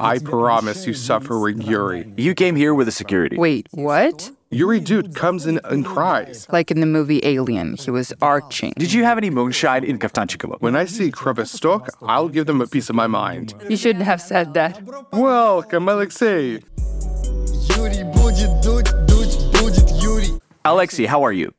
I promise you suffering Yuri. You came here with a security. Wait, what? Yuri Dud comes in and cries. Like in the movie Alien, he was arching. Did you have any moonshine in Kaftanchikova? When I see Krovostok, I'll give them a piece of my mind. You shouldn't have said that. Welcome, Alexei. Alexei, how are you?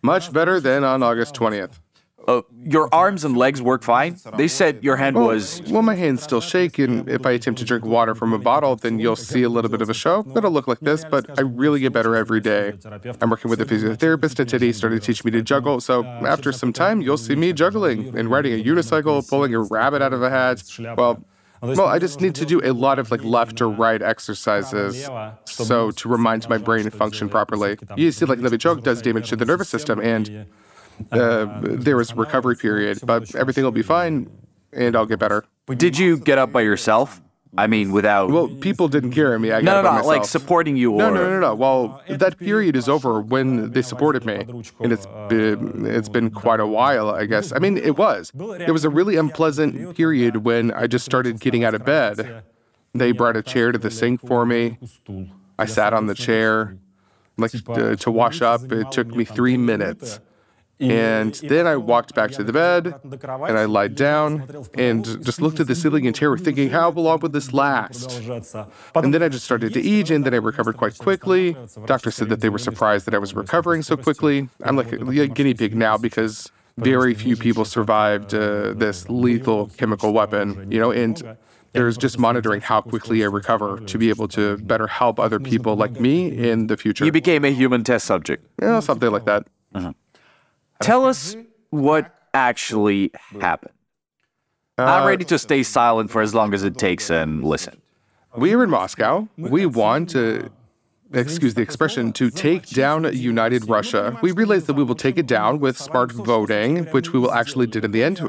Much better than on August 20th. Uh, your arms and legs work fine? They said your hand was. Well, my hands still shake, and if I attempt to drink water from a bottle, then you'll see a little bit of a show. It'll look like this, but I really get better every day. I'm working with a physiotherapist, and today he started teaching me to juggle. So after some time, you'll see me juggling and riding a unicycle, pulling a rabbit out of a hat. Well, well, I just need to do a lot of like left or right exercises, so to remind my brain to function properly. You see, like Novichok does damage to the nervous system, and uh, there was a recovery period, but everything will be fine, and I'll get better. Did you get up by yourself? I mean, without. Well, people didn't care carry me. I no, got no, it by no, myself. like supporting you or. No, no, no, no. Well, that period is over when they supported me, and it's been, it's been quite a while, I guess. I mean, it was. It was a really unpleasant period when I just started getting out of bed. They brought a chair to the sink for me. I sat on the chair, like to, to wash up. It took me three minutes. And then I walked back to the bed and I lied down and just looked at the ceiling in terror, thinking, how long would this last? And then I just started to eat and then I recovered quite quickly. Doctor said that they were surprised that I was recovering so quickly. I'm like a guinea pig now because very few people survived uh, this lethal chemical weapon, you know, and there's just monitoring how quickly I recover to be able to better help other people like me in the future. You became a human test subject. Yeah, something like that. Tell us what actually happened. Uh, I'm ready to stay silent for as long as it takes and listen. We are in Moscow. We want to, excuse the expression, to take down United Russia. We realized that we will take it down with smart voting, which we will actually did in the end.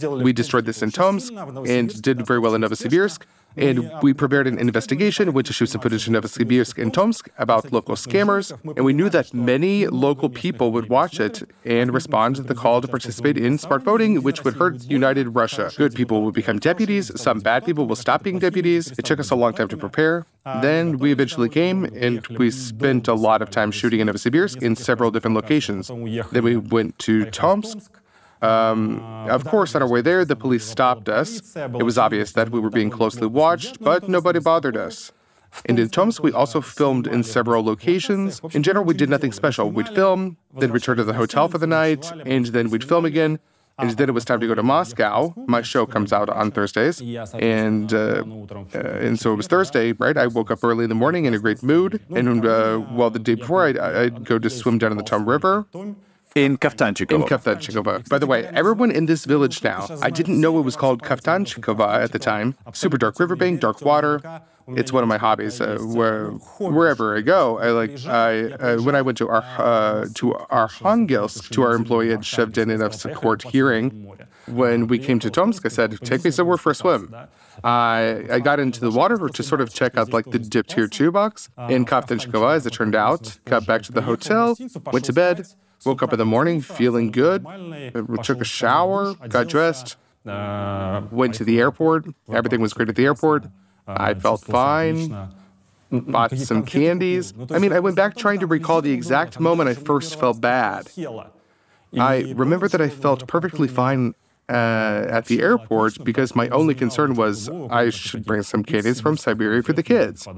We destroyed this in Tomsk and did very well in Novosibirsk. And we prepared an investigation, shoot some footage in Novosibirsk and Tomsk about local scammers. And we knew that many local people would watch it and respond to the call to participate in smart voting, which would hurt United Russia. Good people will become deputies, some bad people will stop being deputies. It took us a long time to prepare. Then we eventually came and we spent a lot of time shooting in Novosibirsk in several different locations. Then we went to Tomsk. Um, of course, on our way there, the police stopped us. It was obvious that we were being closely watched, but nobody bothered us. And in Tomsk, we also filmed in several locations. In general, we did nothing special. We'd film, then return to the hotel for the night, and then we'd film again. And then it was time to go to Moscow. My show comes out on Thursdays, and uh, uh, and so it was Thursday, right? I woke up early in the morning in a great mood, and uh, well, the day before, I'd, I'd go to swim down in the Tom River. In Kaftanchikovo. In Kaftanchikova. By the way, everyone in this village now, I didn't know it was called Kaftanchikova at the time. Super dark riverbank, dark water. It's one of my hobbies. Uh, where wherever I go, I like. I uh, when I went to our uh, to Arkhangelsk to our employee at Shevdeninev's court hearing, when we came to Tomsk, I said, "Take me somewhere for a swim." I I got into the water to sort of check out like the dipped here two box in Kaftanchikova, as it turned out. Got back to the hotel, went to bed. Woke up in the morning feeling good, uh, took a shower, got dressed, went to the airport. Everything was great at the airport. I felt fine. Bought some candies. I mean, I went back trying to recall the exact moment I first felt bad. I remember that I felt perfectly fine uh, at the airport because my only concern was I should bring some candies from Siberia for the kids.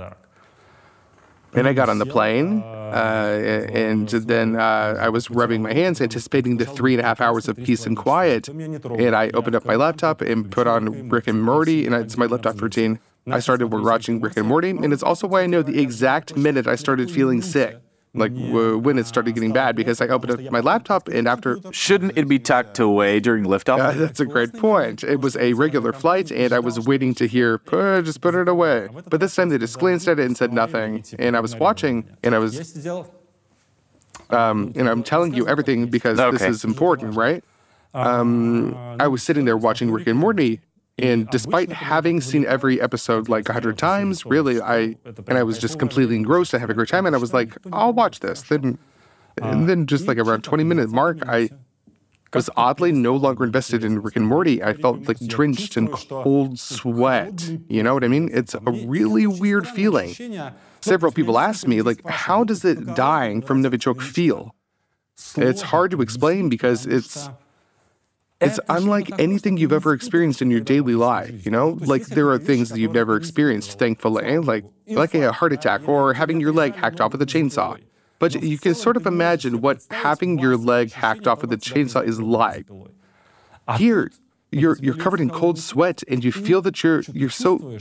And I got on the plane, uh, and then uh, I was rubbing my hands, anticipating the three and a half hours of peace and quiet. And I opened up my laptop and put on Rick and Morty, and it's my laptop routine. I started watching Rick and Morty, and it's also why I know the exact minute I started feeling sick, like w- when it started getting bad, because I opened up my laptop, and after Shouldn't it be tucked away during liftoff? uh, that's a great point. It was a regular flight, and I was waiting to hear, "Put- just put it away. But this time they just glanced at it and said nothing. And I was watching, and I was, um, and I'm telling you everything because this is important, right? Um, I was sitting there watching Rick and Morty, and despite having seen every episode like a hundred times, really, I and I was just completely engrossed. I have a great time, and I was like, "I'll watch this." Then, and then just like around 20 minute mark, I was oddly no longer invested in Rick and Morty. I felt like drenched in cold sweat. You know what I mean? It's a really weird feeling. Several people asked me, like, how does it dying from Novichok feel? It's hard to explain because it's it's unlike anything you've ever experienced in your daily life, you know? Like there are things that you've never experienced, thankfully, like like a heart attack or having your leg hacked off with a chainsaw. But you can sort of imagine what having your leg hacked off with a chainsaw is like. Here, you're you're covered in cold sweat and you feel that you're you're so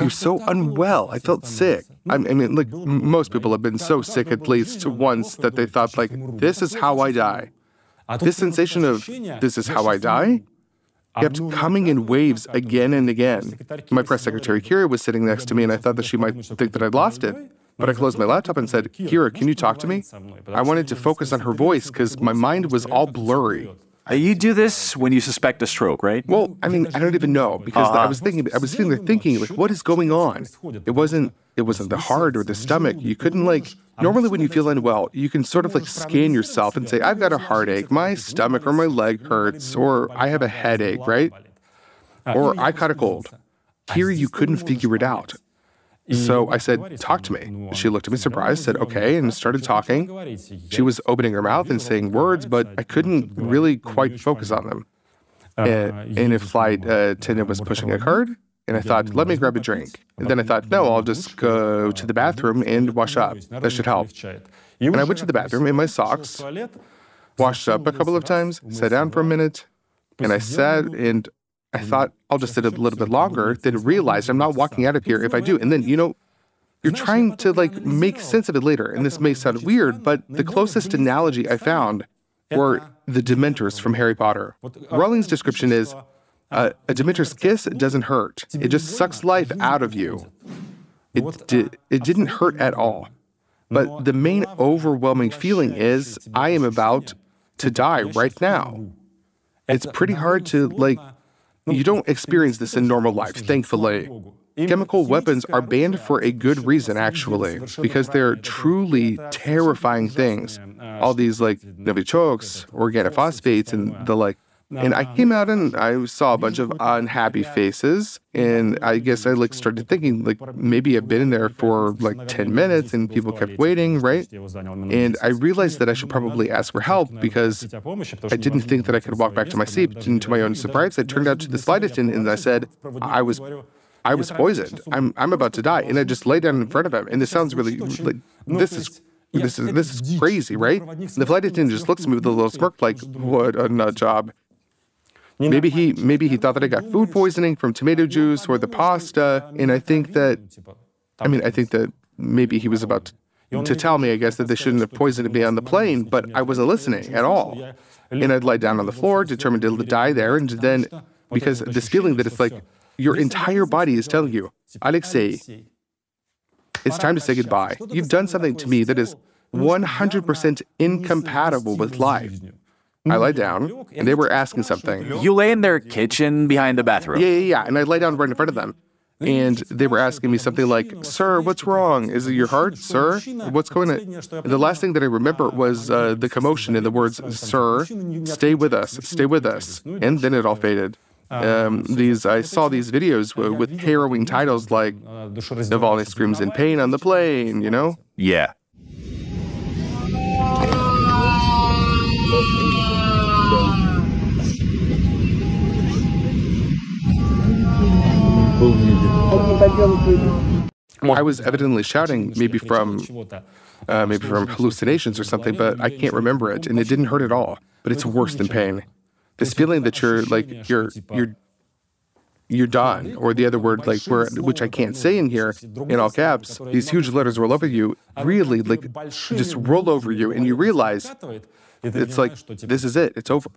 you're so unwell. I felt sick. I mean, like most people have been so sick at least once that they thought like, this is how I die. This sensation of this is how I die kept coming in waves again and again. My press secretary Kira was sitting next to me, and I thought that she might think that I'd lost it. But I closed my laptop and said, Kira, can you talk to me? I wanted to focus on her voice because my mind was all blurry. You do this when you suspect a stroke, right? Well, I mean, I don't even know because I was thinking, I was sitting there thinking, like, what is going on? It wasn't, it wasn't the heart or the stomach. You couldn't like. Normally, when you feel unwell, you can sort of like scan yourself and say, I've got a heartache, my stomach or my leg hurts, or I have a headache, right? Or I caught a cold. Here, you couldn't figure it out. So I said, Talk to me. She looked at me surprised, said, Okay, and started talking. She was opening her mouth and saying words, but I couldn't really quite focus on them. And, and a flight uh, attendant was pushing a card, and I thought, let me grab a drink. And then I thought, no, I'll just go to the bathroom and wash up. That should help. And I went to the bathroom in my socks, washed up a couple of times, sat down for a minute, and I sat and I thought I'll just sit a little bit longer, then realized I'm not walking out of here if I do. And then, you know, you're trying to like make sense of it later. And this may sound weird, but the closest analogy I found were the Dementors from Harry Potter. Rowling's description is uh, a Dementor's kiss doesn't hurt, it just sucks life out of you. It, di- it didn't hurt at all. But the main overwhelming feeling is I am about to die right now. It's pretty hard to, like, you don't experience this in normal life, thankfully. Chemical weapons are banned for a good reason, actually, because they're truly terrifying things. All these, like, novichoks, organophosphates, and the like. And I came out and I saw a bunch of unhappy faces. And I guess I like started thinking like maybe I've been in there for like 10 minutes and people kept waiting, right? And I realized that I should probably ask for help because I didn't think that I could walk back to my seat. And to my own surprise, I turned out to the flight attendant and I said, I was I was poisoned. I'm I'm about to die. And I just lay down in front of him. And this sounds really like this is this is this is crazy, right? And the flight attendant just looks at me with a little smirk like, what a nut job. Maybe he maybe he thought that I got food poisoning from tomato juice or the pasta, and I think that I mean I think that maybe he was about to, to tell me I guess that they shouldn't have poisoned me on the plane, but I wasn't listening at all. And I'd lie down on the floor, determined to die there, and then because this feeling that it's like your entire body is telling you, Alexei, it's time to say goodbye. You've done something to me that is 100% incompatible with life. I lie down, and they were asking something. You lay in their kitchen behind the bathroom. Yeah, yeah, yeah. And I lay down right in front of them. And they were asking me something like, Sir, what's wrong? Is it your heart? Sir? What's going on? And the last thing that I remember was uh, the commotion and the words, Sir, stay with us, stay with us. And then it all faded. Um, these I saw these videos w- with harrowing titles like Navalny screams in pain on the plane, you know? Yeah. I was evidently shouting, maybe from uh, maybe from hallucinations or something, but I can't remember it, and it didn't hurt at all. But it's worse than pain. This feeling that you're like you're you're you're done, or the other word like where which I can't say in here in all caps. These huge letters roll over you, really like just roll over you, and you realize it's like this is it, it's over.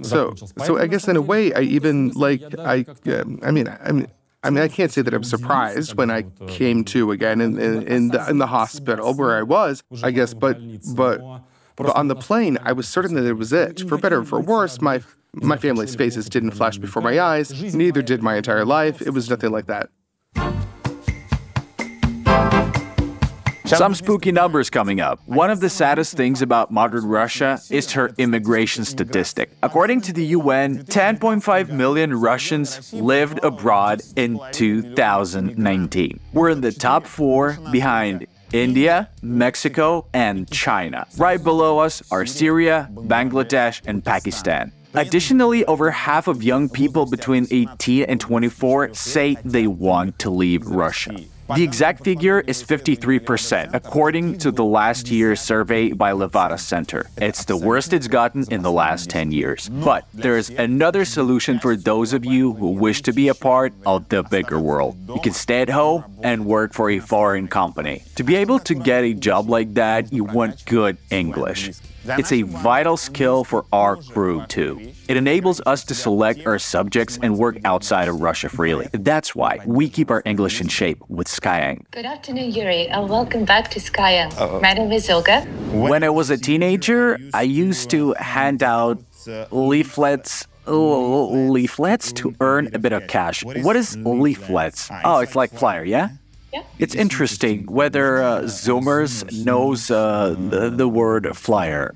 So, so I guess in a way, I even like I, um, I mean, I mean, I mean, I can't say that I'm surprised when I came to again in, in, in the in the hospital where I was. I guess, but but but on the plane, I was certain that it was it. For better or for worse, my my family's faces didn't flash before my eyes. Neither did my entire life. It was nothing like that. Some spooky numbers coming up. One of the saddest things about modern Russia is her immigration statistic. According to the UN, 10.5 million Russians lived abroad in 2019. We're in the top four behind India, Mexico, and China. Right below us are Syria, Bangladesh, and Pakistan. Additionally, over half of young people between 18 and 24 say they want to leave Russia. The exact figure is 53%, according to the last year's survey by Levada Center. It's the worst it's gotten in the last 10 years. But there's another solution for those of you who wish to be a part of the bigger world. You can stay at home and work for a foreign company. To be able to get a job like that, you want good English. It's a vital skill for our crew, too. It enables us to select our subjects and work outside of Russia freely. That's why we keep our English in shape with Skyeng. Good afternoon, Yuri, and welcome back to Skyeng. My name is Olga. When I was a teenager, I used to hand out leaflets leaflets to earn a bit of cash. What is leaflets? Oh, it's like flyer, yeah? Yeah. It's interesting whether uh, Zoomers knows uh, the, the word flyer.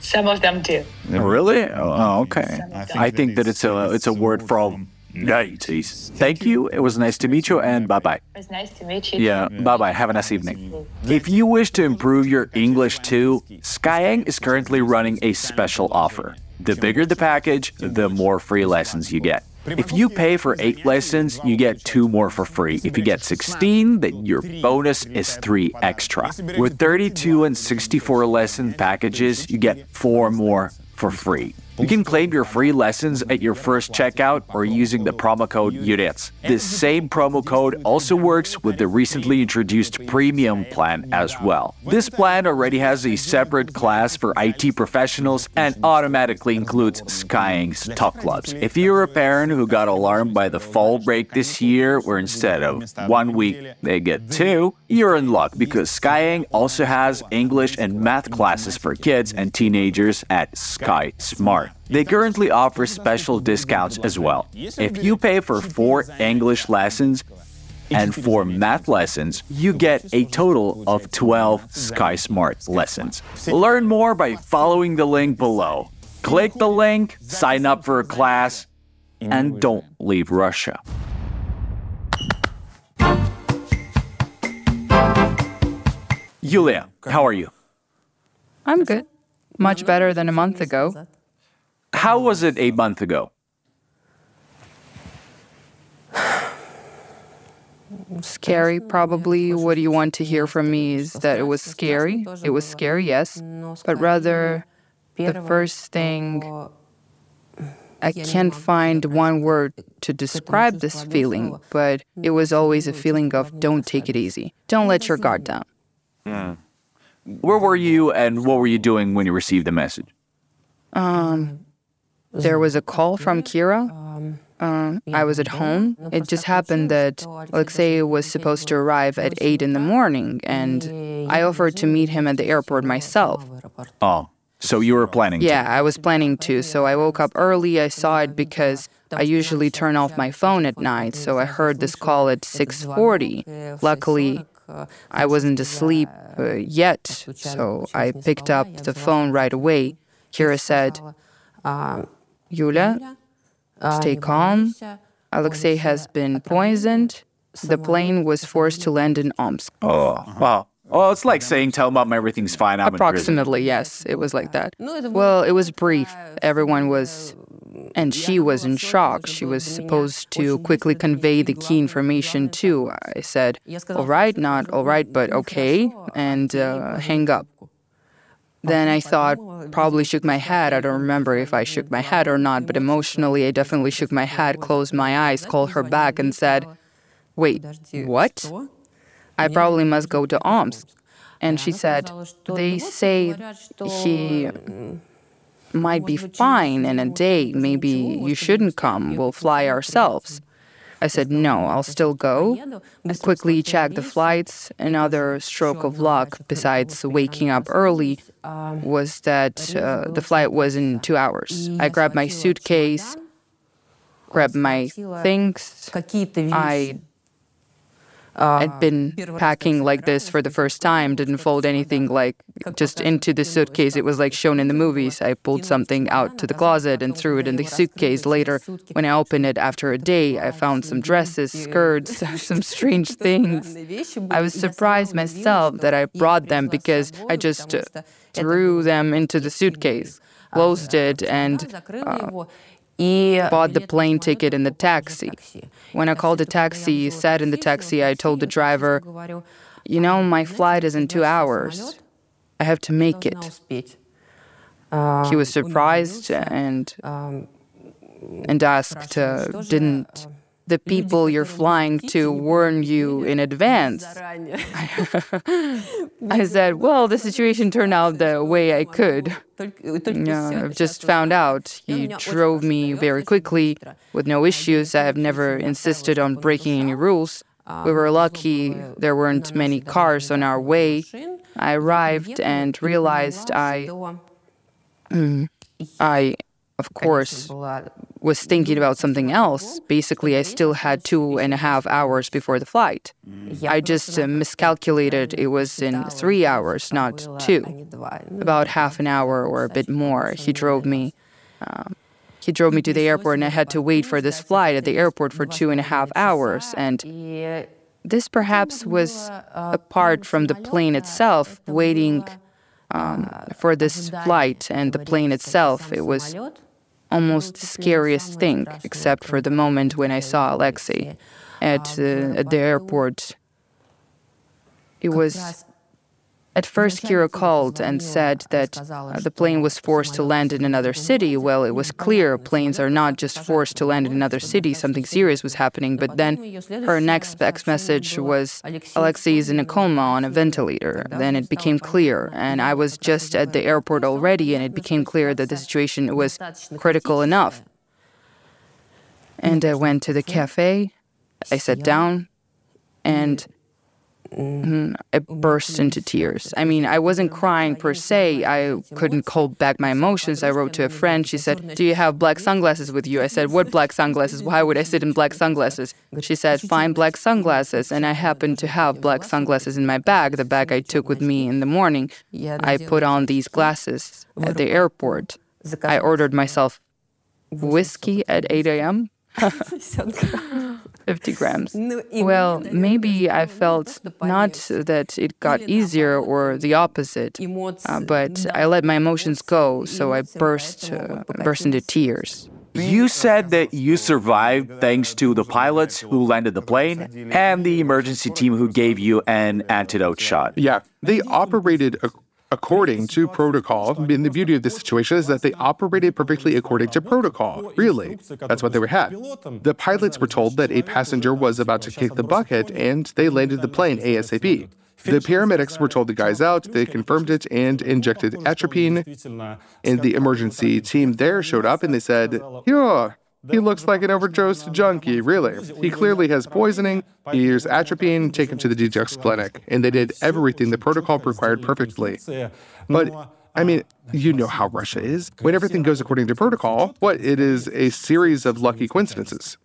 Some of them do. Really? Oh, okay. I think that it's a it's a word from 90s. Thank you. It was nice to meet you, and bye bye. It was nice to meet you. Yeah, bye bye. Have a nice evening. If you wish to improve your English too, Skyeng is currently running a special offer. The bigger the package, the more free lessons you get. If you pay for 8 lessons, you get 2 more for free. If you get 16, then your bonus is 3 extra. With 32 and 64 lesson packages, you get 4 more for free. You can claim your free lessons at your first checkout or using the promo code URETS. This same promo code also works with the recently introduced premium plan as well. This plan already has a separate class for IT professionals and automatically includes Skyeng's Talk Clubs. If you're a parent who got alarmed by the fall break this year, where instead of one week they get two, you're in luck because Skyeng also has English and math classes for kids and teenagers at Skysmart. They currently offer special discounts as well. If you pay for four English lessons and four math lessons, you get a total of 12 Skysmart lessons. Learn more by following the link below. Click the link, sign up for a class, and don't leave Russia. Yulia, how are you? I'm good. Much better than a month ago. How was it a month ago? Scary, probably. What do you want to hear from me is that it was scary. It was scary, yes. But rather, the first thing, I can't find one word to describe this feeling, but it was always a feeling of don't take it easy. Don't let your guard down. Hmm. Where were you and what were you doing when you received the message? Um, There was a call from Kira. Um, I was at home. It just happened that Alexei was supposed to arrive at 8 in the morning, and I offered to meet him at the airport myself. Oh, so you were planning to. Yeah, I was planning to, so I woke up early. I saw it because I usually turn off my phone at night, so I heard this call at 6:40. Luckily, I wasn't asleep uh, yet, so I picked up the phone right away. Kira said, Yulia, stay calm. Alexei has been poisoned. The plane was forced to land in Omsk. Oh, wow. Oh, it's like saying, tell mom everything's fine. I'm in. Approximately, yes, it was like that. Well, it was brief. Everyone was, and she was in shock. She was supposed to quickly convey the key information too. I said, all right, not all right, but okay, and uh, hang up. Then I thought, probably shook my head. I don't remember if I shook my head or not, but emotionally, I definitely shook my head, closed my eyes, called her back, and said, Wait, what? I probably must go to Omsk. And she said, They say he might be fine in a day. Maybe you shouldn't come. We'll fly ourselves. I said, No, I'll still go. I quickly checked the flights. Another stroke of luck, besides waking up early, was that uh, the flight was in two hours. I grabbed my suitcase, grabbed my things. I I'd been packing like this for the first time, didn't fold anything like just into the suitcase. It was like shown in the movies. I pulled something out to the closet and threw it in the suitcase. Later, when I opened it after a day, I found some dresses, skirts, some strange things. I was surprised myself that I brought them because I just threw them into the suitcase, closed it, and uh, bought the plane ticket in the taxi. When I called the taxi, sat in the taxi, I told the driver, You know, my flight is in two hours. I have to make it. He was surprised and and asked, uh, Didn't the people you're flying to warn you in advance? I said, Well, the situation turned out the way I could. Yeah, I've just found out. He drove me very quickly with no issues. I have never insisted on breaking any rules. We were lucky there weren't many cars on our way. I arrived and realized I. Mm, I, of course, was thinking about something else. Basically, I still had two and a half hours before the flight. I just uh, miscalculated. It was in three hours, not two. About half an hour or a bit more. He drove me. Um, he drove me to the airport, and I had to wait for this flight at the airport for two and a half hours. And this perhaps was apart from the plane itself, waiting um, for this flight and the plane itself. It was almost the scariest thing, except for the moment when I saw Alexei at, uh, at the airport. It was. At first, Kira called and said that uh, the plane was forced to land in another city. Well, it was clear planes are not just forced to land in another city, something serious was happening. But then her next text message was Alexei is in a coma on a ventilator. Then it became clear, and I was just at the airport already, and it became clear that the situation was critical enough. And I went to the cafe, I sat down, and Mm-hmm. I burst into tears. I mean, I wasn't crying per se. I couldn't hold back my emotions. I wrote to a friend. She said, Do you have black sunglasses with you? I said, What black sunglasses? Why would I sit in black sunglasses? She said, Find black sunglasses. And I happened to have black sunglasses in my bag, the bag I took with me in the morning. I put on these glasses at the airport. I ordered myself whiskey at 8 a.m. 50 grams. Well, maybe I felt not that it got easier or the opposite, uh, but I let my emotions go, so I burst, uh, burst into tears. You said that you survived thanks to the pilots who landed the plane and the emergency team who gave you an antidote shot. Yeah, they operated ac- according to protocol. And the beauty of this situation is that they operated perfectly according to protocol. Really, that's what they were had. The pilots were told that a passenger was about to kick the bucket, and they landed the plane ASAP. The paramedics were told the guy's out, they confirmed it and injected atropine. And the emergency team there showed up and they said, Yeah, he looks like an overdosed junkie, really. He clearly has poisoning. He used atropine, take him to the detox clinic. And they did everything the protocol required perfectly. But I mean, you know how Russia is. When everything goes according to protocol, what? It is a series of lucky coincidences.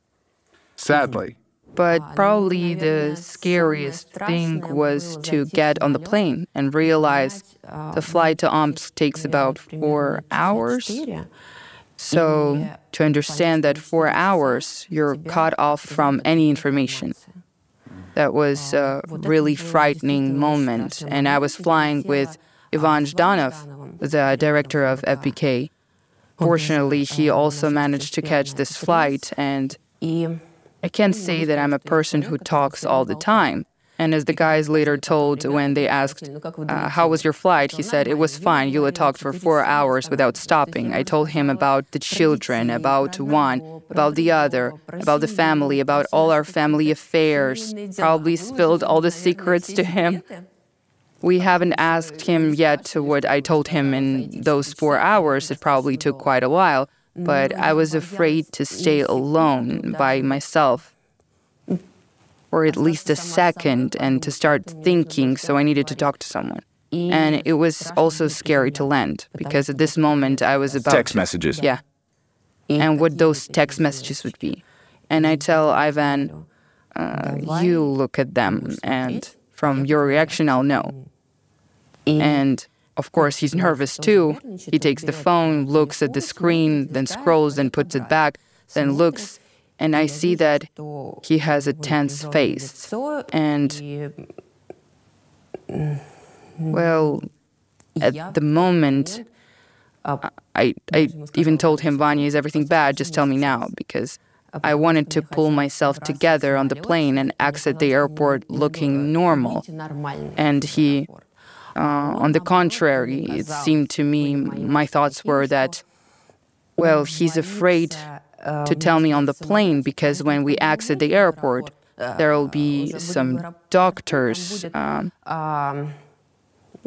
Sadly. But probably the scariest thing was to get on the plane and realize the flight to Omsk takes about four hours. So, to understand that for hours, you're cut off from any information. That was a really frightening moment. And I was flying with Ivan Zhdanov, the director of FBK. Fortunately, he also managed to catch this flight, and I can't say that I'm a person who talks all the time. And as the guys later told when they asked, uh, How was your flight? He said, It was fine. Yulia talked for four hours without stopping. I told him about the children, about one, about the other, about the family, about all our family affairs. Probably spilled all the secrets to him. We haven't asked him yet what I told him in those four hours. It probably took quite a while. But I was afraid to stay alone by myself for at least a second and to start thinking, so I needed to talk to someone. And it was also scary to land because at this moment I was about Text messages. Yeah. And what those text messages would be. And I tell Ivan, uh, you look at them, and from your reaction, I'll know. And of course, he's nervous too. He takes the phone, looks at the screen, then scrolls, then puts it back, then looks, and I see that he has a tense face. And, well, at the moment, I, I even told him, Vanya, is everything bad? Just tell me now, because I wanted to pull myself together on the plane and exit the airport looking normal. And he, uh, on the contrary, it seemed to me, my thoughts were that, well, he's afraid to tell me on the plane because when we exit the airport, there will be some doctors. Um,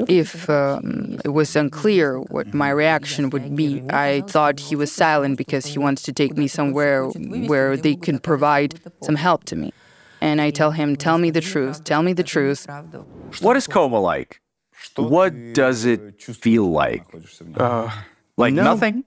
if um, it was unclear what my reaction would be, I thought he was silent because he wants to take me somewhere where they can provide some help to me. And I tell him, Tell me the truth, tell me the truth. What is coma like? What does it feel like? Uh, Like no. nothing?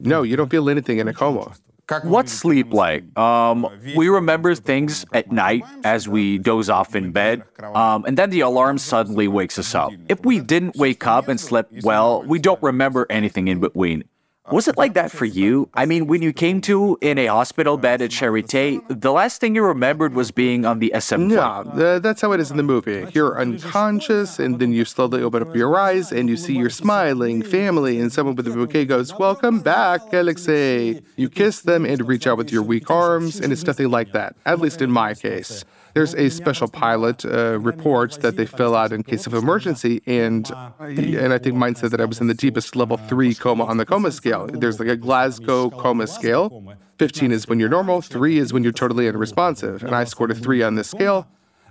no, you don't feel anything in a coma. What's sleep like? Um, we remember things at night as we doze off in bed, um, and then the alarm suddenly wakes us up. If we didn't wake up and slept well, we don't remember anything in between. Was it like that for you? I mean, when you came to in a hospital bed at Charité, the last thing you remembered was being on the SM No, uh, that's how it is in the movie. You're unconscious, and then you slowly open up your eyes, and you see your smiling family, and someone with a bouquet goes, Welcome back, Alexei. You kiss them and reach out with your weak arms, and it's nothing like that, at least in my case. There's a special pilot uh, report that they fill out in case of emergency, and and I think mine said that I was in the deepest level three coma on the coma scale. There's like a Glasgow coma scale. 15 is when you're normal, 3 is when you're totally unresponsive. And I scored a 3 on this scale,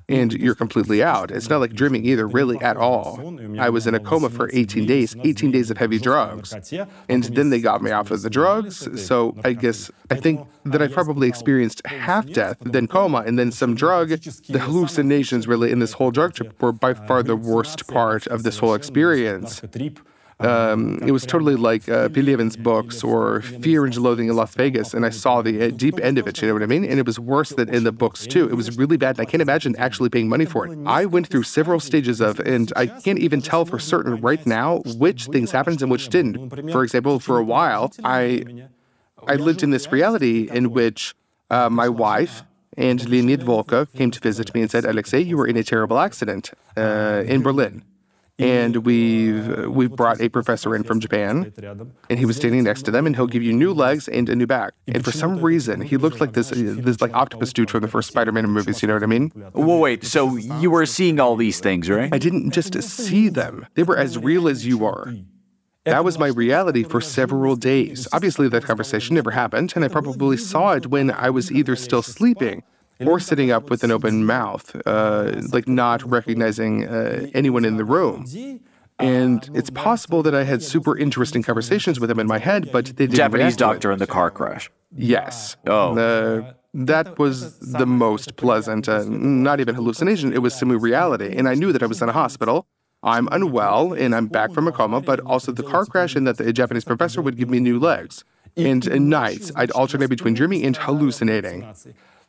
and you're completely out. It's not like dreaming either, really, at all. I was in a coma for 18 days, 18 days of heavy drugs. And then they got me off of the drugs. So I guess I think that I probably experienced half death, then coma, and then some drug. The hallucinations, really, in this whole drug trip were by far the worst part of this whole experience. Um, it was totally like uh, Pelevin's books or Fear and Loathing in Las Vegas, and I saw the uh, deep end of it. You know what I mean? And it was worse than in the books too. It was really bad, I can't imagine actually paying money for it. I went through several stages of, and I can't even tell for certain right now which things happened and which didn't. For example, for a while, I I lived in this reality in which uh, my wife and Leonid Volkov came to visit me and said, Alexei, you were in a terrible accident uh, in Berlin. And we've, uh, we've brought a professor in from Japan, and he was standing next to them, and he'll give you new legs and a new back. And for some reason, he looked like this, this like octopus dude from the first Spider-Man movies. You know what I mean? Well, wait, so you were seeing all these things, right? I didn't just see them; they were as real as you are. That was my reality for several days. Obviously, that conversation never happened, and I probably saw it when I was either still sleeping or sitting up with an open mouth, uh, like not recognizing uh, anyone in the room. And it's possible that I had super interesting conversations with him in my head, but they didn't Japanese react to it. doctor in the car crash. Yes. Oh. Uh, that was the most pleasant, uh, not even hallucination, it was semi-reality. And I knew that I was in a hospital. I'm unwell and I'm back from a coma, but also the car crash and that the Japanese professor would give me new legs. And at nights, I'd alternate between dreaming and hallucinating.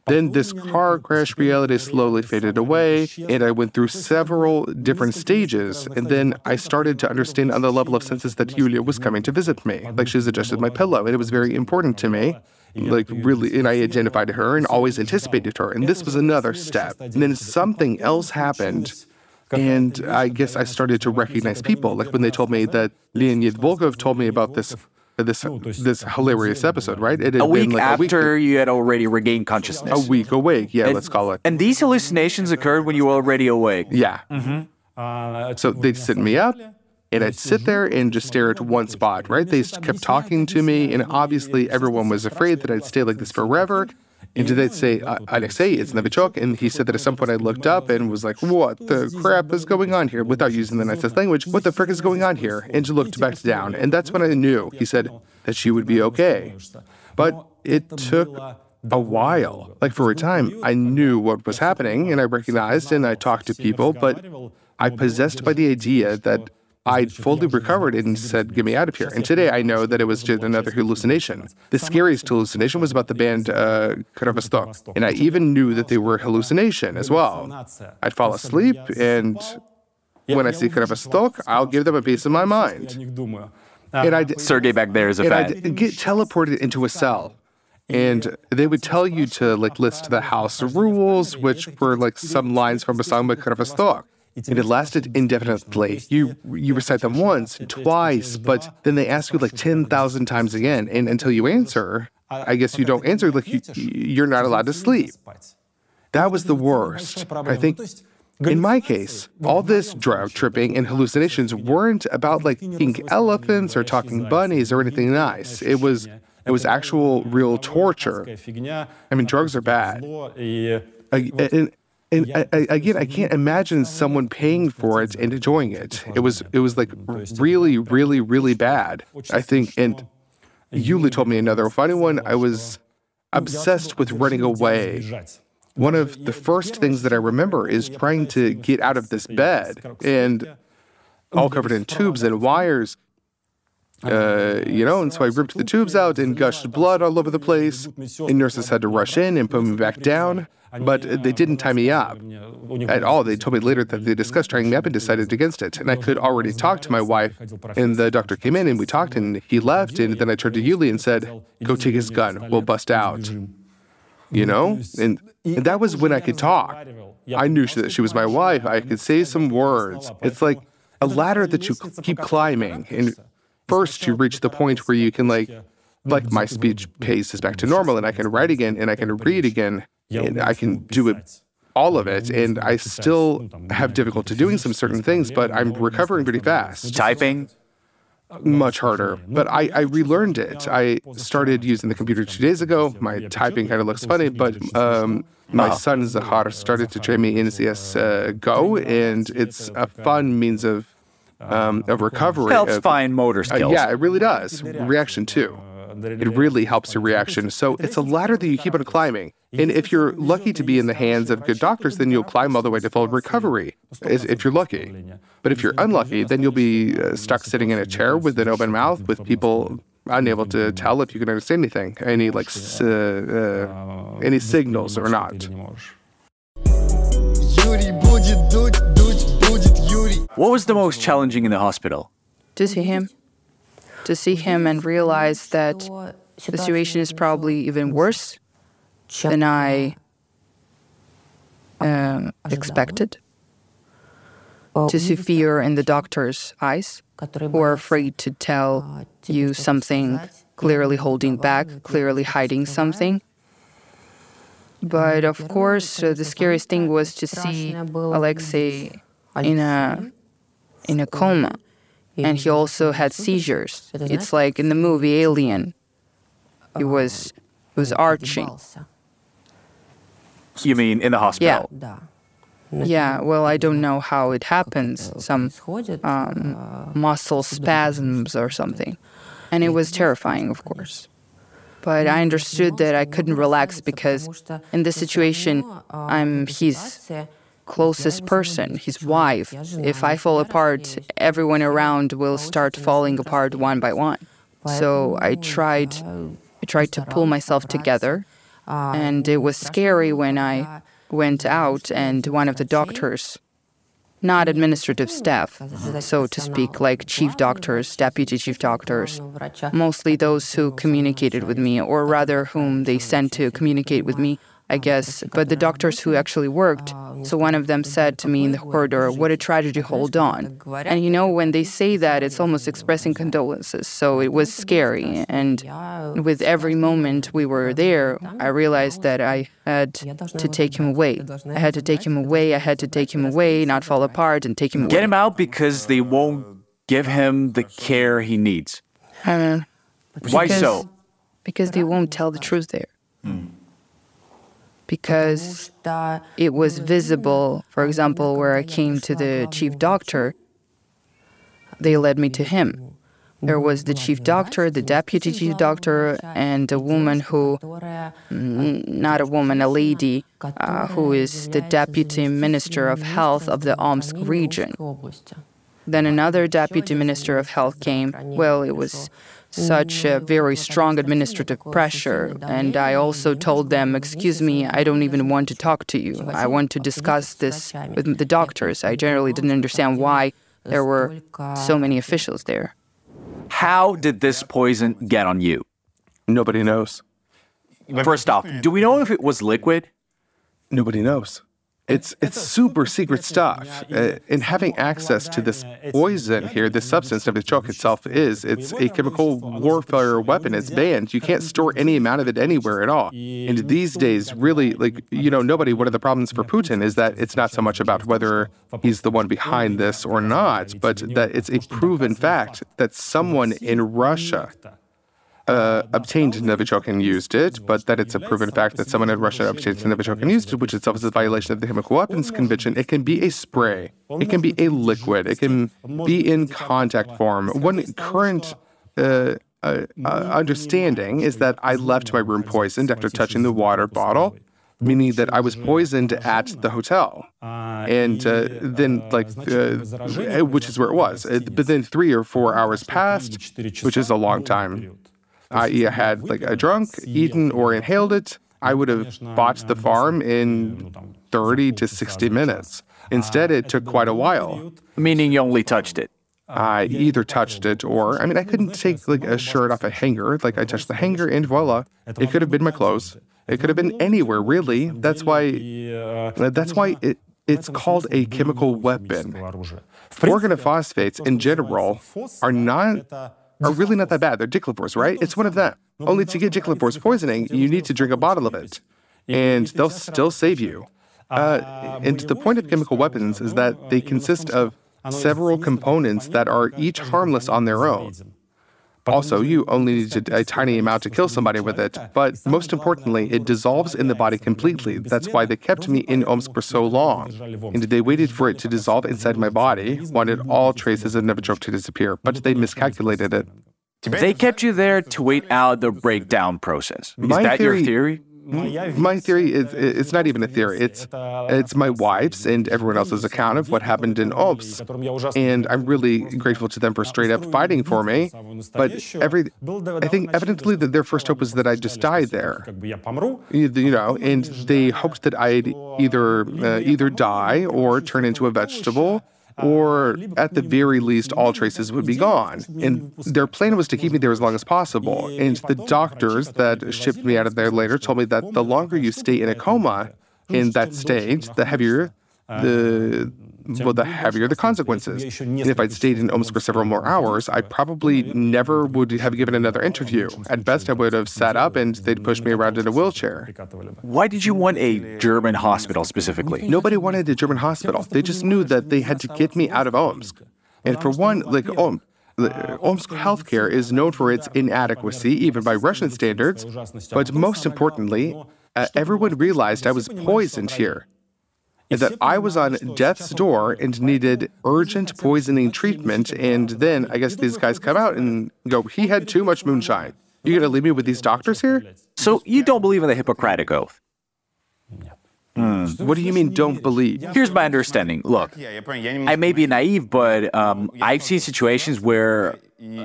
Then this car crash reality slowly faded away, and I went through several different stages. And then I started to understand on the level of senses that Yulia was coming to visit me. Like she adjusted my pillow, and it was very important to me. Like really, and I identified her and always anticipated her. And this was another step. And then something else happened. And I guess I started to recognize people. Like when they told me that Leonid Volkov told me about this this this hilarious episode, right? It had A week been like after a week, you had already regained consciousness. a week awake. Yeah, And- let's call it. And these hallucinations occurred when you were already awake. Yeah. So they'd sit me up, and I'd sit there and just stare at one spot, right? They kept talking to me, and obviously everyone was afraid that I'd stay like this forever. And did they'd say, "Uh, Alexei, it's Novichok. And he said that at some point I looked up and was like, what the crap is going on here? Without using the nicest language, what the frick is going on here? And she looked back down. And that's when I knew. He said that she would be okay. But it took a while. Like for a time, I knew what was happening and I recognized and I talked to people, but I possessed by the idea that I'd fully recovered and said, Get me out of here. And today I know that it was just another hallucination. The scariest hallucination was about the band uh, Krovostok. And I even knew that they were a hallucination as well. I'd fall asleep, and when I see Krovostok, I'll give them a piece of my mind. And I'd, Sergey back there is a and fan. I'd get teleported into a cell. And they would tell you to like list the house rules, which were like some lines from a song by Krovostok. And it lasted indefinitely. You you recite them once, twice, but then they ask you like ten thousand times again, and until you answer, I guess you don't answer. Like you, you're not allowed to sleep. That was the worst. I think. In my case, all this drug tripping and hallucinations weren't about like pink elephants or talking bunnies or anything nice. It was it was actual real torture. I mean, drugs are bad. I, and and I, I, again, I can't imagine someone paying for it and enjoying it. It was it was like really, really, really bad. I think. And Yuli told me another funny one. I was obsessed with running away. One of the first things that I remember is trying to get out of this bed and all covered in tubes and wires. Uh, you know, and so I ripped the tubes out and gushed blood all over the place. And nurses had to rush in and put me back down. But they didn't tie me up at all. They told me later that they discussed tying me up and decided against it. And I could already talk to my wife. And the doctor came in and we talked and he left. And then I turned to Yuli and said, Go take his gun. We'll bust out. You know? And, and that was when I could talk. I knew that she was my wife. I could say some words. It's like a ladder that you keep climbing. And first you reach the point where you can like like my speech pace is back to normal and I can write again and I can read again I can do it all of it and I still have difficulty doing some certain things but I'm recovering pretty fast. Typing? Much harder, but I, I relearned it. I started using the computer two days ago. My typing kind of looks funny, but um, my son Zakhar started to train me in CS uh, Go, and it's a fun means of um, of recovery. Helps of- fine motor uh, skills. yeah, it really does. Reaction too. It really helps your reaction. So it's a ladder that you keep on climbing. And if you're lucky to be in the hands of good doctors, then you'll climb all the way to full recovery, if you're lucky. But if you're unlucky, then you'll be uh, stuck sitting in a chair with an open mouth with people unable to tell if you can understand anything, any like uh, uh, any signals or not. What was the most challenging in the hospital? To see him to see him and realize that the situation is probably even worse than I um, expected. To see fear in the doctor's eyes, who are afraid to tell you something, clearly holding back, clearly hiding something. But of course, uh, the scariest thing was to see Alexei in a in a coma, and he also had seizures. It's like in the movie Alien. He was he was arching. You mean in the hospital? Yeah, well, I don't know how it happens. Some um, muscle spasms or something. And it was terrifying, of course. But I understood that I couldn't relax because in this situation, I'm his closest person, his wife. If I fall apart, everyone around will start falling apart one by one. So I tried I tried to pull myself together, and it was scary when I went out and one of the doctors not administrative staff, so to speak, like chief doctors, deputy chief doctors, mostly those who communicated with me, or rather whom they sent to communicate with me, I guess. But the doctors who actually worked, so one of them said to me in the corridor, What a tragedy, hold on. And you know, when they say that, it's almost expressing condolences. So it was scary. And with every moment we were there, I realized that I had to take him away. I had to take him away, I had to take him away, not fall apart, and take him away. Get him out because they won't give him the care he needs. I mean, Why because- so? Because they won't tell the truth there. Hmm. Because it was visible, for example, where I came to the chief doctor, they led me to him. There was the chief doctor, the deputy chief doctor, and a woman who, mm, not a woman, a lady, uh, who is the deputy minister of health of the Omsk region. Then another deputy minister of health came. Well, it was such a very strong administrative pressure. And I also told them, Excuse me, I don't even want to talk to you. I want to discuss this with the doctors. I generally didn't understand why there were so many officials there. How did this poison get on you? Nobody knows. First off, do we know if it was liquid? Nobody knows. It's it's super secret stuff. Uh, and having access to this poison here, this substance, novichok itself is, it's a chemical warfare weapon. It's banned. You can't store any amount of it anywhere at all. And these days, really, like, you know, nobody, one of the problems for Putin is that it's not so much about whether he's the one behind this or not, but that it's a proven fact that someone in Russia uh, obtained Novichok and used it, but that it's a proven fact that someone in Russia obtained Novichok and used it, which itself is a violation of the Chemical Weapons Convention. It can be a spray, it can be a liquid, it can be in contact form. One current uh, uh, uh, understanding is that I left my room poisoned after touching the water bottle, meaning that I was poisoned at the hotel. And uh, then, like, uh, which is where it was. But then three or four hours passed, which is a long time i.e., I had like a drunk, eaten, or inhaled it, I would have bought the farm in 30 to 60 minutes. Instead, it took quite a while. Meaning you only touched it? I either touched it or, I mean, I couldn't take like a shirt off a hanger. Like I touched the hanger and voila, it could have been my clothes. It could have been anywhere, really. That's why. That's why it, it's called a chemical weapon. Organophosphates in general are not are really not that bad. They're dichlorvos, right? It's one of them. Only to get dichlorvos poisoning, you need to drink a bottle of it, and they'll still save you. Uh, and the point of chemical weapons is that they consist of several components that are each harmless on their own. Also, you only need a tiny amount to kill somebody with it, but most importantly, it dissolves in the body completely. That's why they kept me in Omsk for so long. And they waited for it to dissolve inside my body, wanted all traces of Novichok to disappear, but they miscalculated it. They kept you there to wait out the breakdown process. Is My that theory- your theory? My mm, theory is it's not even a theory. It's it's my wife's and everyone else's account of what happened in Omsk. And I'm really grateful to them for straight up fighting for me. But every I think evidently that their first hope was that I'd just die there. You you know, and they hoped that I'd either uh, either die or turn into a vegetable. Or at the very least, all traces would be gone. And their plan was to keep me there as long as possible. And the doctors that shipped me out of there later told me that the longer you stay in a coma in that stage, the heavier the well, the heavier the consequences. And if I'd stayed in Omsk for several more hours, I probably never would have given another interview. At best, I would have sat up and they'd push me around in a wheelchair. Why did you want a German hospital specifically? Nobody wanted a German hospital. They just knew that they had to get me out of Omsk. And for one, like Om, the- Omsk healthcare is known for its inadequacy, even by Russian standards. But most importantly, uh, everyone realized I was poisoned here. And that I was on death's door and needed urgent poisoning treatment. And then I guess these guys come out and go, he had too much moonshine. You gonna leave me with these doctors here? So you don't believe in the Hippocratic Oath? What do you mean, don't believe? Here's my understanding. Look, I may be naive, but um, I've seen situations where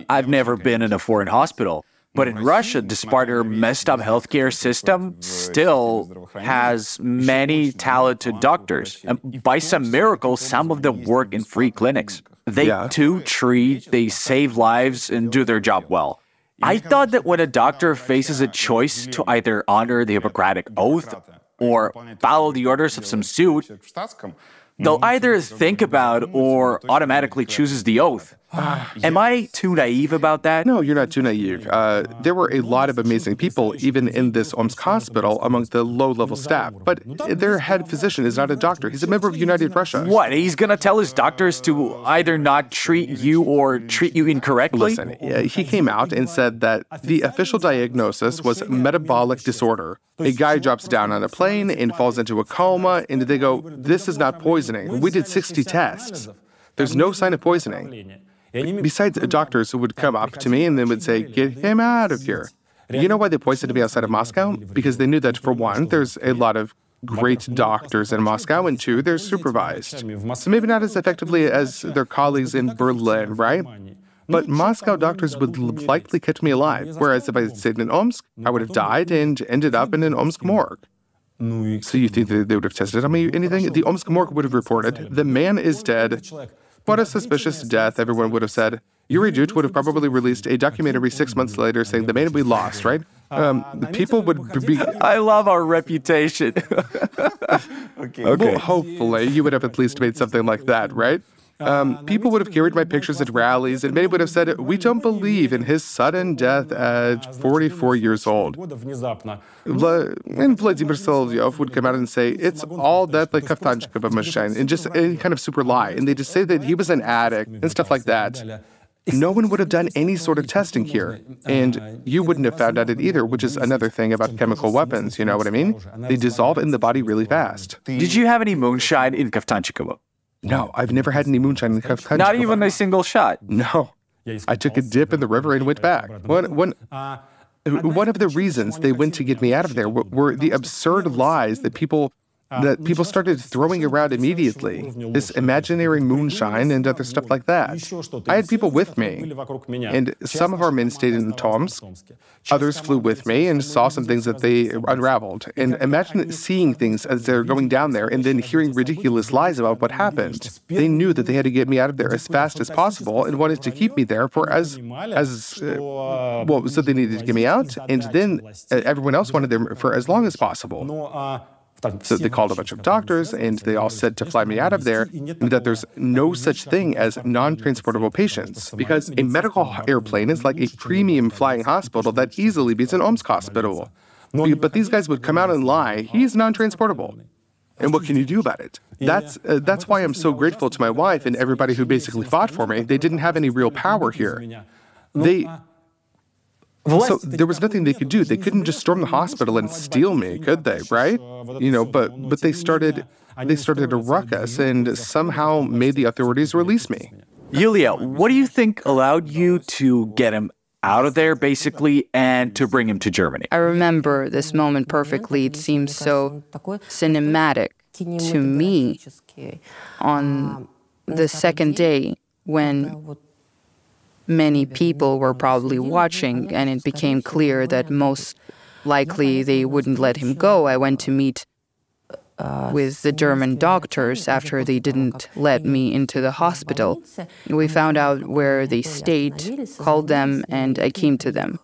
I've never been in a foreign hospital. But in Russia, despite our messed up healthcare system, still has many talented doctors. And by some miracle, some of them work in free clinics. They Yeah. too treat, they save lives, and do their job well. I thought that when a doctor faces a choice to either honor the Hippocratic Oath or follow the orders of some suit, they'll either think about or automatically chooses the oath. Am I too naive about that? No, you're not too naive. Uh, there were a lot of amazing people, even in this Omsk hospital, among the low level staff. But their head physician is not a doctor, he's a member of United Russia. What? He's gonna tell his doctors to either not treat you or treat you incorrectly? Listen, he came out and said that the official diagnosis was metabolic disorder. A guy drops down on a plane and falls into a coma, and they go, This is not poisoning. We did 60 tests. There's no sign of poisoning. Besides, doctors who would come up to me and they would say, Get him out of here. You know why they poisoned me outside of Moscow? Because they knew that, for one, there's a lot of great doctors in Moscow, and two, they're supervised. So maybe not as effectively as their colleagues in Berlin, right? But Moscow doctors would likely catch me alive, whereas if I had stayed in Omsk, I would have died and ended up in an Omsk morgue. So you think that they would have tested on me anything? The Omsk morgue would have reported, the man is dead. What a suspicious death, everyone would have said. Yuri Dud would have probably released a documentary six months later saying the man we lost, right? Um, people would be. I love our reputation. okay. Well, hopefully, you would have at least made something like that, right? Um, people would have carried my pictures at rallies, and many would have said, We don't believe in his sudden death at 44 years old. Vla- and Vladimir Solovyov would come out and say, It's all that like Kaftanchikova machine, and just any kind of super lie. And they just say that he was an addict and stuff like that. No one would have done any sort of testing here, and you wouldn't have found out it either, which is another thing about chemical weapons, you know what I mean? They dissolve in the body really fast. Did you have any moonshine in Kaftanchikovo? No, I've never had any moonshine in the Kaftanchikovo. Not even a single shot? No. I took a dip in the river and went back. One, one, uh, one of the reasons they went to get me out of there were, were the absurd lies that people that people started throwing around immediately. This imaginary moonshine and other stuff like that. I had people with me, and some of our men stayed in Tomsk. Others flew with me and saw some things that they unraveled. And imagine seeing things as they're going down there and then hearing ridiculous lies about what happened. They knew that they had to get me out of there as fast as possible and wanted to keep me there for as as uh, well. So they needed to get me out, and then uh, everyone else wanted them for as long as possible. So they called a bunch of doctors and they all said to fly me out of there and that there's no such thing as non transportable patients because a medical airplane is like a premium flying hospital that easily beats an Omsk hospital. But these guys would come out and lie, he's non transportable. And what can you do about it? That's, uh, that's why I'm so grateful to my wife and everybody who basically fought for me. They didn't have any real power here. They, so there was nothing they could do. They couldn't just storm the hospital and steal me, could they? Right? You know, but but they started they started a ruckus and somehow made the authorities release me. Yulia, what do you think allowed you to get him out of there, basically, and to bring him to Germany? I remember this moment perfectly. It seems so cinematic to me on the second day when many people were probably watching, and it became clear that most likely they wouldn't let him go. I went to meet with the German doctors after they didn't let me into the hospital. We found out where they stayed, called them, and I came to them.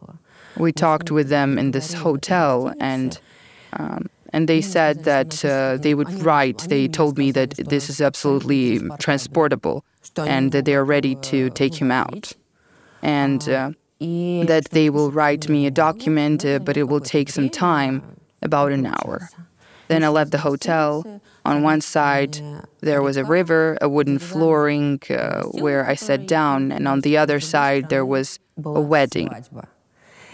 We talked with them in this hotel, and um, and they said that uh, they would write. They told me that this is absolutely transportable, and that they are ready to take him out and uh, that they will write me a document, uh, but it will take some time, about an hour. Then I left the hotel. On one side, there was a river, a wooden flooring uh, where I sat down, and on the other side, there was a wedding.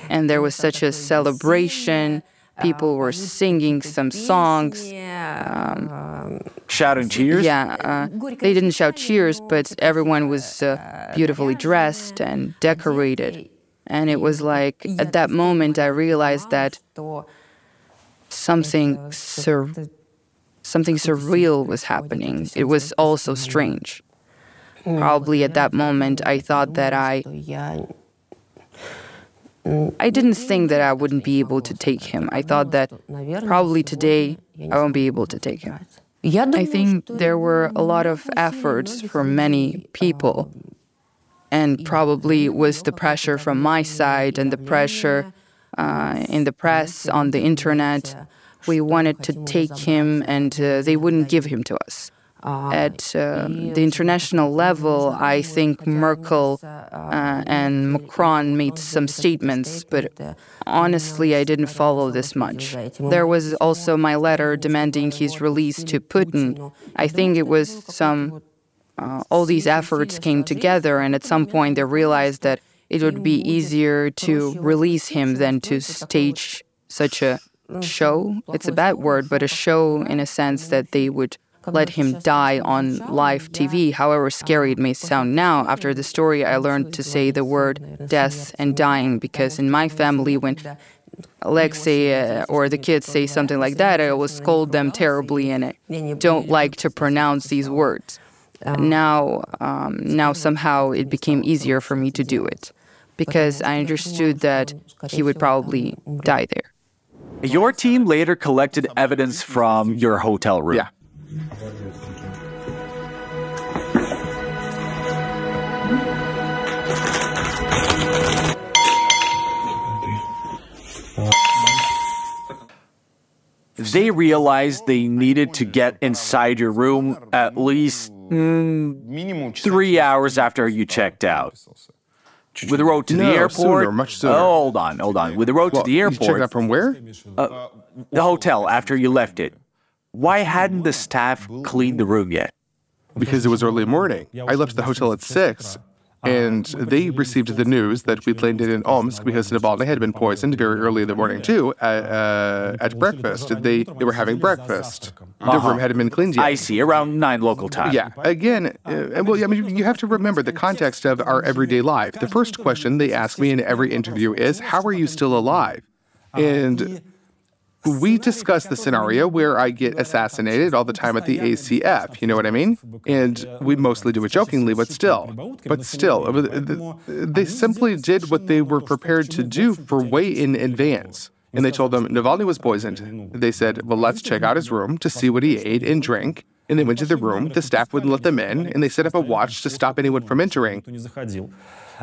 And there was such a celebration. People were singing some songs. Um, Shouting cheers? yeah, uh, they didn't shout cheers, but everyone was uh, beautifully dressed and decorated. And it was like, at that moment, I realized that something, sur- something surreal was happening. It was also strange. Probably at that moment, I thought that I. I didn't think that I wouldn't be able to take him. I thought that probably today I won't be able to take him. I think there were a lot of efforts from many people, and probably was the pressure from my side and the pressure uh, in the press, on the internet. We wanted to take him, and uh, they wouldn't give him to us. At uh, the international level, I think Merkel uh, and Macron made some statements, but honestly, I didn't follow this much. There was also my letter demanding his release to Putin. I think it was some, uh, all these efforts came together, and at some point they realized that it would be easier to release him than to stage such a show. It's a bad word, but a show in a sense that they would let him die on live TV. However scary it may sound now, after the story, I learned to say the word death and dying because in my family, when Alexei uh, or the kids say something like that, I always scold them terribly and I don't like to pronounce these words. Now, um, now somehow it became easier for me to do it because I understood that he would probably die there. Your team later collected evidence from your hotel room. Yeah. They realized they needed to get inside your room at least mm, three hours after you checked out. With the road to No, the airport. sooner, much sooner. Oh, hold on, hold on. With the road Well, to the airport. you checked out from where? the hotel after you left it. Why hadn't the staff cleaned the room yet? Because it was early morning. I left the hotel at six, and they received the news that we'd landed in Omsk because Navalny had been poisoned very early in the morning too. At, uh, at breakfast, they they were having breakfast. The room hadn't been cleaned yet. I see, around nine local time. Yeah. Again, uh, well, I mean, you have to remember the context of our everyday life. The first question they ask me in every interview is, "How are you still alive?" And we discuss the scenario where I get assassinated all the time at the ACF. You know what I mean? And we mostly do it jokingly, but still, but still, uh, they simply did what they were prepared to do for way in advance. And they told them Navalny was poisoned. They said, well, let's check out his room to see what he ate and drank. And they went to the room. The staff wouldn't let them in, and they set up a watch to stop anyone from entering.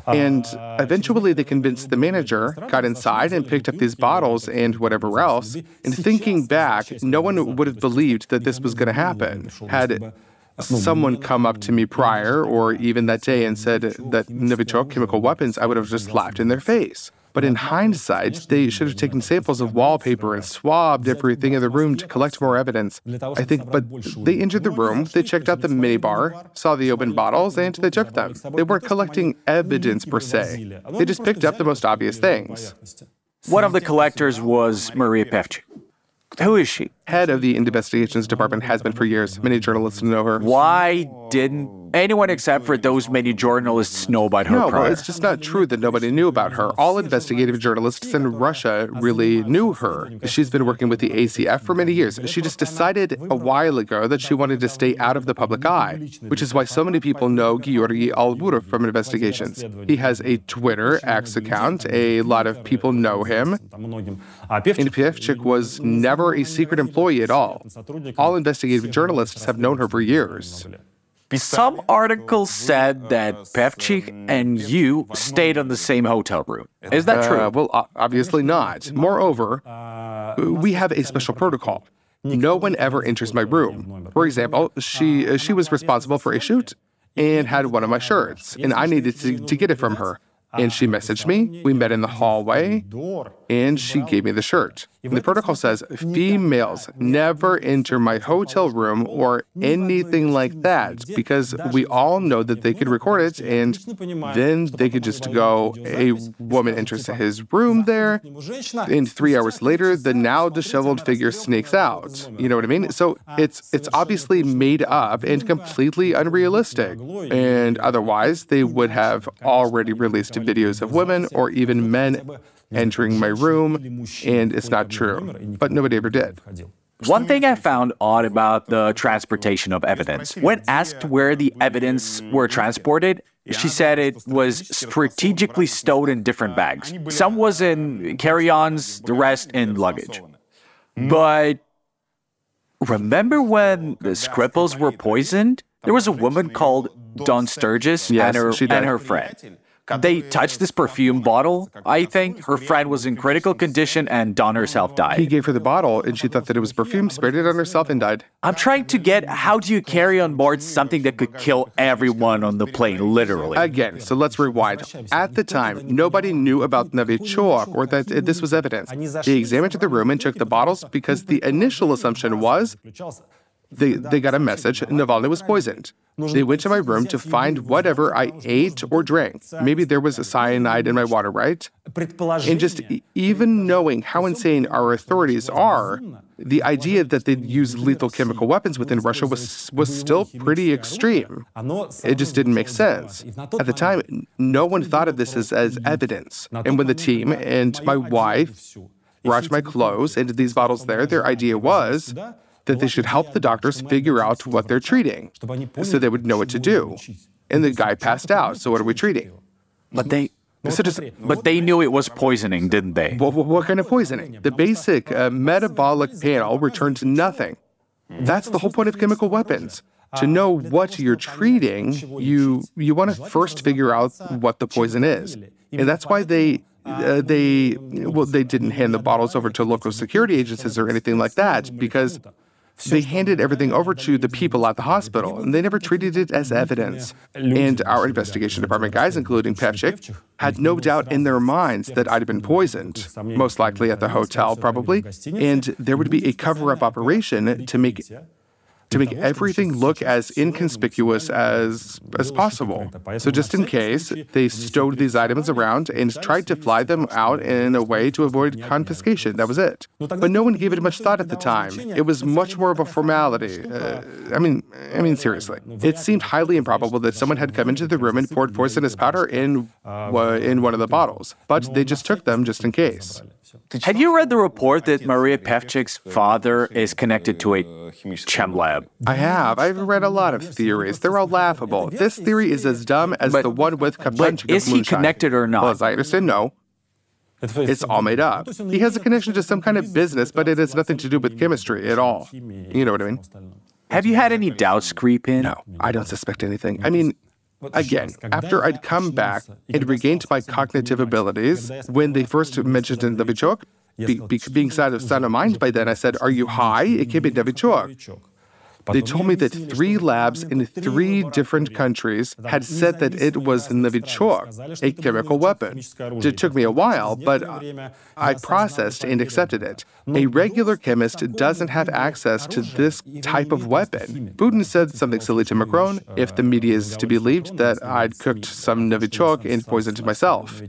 And eventually, they convinced the manager, got inside, and picked up these bottles and whatever else. And thinking back, no one would have believed that this was going to happen. Had someone come up to me prior or even that day and said that Novichok chemical weapons, I would have just laughed in their face. But in hindsight, they should have taken samples of wallpaper and swabbed everything in the room to collect more evidence. I think, but they entered the room, they checked out the minibar, saw the open bottles, and they took them. They weren't collecting evidence per se. They just picked up the most obvious things. One of the collectors was Maria Pevchikh. Who is she? Head of the investigations department has been for years. Many journalists know her. Why didn't anyone except for those many journalists know about her No, well, it's just not true that nobody knew about her. All investigative journalists in Russia really knew her. She's been working with the ACF for many years. She just decided a while ago that she wanted to stay out of the public eye, which is why so many people know Georgy Alburov from investigations. He has a Twitter X account. A lot of people know him. And Pevchikh was never a secret employee at all. All investigative journalists have known her for years. Some articles said that Pevchikh and you stayed in the same hotel room. Is that true? Uh, well, obviously not. Moreover, we have a special protocol. No one ever enters my room. For example, she she was responsible for a shoot and had one of my shirts, and I needed to, to get it from her. And she messaged me. We met in the hallway, and she gave me the shirt. The protocol says females never enter my hotel room or anything like that because we all know that they could record it, and then they could just go. A woman enters his room there, and three hours later, the now disheveled figure sneaks out. You know what I mean? So it's it's obviously made up and completely unrealistic. And otherwise, they would have already released videos of women or even men Mm-hmm. entering my room, and it's not true. But nobody ever did. One thing I found odd about the transportation of evidence. When asked where the evidence were transported, she said it was strategically stowed in different bags. Some was in carry-ons, the rest in luggage. But remember when the Skripals were poisoned? There was a woman called Dawn Sturgess Yes, and her and her friend. They touched this perfume bottle. I think her friend was in critical condition and Dawn herself died. He gave her the bottle, and she thought that it was perfume, sprayed it on herself, and died. I'm trying to get how do you carry on board something that could kill everyone on the plane, literally? Again, so let's rewind. At the time, nobody knew about Novichok or that this was evidence. They examined the room and took the bottles because the initial assumption was they, they got a message Navalny was poisoned. They went to my room to find whatever I ate or drank. Maybe there was cyanide in my water, right? And just even knowing how insane our authorities are, the idea that they'd use lethal chemical weapons within Russia was was still pretty extreme. It just didn't make sense. At the time, no one thought of this as, as evidence. And when the team and my wife brought my clothes into these bottles there. Their idea was that they should help the doctors figure out what they're treating so they would know what to do. And the guy passed out. So what are we treating? But they so just, but they knew it was poisoning, didn't they? What, what kind of poisoning? The basic uh, metabolic panel returns nothing. That's the whole point of chemical weapons. To know what you're treating, you you want to first figure out what the poison is, and that's why they uh, they well they didn't hand the bottles over to local security agencies or anything like that because they handed everything over to the people at the hospital, and they never treated it as evidence. And our investigation department guys, including Pevchikh, had no doubt in their minds that I'd been poisoned, most likely at the hotel, probably, and there would be a cover up operation to make to make everything look as inconspicuous as as possible. So just in case, they stowed these items around and tried to fly them out in a way to avoid confiscation. That was it. But no one gave it much thought at the time. It was much more of a formality. Uh, I mean, I mean seriously. It seemed highly improbable that someone had come into the room and poured poisonous powder in uh, in one of the bottles, but they just took them just in case. Have you read the report that Maria Pevchikh's father is connected to a chem lab? I have. I've read a lot of theories. They're all laughable. This theory is as dumb as But- the one with But Kaplanchik is he connected or Well, not? as I understand, no. It's all made up. He has a connection to some kind of business, but it has nothing to do with chemistry at all. You know what I mean? Have you had any doubts creep in? No, I don't suspect anything. I mean, again, after I'd come back and regained my cognitive abilities, when they first mentioned in Novichok, be, be, being sound of, sound of mind by then, I said, Are you high? It can't be Novichok. They told me that three labs in three different countries had said that it was Novichok, a chemical weapon. It took me a while, but I processed and accepted it. A regular chemist doesn't have access to this type of weapon. Putin said something silly to Macron, if the media is to be believed, that I'd cooked some Novichok and poisoned myself.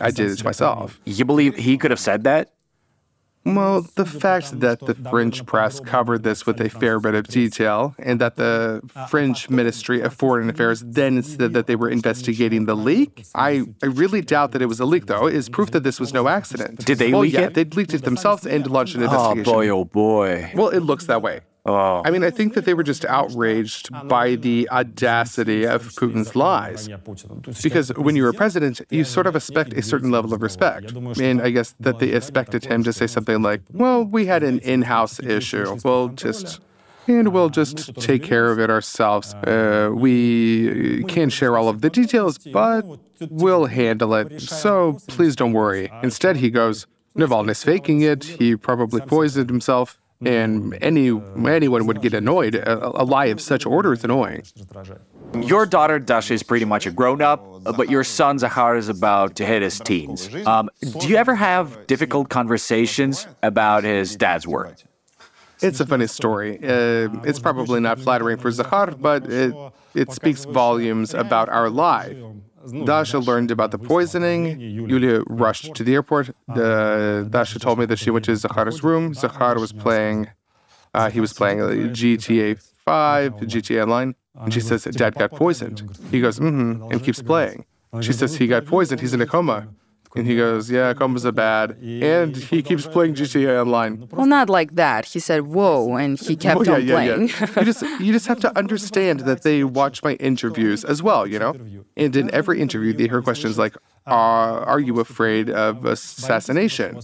I did it myself. You believe he could have said that? Well, the fact that the French press covered this with a fair bit of detail, and that the French Ministry of Foreign Affairs then said that they were investigating the leak, I, I really doubt that it was a leak, though, is proof that this was no accident. Did they well, leak yeah, it? They leaked it themselves and launched an ah, investigation. Oh investigation. boy, oh boy. Well, it looks that way. Oh. I mean, I think that they were just outraged by the audacity of Putin's lies. Because when you're a president, you sort of expect a certain level of respect. And I guess that they expected him to say something like, well, we had an in house issue. We'll just. And we'll just take care of it ourselves. Uh, we can't share all of the details, but we'll handle it. So please don't worry. Instead, he goes, Navalny's faking it. He probably poisoned himself. And any anyone would get annoyed. A, a lie of such order is annoying. Your daughter Dasha is pretty much a grown-up, but your son Zakhar is about to hit his teens. Um, do you ever have difficult conversations about his dad's work? It's a funny story. Uh, it's probably not flattering for Zakhar, but it, it speaks volumes about our life. Dasha learned about the poisoning. Yulia rushed to the airport. Uh, Dasha told me that she went to Zakhar's room. Zakhar was playing. Uh, he was playing GTA 5, GTA Online, and she says Dad got poisoned. He goes, mm-hmm, and keeps playing. She says he got poisoned. He's in a coma. And he goes, yeah, comas are bad. And he keeps playing GTA Online. Well, not like that. He said, whoa, and he kept yeah, on playing. yeah. you just you just have to understand that they watch my interviews as well, you know. And in every interview, they hear questions like, "Are are you afraid of assassination?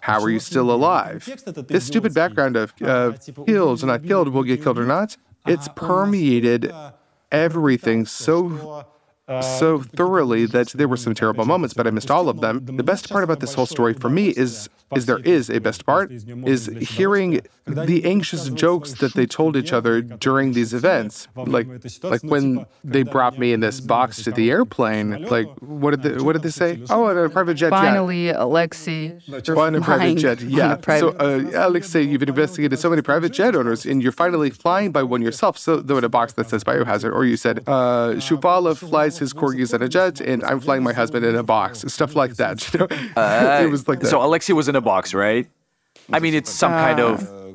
How are you still alive?" This stupid background of uh, killed, not killed, will get killed or not. It's permeated everything so so thoroughly that there were some terrible moments, but I missed all of them. The best part about this whole story for me is is there is a best part is hearing the anxious jokes that they told each other during these events. Like like when they brought me in this box to the airplane. Like what did they what did they say? Oh, a private jet. yeah. Finally, Alexei, On a private jet. Yeah. Private so uh, Alexei, you've investigated so many private jet owners, and you're finally flying by one yourself. So, though in a box that says biohazard, or you said, uh, Shuvalov flies his corgis in a jet, and I'm flying my husband in a box. Stuff like that. You know, it uh, was like that. So Alexei was in a box, right? I mean, it's some kind of uh,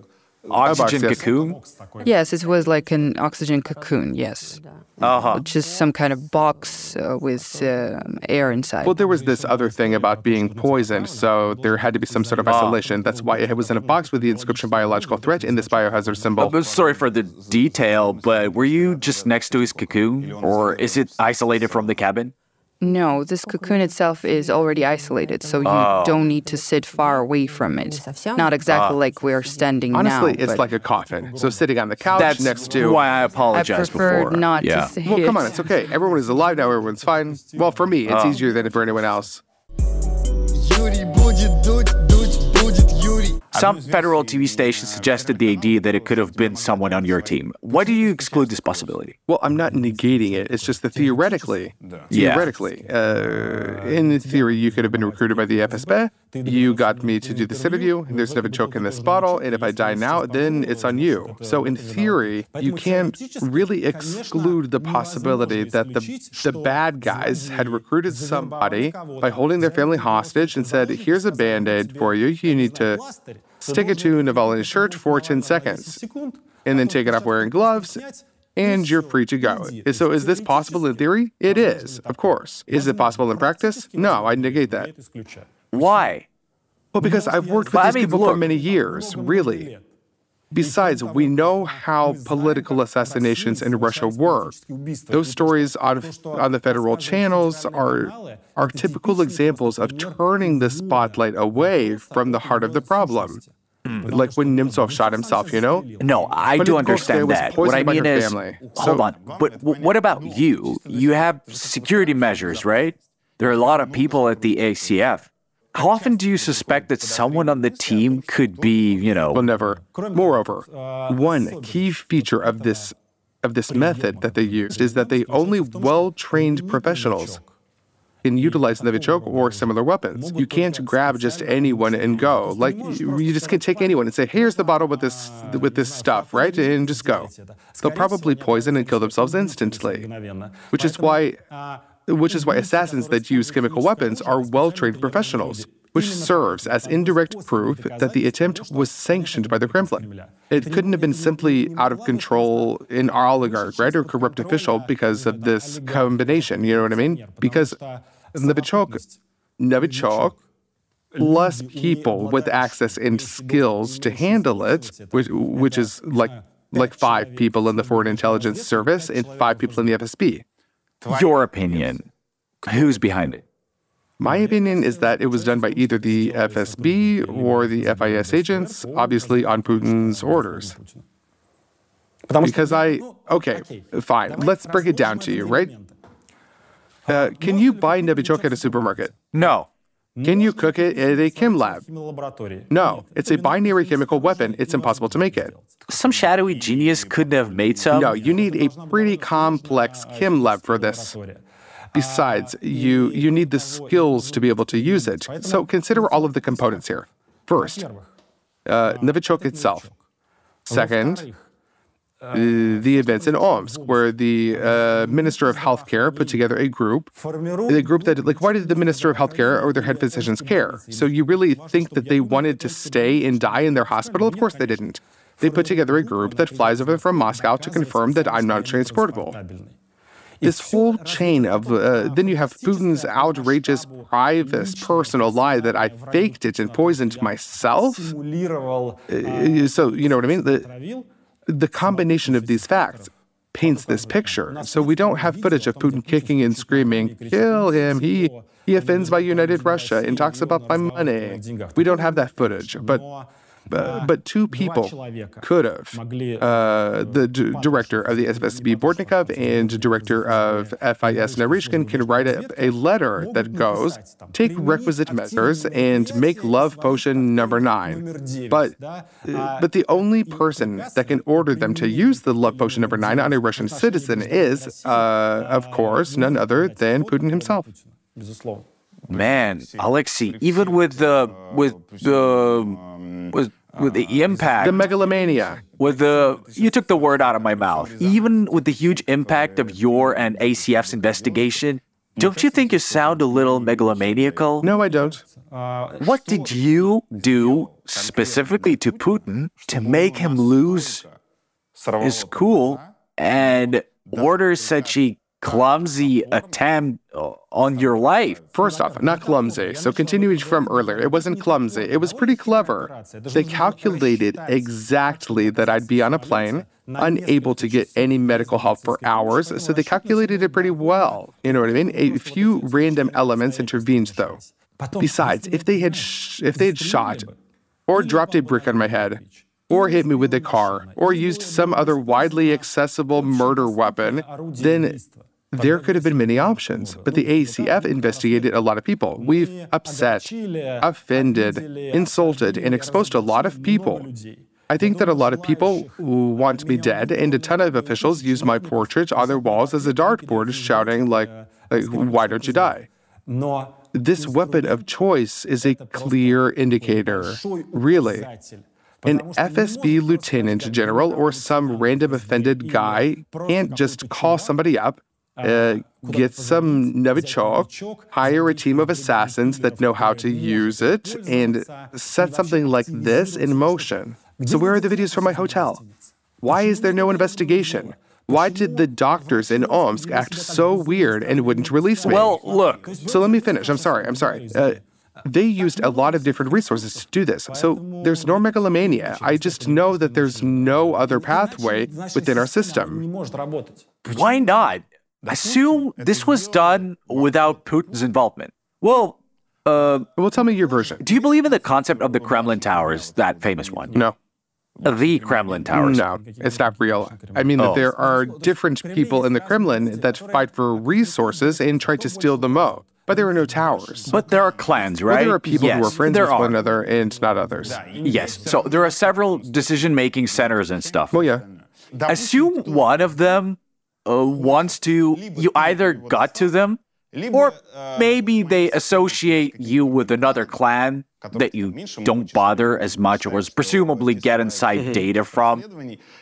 oxygen yes. cocoon? Yes, it was like an oxygen cocoon, yes. Uh-huh. Just some kind of box uh, with um air inside. Well, there was this other thing about being poisoned, so there had to be some sort of isolation. That's why it was in a box with the inscription biological threat in this biohazard symbol. I'm sorry for the detail, but were you just next to his cocoon? Or is it isolated from the cabin? No, this cocoon itself is already isolated, so you Oh. don't need to sit far away from it. Not exactly like we're standing Honestly, now. it's but like a coffin. So sitting on the couch That's next to. why I I apologized prefer before. not yeah. to say Well, come it. on, it's okay. Everyone is alive now. Everyone's fine. Well, for me, it's Oh. easier than for anyone else. Юрий будет дуть, дуть будет Юрий. some federal TV stations suggested the idea that it could have been someone on your team. Why do you exclude this possibility? Well, I'm not negating it. It's just that theoretically, Yeah. theoretically, uh, in theory, you could have been recruited by the FSB. You got me to do this interview. There's Novichok in this bottle, and if I die now, then it's on you. So in theory, you can't really exclude the possibility that the the bad guys had recruited somebody by holding their family hostage and said, "Here's a band-aid for you. You need to stick it to Navalny's shirt for 10 seconds, and then take it off wearing gloves." and you're free to go. So, is this possible in theory? It is, of course. Is it possible in practice? No, I negate that. Why? Well, because I've worked with But I these mean, people for many years, really. Besides, we know how political assassinations in Russia work. Those stories on, on the federal channels are, are typical examples of turning the spotlight away from the heart of the problem. Hmm. Like when Nemtsov shot himself, you know? No, I But do of course, they understand that. What I mean is, family. hold So- on. But w- what about you? You have security measures, right? There are a lot of people at the ACF. How often do you suspect that someone on the team could be, you know, Well, never. Moreover, one key feature of this of this method that they used is that they only well-trained professionals can utilize Novichok or similar weapons. You can't grab just anyone and go. Like you, just can't take anyone and say, "Here's the bottle with this with this stuff, right?" and just go. They'll probably poison and kill themselves instantly. Which is why which is why assassins that use chemical weapons are well-trained professionals, which serves as indirect proof that the attempt was sanctioned by the Kremlin. It couldn't have been simply out of control in our oligarch, right, or corrupt official because of this combination. You know what I mean? Because Novichok, Novichok, plus people with access and skills to handle it, which, which is like like five people in the Foreign Intelligence Service and five people in the FSB. Your opinion? Who's behind it? My opinion is that it was done by either the FSB or the FIS agents, obviously on Putin's orders. Because I, okay, fine, let's break it down to you, right? Uh, can you buy Novichok at a supermarket? No. Can you cook it at a chem lab? No, it's a binary chemical weapon. It's impossible to make it. Some shadowy genius couldn't have made some? No, you need a pretty complex chem lab for this. Besides, you you need the skills to be able to use it. So consider all of the components here. First, uh, Novichok itself. Second, uh, the events in Omsk, where the uh, Minister of Healthcare put together a group. The group that, like, why did the Minister of Healthcare or their head physicians care? So you really think that they wanted to stay and die in their hospital? Of course they didn't. They put together a group that flies over from Moscow to confirm that I'm not transportable. This whole chain of, uh, then you have Putin's outrageous, private, personal lie that I faked it and poisoned myself. Uh, So, you know what I mean? The, the combination of these facts paints this picture. So we don't have footage of Putin kicking and screaming, kill him, he, he offends my united Russia and talks about my money. We don't have that footage. But but, but two people could have. Uh, the d- director of the FSB, Bortnikov, and director of FIS, Naryshkin, can write a, a letter that goes, take requisite measures and make love potion number nine. But, uh, but the only person that can order them to use the love potion number nine on a Russian citizen is, uh, of course, none other than Putin himself. Man, Alexei, even with the with the with with the impact The megalomania. with the you took the word out of my mouth. Even with the huge impact of your and ACF's investigation, Don't you think you sound a little megalomaniacal? No, I don't. What did you do specifically to Putin to make him lose his cool? and order such a clumsy attempt on your life? First off, not clumsy. So continuing from earlier, it wasn't clumsy. It was pretty clever. They calculated exactly that I'd be on a plane, unable to get any medical help for hours. So they calculated it pretty well. You know what I mean? A few random elements intervened, though. Besides, if they had sh- if they had shot or dropped a brick on my head, or hit me with a car, or used some other widely accessible murder weapon, then there could have been many options. But the ACF investigated a lot of people. We've upset, offended, insulted, and exposed a lot of people. I think that a lot of people who want me dead, and a ton of officials use my portrait on their walls as a dartboard, shouting like, like "Why don't you die?" This weapon of choice is a clear indicator, really. An FSB lieutenant general or some random offended guy can't just call somebody up, uh, get some Novichok, hire a team of assassins that know how to use it, and set something like this in motion. So, where are the videos from my hotel? Why is there no investigation? Why did the doctors in Omsk act so weird and wouldn't release me? Well, look. So let me finish. I'm sorry. I'm sorry. Uh, they used a lot of different resources to do this. So there's no megalomania. I just know that there's no other pathway within our system. Why not? Assume this was done without Putin's involvement. Well, uh, Well, tell me your version. do you believe in the concept of the Kremlin Towers, that famous one? No. The Kremlin Towers. No, it's not real. I mean, that Oh. there are different people in the Kremlin that fight for resources and try to steal them out. But there are no towers. But there are clans, right? Well, there are people yes, who are friends there with are. one another and not others. Yes. So there are several decision-making centers and stuff. Well, yeah. Assume one of them uh, wants to. You either got to them, or maybe they associate you with another clan that you don't bother as much or presumably get inside data from.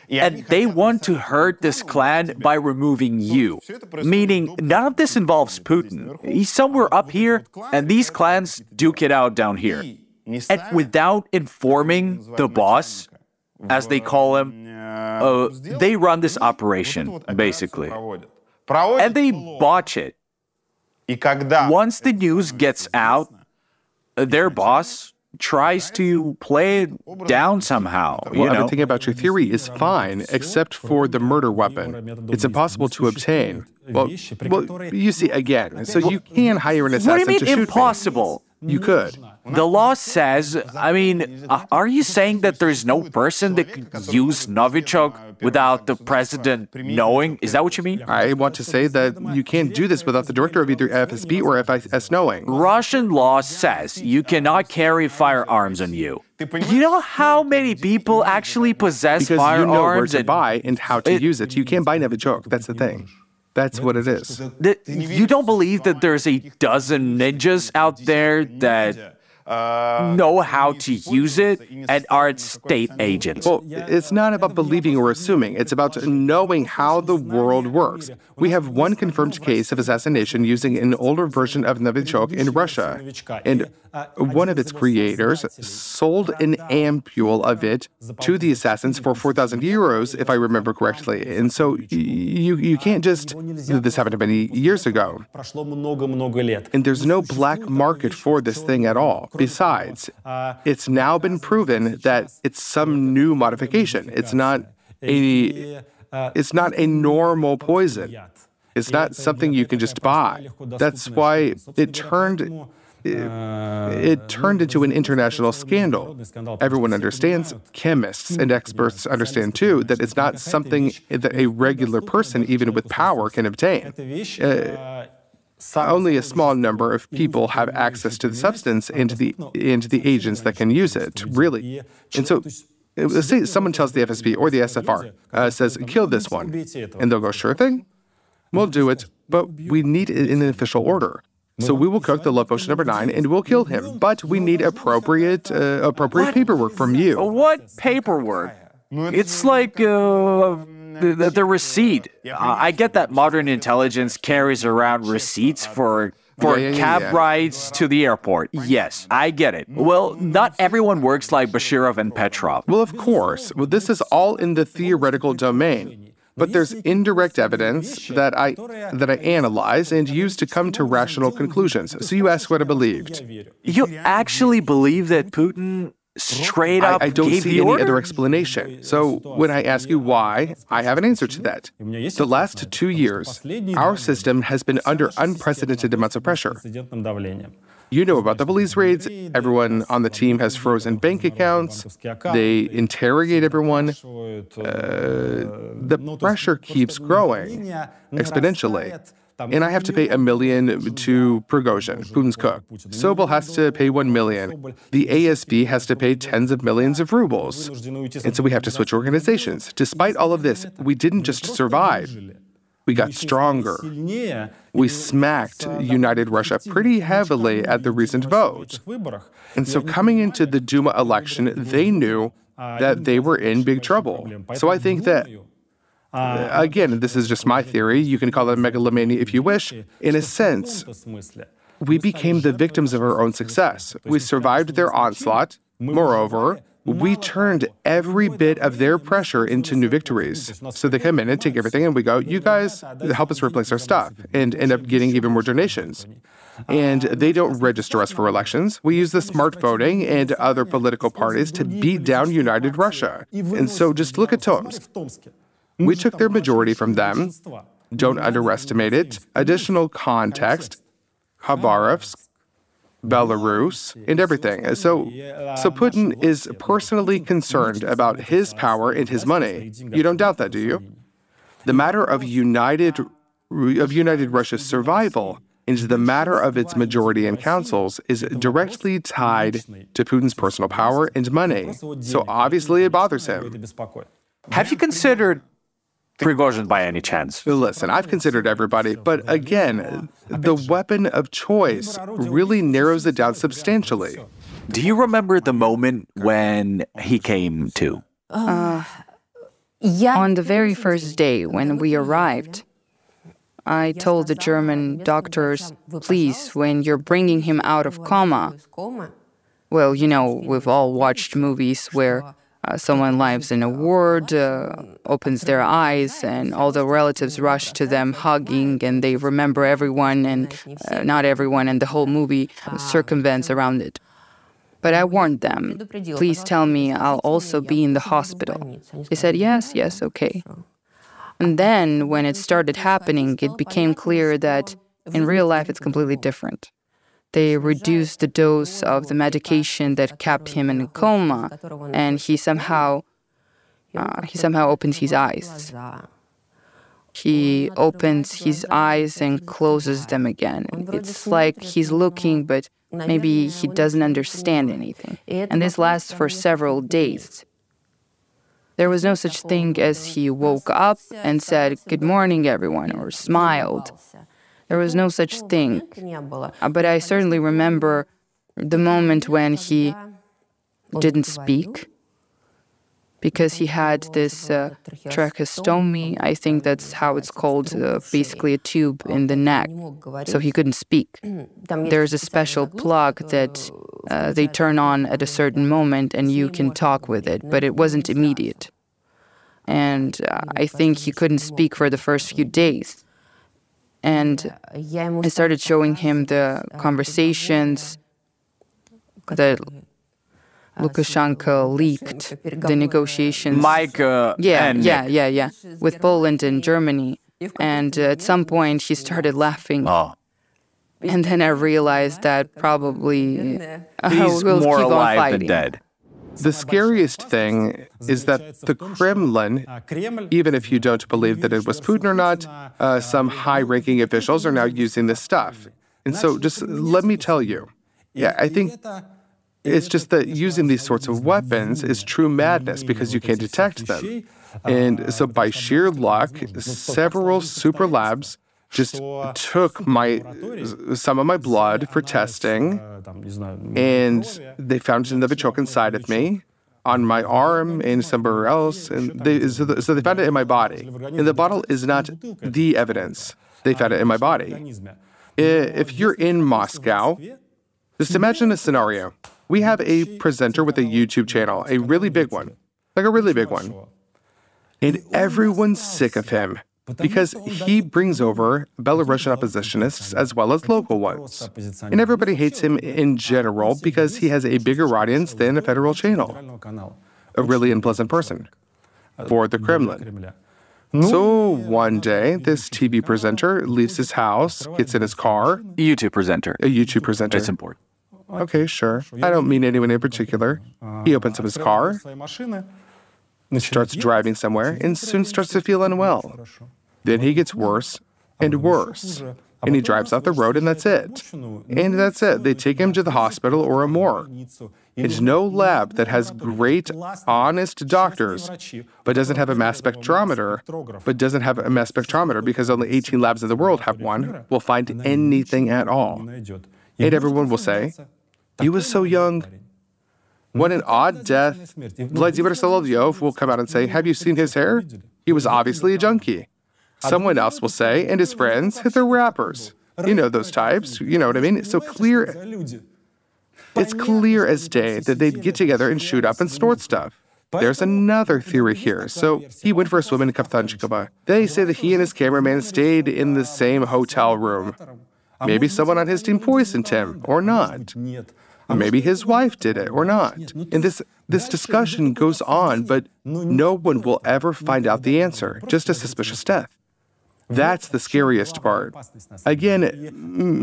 And they want to hurt this clan by removing you. Meaning, none of this involves Putin. He's somewhere up here, and these clans duke it out down here. And without informing the boss, as they call him, uh, they run this operation, basically. And they botch it. Once the news gets out, their boss tries to play it down somehow. You know? Everything about your theory is fine, except for the murder weapon. It's impossible to obtain. Well, well, you see, again, so you can hire an What do assassin you mean to shoot me. Impossible? You could. The law says, I mean, uh, are you saying that there's no person that could use Novichok without the president knowing? Is that what you mean? I want to say that you can't do this without the director of either FSB or FIS knowing. Russian law says you cannot carry firearms on you. You know how many people actually possess Because firearms? you know where to and- buy and how to it- use it. You can't buy Novichok. That's the thing. That's what it is. that you don't believe that there's a dozen ninjas out there that know how to use it and are state agents. Well, it's not about believing or assuming. It's about knowing how the world works. We have one confirmed case of assassination using an older version of Novichok in Russia. And Uh, one of its creators sold an ampule of it to the assassins for 4,000 euros, if I remember correctly. And so you, you can't just. This happened many years ago. And there's no black market for this thing at all. Besides, it's now been proven that it's some new modification. It's not a it's not a normal poison. It's not something you can just buy. That's why it turned it, turned into an international scandal. Everyone understands, chemists and experts understand too, that it's not something that a regular person, even with power, can obtain. Uh, only a small number of people have access to the substance and the and the agents that can use it, really. And so, uh, say someone tells the FSB or the SFR uh, says, "Kill this one," and they'll go, "Sure thing, we'll do it, but we need it in an official order." So we will cook the love potion number nine and we'll kill him, but we need appropriate uh, appropriate paperwork from you. What paperwork? It's like uh, the, the, the receipt. Uh, I get that modern intelligence carries around receipts for for yeah, yeah, cab yeah. rides to the airport. Yes, I get it. Well, not everyone works like Boshirov and Petrov. Well, of course. Well, this is all in the theoretical domain. But there's indirect evidence that I that I analyze and use to come to rational conclusions. So you ask what I believed. You actually believe that Putin straight I, up I don't gave see the any order? other explanation. So when I ask you why, I have an answer to that. The last two years, our system has been under unprecedented amounts of pressure. You know about the police raids. Everyone on the team has frozen bank accounts. They interrogate everyone. Uh, the pressure keeps growing exponentially. And I have to pay a million to Prigozhin, Putin's cook. Sobol has to pay one million. The ACF has to pay tens of millions of rubles. And so we have to switch organizations. Despite all of this, we didn't just survive. We got stronger. We smacked United Russia pretty heavily at the recent vote. And so coming into the Duma election, they knew that they were in big trouble. So I think that, uh, again, this is just my theory. You can call it megalomania if you wish. In a sense, we became the victims of our own success. We survived their onslaught. Moreover, we turned every bit of their pressure into new victories. So they come in and take everything, and we go, You guys help us replace our stuff, and end up getting even more donations. And they don't register us for elections. We use the smart voting and other political parties to beat down United Russia. And so just look at Tomsk. We took their majority from them. Don't underestimate it. Additional context Khabarovsk, Belarus, and everything. So, so Putin is personally concerned about his power and his money. You don't doubt that, do you? The matter of united of United Russia's survival and the matter of its majority in councils is directly tied to Putin's personal power and money. So obviously it bothers him. Have you considered Prigozhin by any chance? Listen, I've considered everybody, but again, the weapon of choice really narrows it down substantially. Do you remember the moment when he came to? Uh, yeah. On the very first day when we arrived, I told the German doctors, please, when you're bringing him out of coma, well, you know, we've all watched movies where uh, someone lives in a ward, uh, opens their eyes, and all the relatives rush to them, hugging, and they remember everyone and uh, not everyone, and the whole movie circumvents around it. But I warned them, please tell me I'll also be in the hospital. They said, yes, yes, okay. And then, when it started happening, it became clear that in real life it's completely different. They reduced the dose of the medication that kept him in a coma, and he somehow uh, he somehow opens his eyes. He opens his eyes and closes them again. It's like he's looking, but maybe he doesn't understand anything. And this lasts for several days. There was no such thing as he woke up and said, Good morning, everyone, or smiled. There was no such thing. But I certainly remember the moment when he didn't speak because he had this uh, tracheostomy. I think that's how it's called, uh, basically a tube in the neck. So he couldn't speak. There's a special plug that uh, they turn on at a certain moment and you can talk with it, but it wasn't immediate. And uh, I think he couldn't speak for the first few days. And I started showing him the conversations that Lukashenko leaked, the negotiations. Mike uh, Yeah, yeah, yeah, yeah. With Poland and Germany. And uh, at some point, he started laughing. Oh, And then I realized that probably uh, he's we'll more keep on alive fighting. than dead. The scariest thing is that the Kremlin, even if you don't believe that it was Putin or not, uh, some high ranking officials are now using this stuff. And so just let me tell you, yeah, I think it's just that using these sorts of weapons is true madness because you can't detect them. And so by sheer luck, several super labs just took my some of my blood for testing and they found a Novichok inside of me. on my arm and somewhere else. And they, so, the, so they found it in my body. And the bottle is not the evidence. They found it in my body. If you're in Moscow, just imagine a scenario. We have a presenter with a YouTube channel, a really big one, like a really big one. And everyone's sick of him because he brings over Belarusian oppositionists as well as local ones. And everybody hates him in general because he has a bigger audience than a federal channel. A really unpleasant person for the Kremlin. So one day, this TV presenter leaves his house, gets in his car. A YouTube presenter. A YouTube presenter. It's important. Okay, sure. I don't mean anyone in particular. He opens up his car, starts driving somewhere, and soon starts to feel unwell. Then he gets worse and worse. And he drives off the road, and that's it. And that's it. They take him to the hospital or a morgue. It's no lab that has great, honest doctors, but doesn't have a mass spectrometer, but doesn't have a mass spectrometer because only 18 labs in the world have one, will find anything at all. And everyone will say, he was so young. What an odd death. Vladimir Solovyov will come out and say, Have you seen his hair? He was obviously a junkie. Someone else will say, and his friends, they're rappers. You know those types, you know what I mean? So clear. It's clear as day that they'd get together and shoot up and snort stuff. There's another theory here. So he went for a swim in Kaftanchikova. They say that he and his cameraman stayed in the same hotel room. Maybe someone on his team poisoned him, or not. Maybe his wife did it, or not. And this, this discussion goes on, but no one will ever find out the answer, just a suspicious death. That's the scariest part. Again,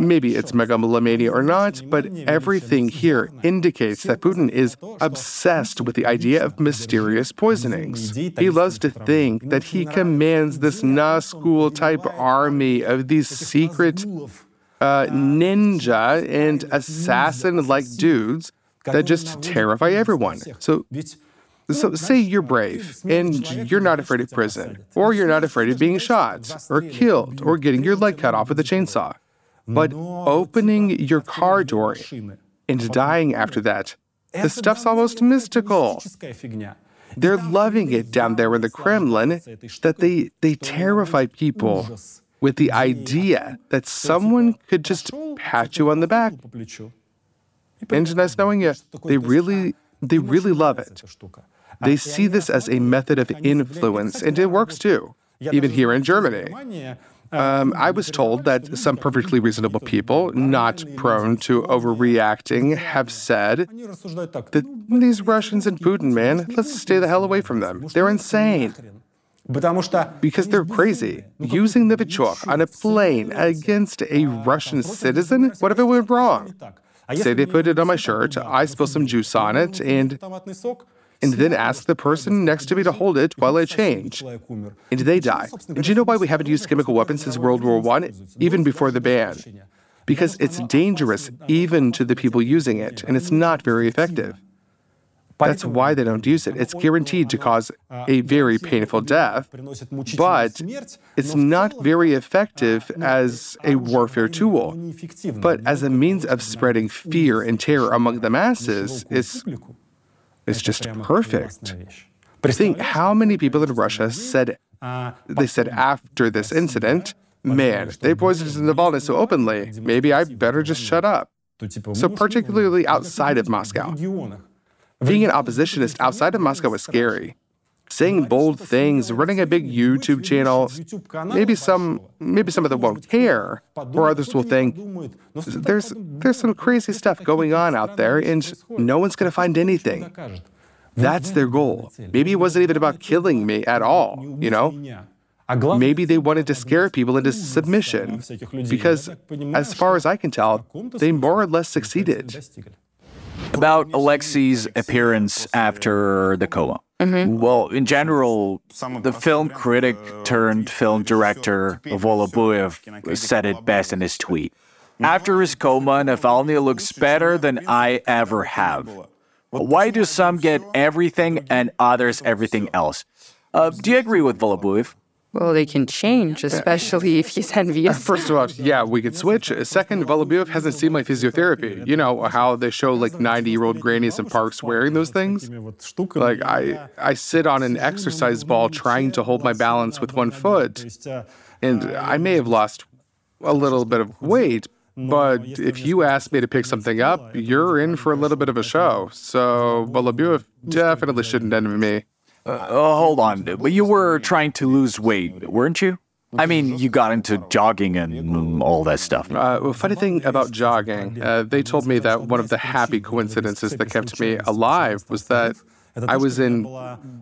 maybe it's megalomania or not, but everything here indicates that Putin is obsessed with the idea of mysterious poisonings. He loves to think that he commands this Nazgul type army of these secret uh, ninja and assassin like dudes that just terrify everyone. So so, say you're brave and you're not afraid of prison, or you're not afraid of being shot, or killed, or getting your leg cut off with a chainsaw. But opening your car door and dying after that, the stuff's almost mystical. They're loving it down there in the Kremlin that they, they terrify people with the idea that someone could just pat you on the back. And nice knowing you, they really, they really love it. They see this as a method of influence, and it works too, even here in Germany. Um, I was told that some perfectly reasonable people, not prone to overreacting, have said that these Russians and Putin, man, let's stay the hell away from them. They're insane. Because they're crazy. Using the Novichok on a plane against a Russian citizen? What if it went wrong? Say they put it on my shirt, I spill some juice on it, and and then ask the person next to me to hold it while I change. And they die. And do you know why we haven't used chemical weapons since World War I, even before the ban? Because it's dangerous even to the people using it, and it's not very effective. That's why they don't use it. It's guaranteed to cause a very painful death, but it's not very effective as a warfare tool. But as a means of spreading fear and terror among the masses, it's is just perfect. But think how many people in Russia said, they said after this incident, man, they poisoned Navalny so openly, maybe I better just shut up. So, particularly outside of Moscow. Being an oppositionist outside of Moscow was scary saying bold things, running a big YouTube channel. Maybe some maybe some of them won't care, or others will think there's there's some crazy stuff going on out there and no one's going to find anything. That's their goal. Maybe it wasn't even about killing me at all, you know? Maybe they wanted to scare people into submission because, as far as I can tell, they more or less succeeded. About Alexei's appearance after the coma. Mm-hmm. Well, in general, the film critic turned film director Volobuyev said it best in his tweet. After his coma, Navalny looks better than I ever have. Why do some get everything and others everything else? Uh, do you agree with Volobuyev? Well, they can change, especially if he's envious. First of all, yeah, we could switch. Second, Volobuyev hasn't seen my physiotherapy. You know how they show like 90 year old grannies in parks wearing those things? Like, I, I sit on an exercise ball trying to hold my balance with one foot, and I may have lost a little bit of weight, but if you ask me to pick something up, you're in for a little bit of a show. So Volobuyev definitely shouldn't envy me. Uh, hold on, but you were trying to lose weight, weren't you? I mean, you got into jogging and all that stuff. Uh, well, funny thing about jogging, uh, they told me that one of the happy coincidences that kept me alive was that I was in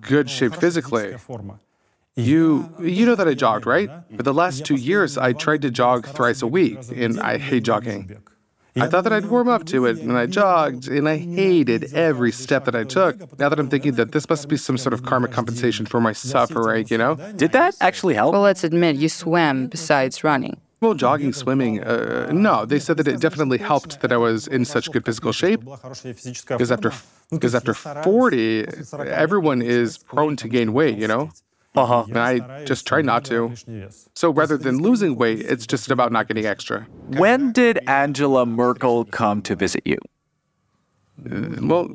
good shape physically. You you know that I jogged, right? For the last two years, I tried to jog thrice a week, and I hate jogging. I thought that I'd warm up to it, and I jogged, and I hated every step that I took. Now that I'm thinking that this must be some sort of karmic compensation for my suffering, you know? Did that actually help? Well, let's admit, you swam besides running. Well, jogging, swimming, uh, no. They said that it definitely helped that I was in such good physical shape. Because after, because after 40, everyone is prone to gain weight, you know? Uh-huh. And I just try not to. So rather than losing weight, it's just about not getting extra. When did Angela Merkel come to visit you? Uh, well,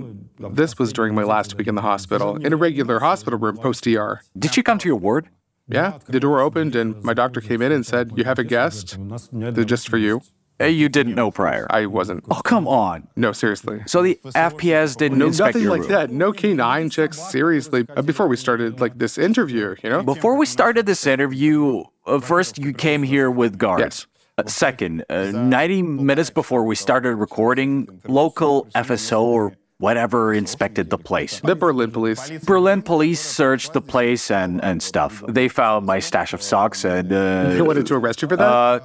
this was during my last week in the hospital, in a regular hospital room post ER. Did she come to your ward? Yeah, the door opened and my doctor came in and said, You have a guest? They're just for you. You didn't know prior. I wasn't. Oh, come on. No, seriously. So the FPS didn't No, inspect nothing your like room. that. No K9 checks. Seriously. Uh, Before we started like this interview, you know? Before we started this interview, uh, first you came here with guards. Yes. Uh, second, uh, 90 minutes before we started recording, local FSO or whatever inspected the place. The Berlin police. Berlin police searched the place and, and stuff. They found my stash of socks and. Uh, They wanted to arrest you for that? uh,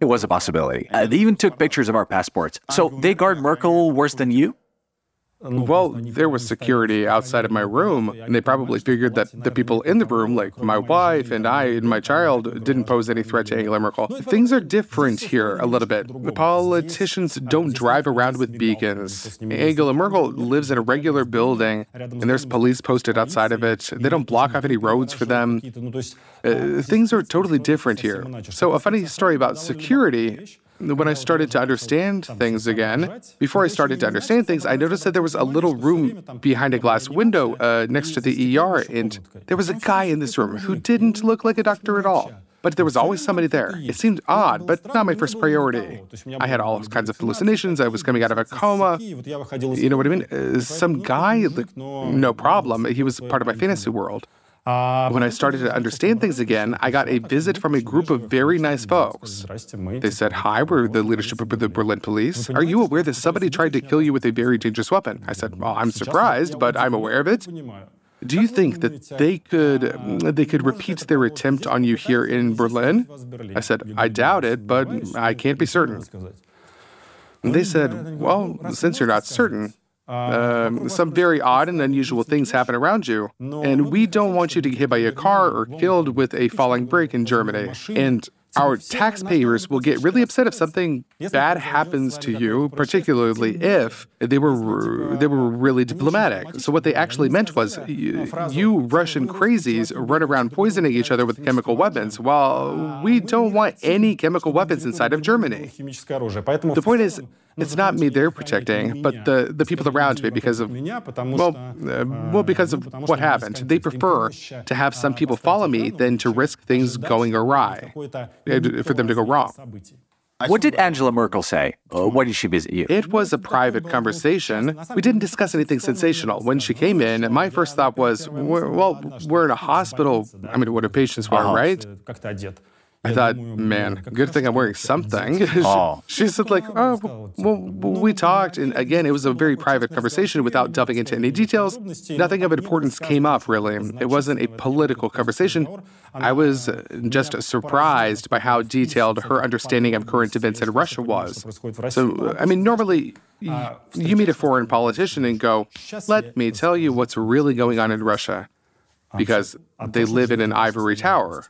it was a possibility. Uh, they even took pictures of our passports. So they guard Merkel worse than you? Well, there was security outside of my room, and they probably figured that the people in the room, like my wife and I and my child, didn't pose any threat to Angela Merkel. Things are different here a little bit. The politicians don't drive around with beacons. Angela Merkel lives in a regular building, and there's police posted outside of it. They don't block off any roads for them. Uh, things are totally different here. So, a funny story about security. When I started to understand things again, before I started to understand things, I noticed that there was a little room behind a glass window uh, next to the ER, and there was a guy in this room who didn't look like a doctor at all. But there was always somebody there. It seemed odd, but not my first priority. I had all kinds of hallucinations. I was coming out of a coma. You know what I mean? Uh, some guy, no problem. He was part of my fantasy world. Uh, when I started to understand things again, I got a visit from a group of very nice folks. They said, Hi, we're the leadership of the Berlin police. Are you aware that somebody tried to kill you with a very dangerous weapon? I said, Well, I'm surprised, but I'm aware of it. Do you think that they could they could repeat their attempt on you here in Berlin? I said, I doubt it, but I can't be certain. They said, Well, since you're not certain, um, some very odd and unusual things happen around you, and we don't want you to get hit by a car or killed with a falling brick in Germany. And our taxpayers will get really upset if something bad happens to you, particularly if they were they were really diplomatic. So what they actually meant was you, you Russian crazies run around poisoning each other with chemical weapons, while we don't want any chemical weapons inside of Germany. The point is, it's not me they're protecting, but the, the people around me because of well, uh, well because of what happened. They prefer to have some people follow me than to risk things going awry, uh, for them to go wrong. What did Angela Merkel say? Uh, why did she visit you? It was a private conversation. We didn't discuss anything sensational. When she came in, my first thought was, we're, well, we're in a hospital. I mean, what do patients wear, Uh-huh. right? I thought, man, good thing I'm wearing something. Oh. she said, like, oh, well, we talked. And again, it was a very private conversation without delving into any details. Nothing of importance came up, really. It wasn't a political conversation. I was uh, just surprised by how detailed her understanding of current events in Russia was. So, I mean, normally y- you meet a foreign politician and go, let me tell you what's really going on in Russia, because they live in an ivory tower.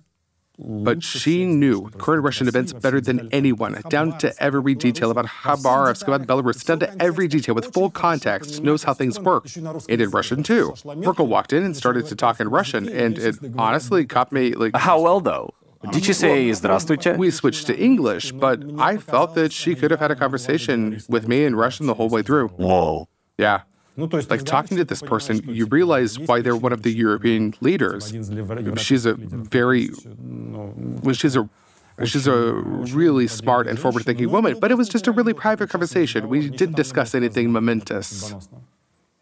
But she knew current Russian events better than anyone, down to every detail about Khabarovsk, about Belarus, down to every detail with full context, knows how things work. And in Russian too. Merkel walked in and started to talk in Russian, and it honestly caught me like. How well, though? Did you say Здравствуйте? We switched to English, but I felt that she could have had a conversation with me in Russian the whole way through. Whoa. Yeah. Like talking to this person, you realize why they're one of the European leaders. She's a very, well, she's a She's a really smart and forward thinking woman, but it was just a really private conversation. We didn't discuss anything momentous.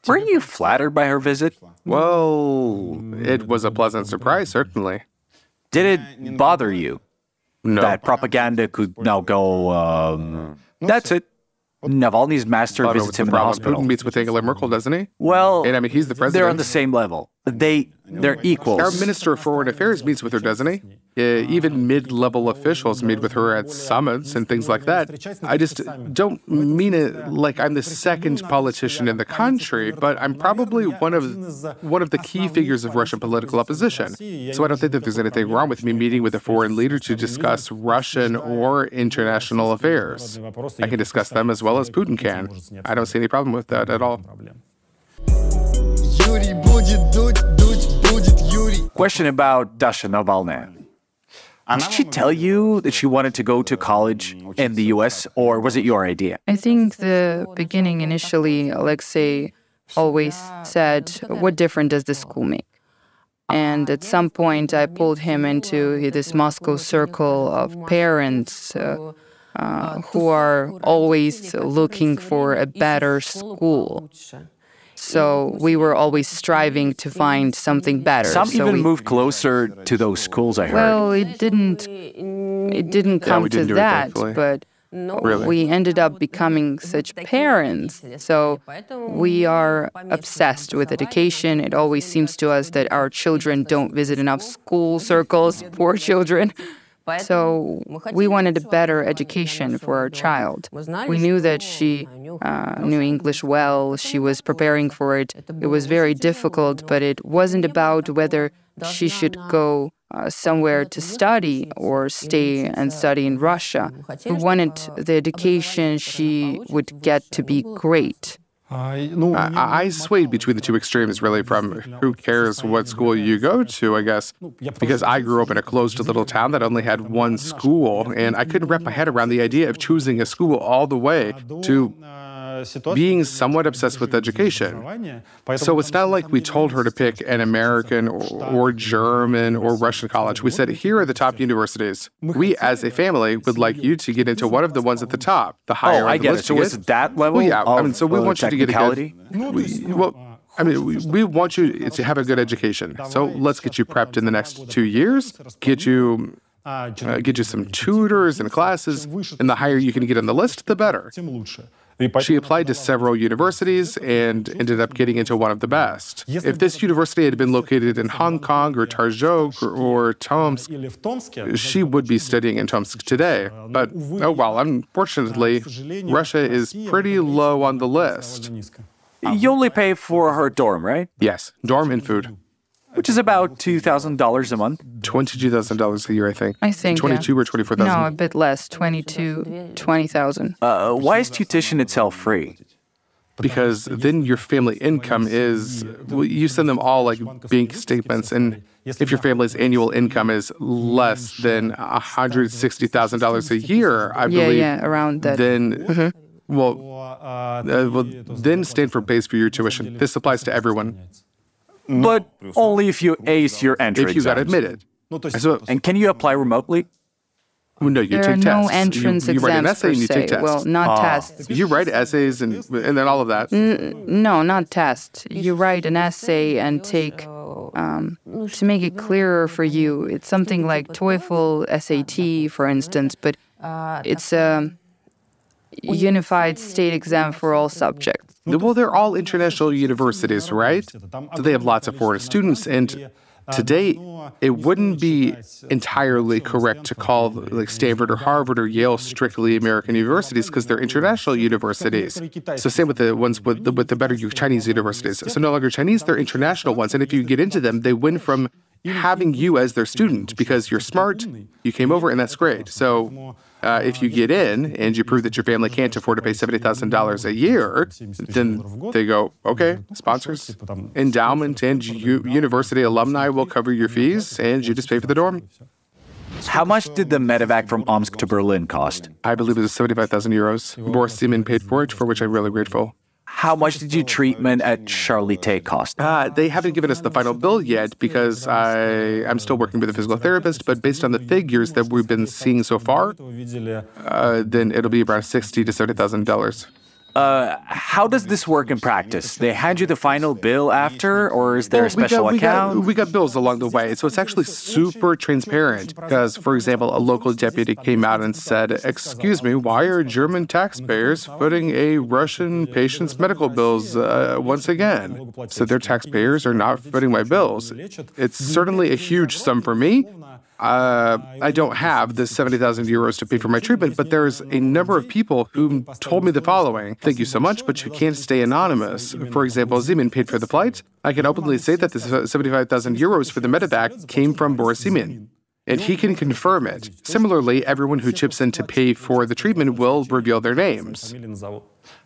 Were you flattered by her visit? Well, it was a pleasant surprise, certainly. Did it bother you No. that propaganda could now go, um, that's it? Navalny's master I don't know visits him in the hospital. Putin meets with Angela Merkel, doesn't he? Well, And I mean, he's the president. they're on the same level. They, they're equals. Our Minister of Foreign Affairs meets with her, doesn't he? Uh, even mid level officials meet with her at summits and things like that. I just don't mean it like I'm the second politician in the country, but I'm probably one of one of the key figures of Russian political opposition. So I don't think that there's anything wrong with me meeting with a foreign leader to discuss Russian or international affairs. I can discuss them as well as Putin can. I don't see any problem with that at all. Question about Dasha Navalny. Did she tell you that she wanted to go to college in the US, or was it your idea? I think the beginning initially, Alexei always said, What difference does the school make? And at some point, I pulled him into this Moscow circle of parents uh, uh, who are always looking for a better school. So we were always striving to find something better. Some so even we, moved closer to those schools, I heard. Well, it didn't. It didn't come to didn't it, that, but Really? we ended up becoming such parents. So we are obsessed with education. It always seems to us that our children don't visit enough school circles. Poor children. So we wanted a better education for our child. We knew that she uh, knew English well. She was preparing for it. It was very difficult, but it wasn't about whether she should go uh, somewhere to study or stay and study in Russia. We wanted the education she would get to be great. I, I swayed between the two extremes, really, from who cares what school you go to, I guess. Because I grew up in a closed little town that only had one school, and I couldn't wrap my head around the idea of choosing a school all the way to being somewhat obsessed with education. So it's not like we told her to pick an American or, German or Russian college. We said, here are the top universities. We, as a family, would like you to get into one of the ones at the top, the higher oh, I the get it. So you was get. it that level? Well, yeah, I mean, so we uh, want you to get a good. We, well, I mean, we, we want you to have a good education. So let's get you prepped in the next two years. Get you. Uh, get you some tutors and classes, and the higher you can get on the list, the better. She applied to several universities and ended up getting into one of the best. If this university had been located in Hong Kong or Torzhok or, or Tomsk, she would be studying in Tomsk today. But oh well, unfortunately, Russia is pretty low on the list. You only pay for her dorm, right? Yes, dorm and food. Which is about $2,000 a month. Twenty-two thousand dollars a year, I think. I think. yeah. Twenty-two or twenty-four No, a bit less, 22, 20,000. Uh, why is tuition itself free? Because then your family income is well, you send them all like bank statements, and if your family's annual income is less than hundred sixty thousand dollars a year, I believe. yeah, around that. Then, well, uh, well, then Stanford pays for your tuition. This applies to everyone But only if you ace your entry if you got exams. admitted. So, And can you apply remotely? well, no, you There take are tests. no entrance you, you write an essay per and you se. take tests. Well, not ah. tests. You write essays and and then all of that. No, not tests. You write an essay and take. Um, to make it clearer for you, it's something like TOEFL, SAT, for instance, but it's a um, unified state exam for all subjects. Well, they're all international universities, right? So they have lots of foreign students, and today it wouldn't be entirely correct to call like Stanford or Harvard or Yale strictly American universities because they're international universities. So same with the ones with the, with the better Chinese universities. So no longer Chinese, they're international ones, and if you get into them, they win from having you as their student because you're smart, you came over, and that's great. So uh, if you get in and you prove that your family can't afford to pay $70,000 a year, then they go, okay, sponsors, endowment, and u- university alumni will cover your fees, and you just pay for the dorm. How much did the medevac from Omsk to Berlin cost? I believe it was 75,000 euros. Boris Zimin paid for it, for which I'm really grateful. How much did your treatment at Charité cost? Uh, they haven't given us the final bill yet because I, I'm still working with a physical therapist, but based on the figures that we've been seeing so far, uh, then it'll be around sixty to seventy thousand dollars. Uh, how does this work in practice? They hand you the final bill after, or is there a Well, we special got, we account? Got, we got bills along the way, so it's actually super transparent. Because, for example, a local deputy came out and said, "Excuse me, why are German taxpayers footing a Russian patient's medical bills uh, once again?" So their taxpayers are not footing my bills. It's certainly a huge sum for me. Uh, I don't have the 70,000 euros to pay for my treatment, but there's a number of people who told me the following Thank you so much, but you can't stay anonymous. For example, Zimin paid for the flight. I can openly say that the 75,000 euros for the medevac came from Boris Zimin. And he can confirm it. Similarly, everyone who chips in to pay for the treatment will reveal their names.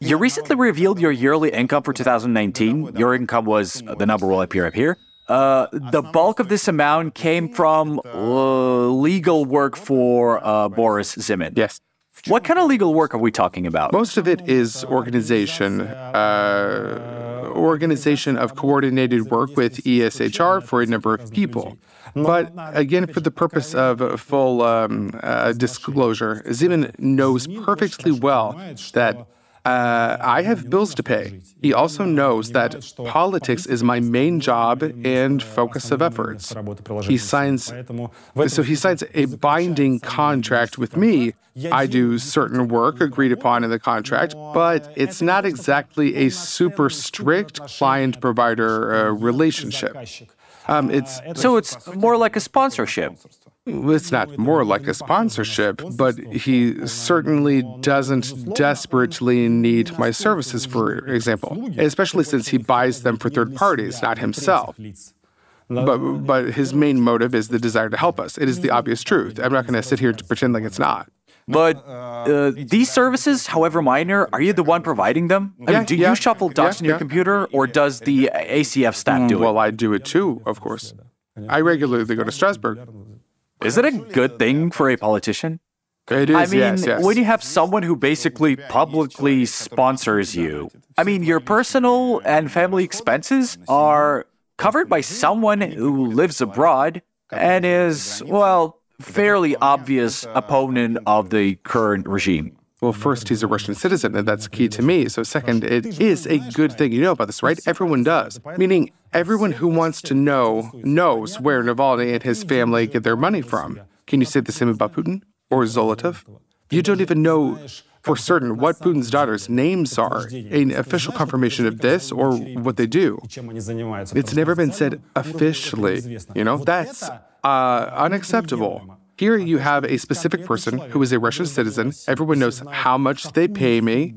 You recently revealed your yearly income for 2019. Your income was the number will appear up here. Uh, the bulk of this amount came from uh, legal work for uh, Boris Zimin. Yes. What kind of legal work are we talking about? Most of it is organization, uh, organization of coordinated work with ECHR for a number of people. But again, for the purpose of full um, uh, disclosure, Zimin knows perfectly well that uh, I have bills to pay. He also knows that politics is my main job and focus of efforts. He signs, so he signs a binding contract with me. I do certain work agreed upon in the contract, but it's not exactly a super strict client-provider uh, relationship. Um, it's So it's more like a sponsorship. It's not more like a sponsorship, but he certainly doesn't desperately need my services, for example, especially since he buys them for third parties, not himself. But, but his main motive is the desire to help us. It is the obvious truth. I'm not going to sit here to pretend like it's not. But uh, these services, however minor, are you the one providing them? I Yeah, mean, do yeah, you shuffle docs yeah, in your computer, or does the ACF staff do it? Well, I do it too, of course. I regularly go to Strasbourg. Is it a good thing for a politician? It is, I mean, yes, yes. when you have someone who basically publicly sponsors you, I mean, your personal and family expenses are covered by someone who lives abroad and is, well, fairly obvious opponent of the current regime. Well, first, he's a Russian citizen, and that's key to me. So, second, it is a good thing. You know about this, right? Everyone does. Meaning, everyone who wants to know knows where Navalny and his family get their money from. Can you say the same about Putin or Zolotov? You don't even know for certain what Putin's daughters' names are, an official confirmation of this or what they do. It's never been said officially. You know, that's uh, unacceptable. Here you have a specific person who is a Russian citizen. Everyone knows how much they pay me,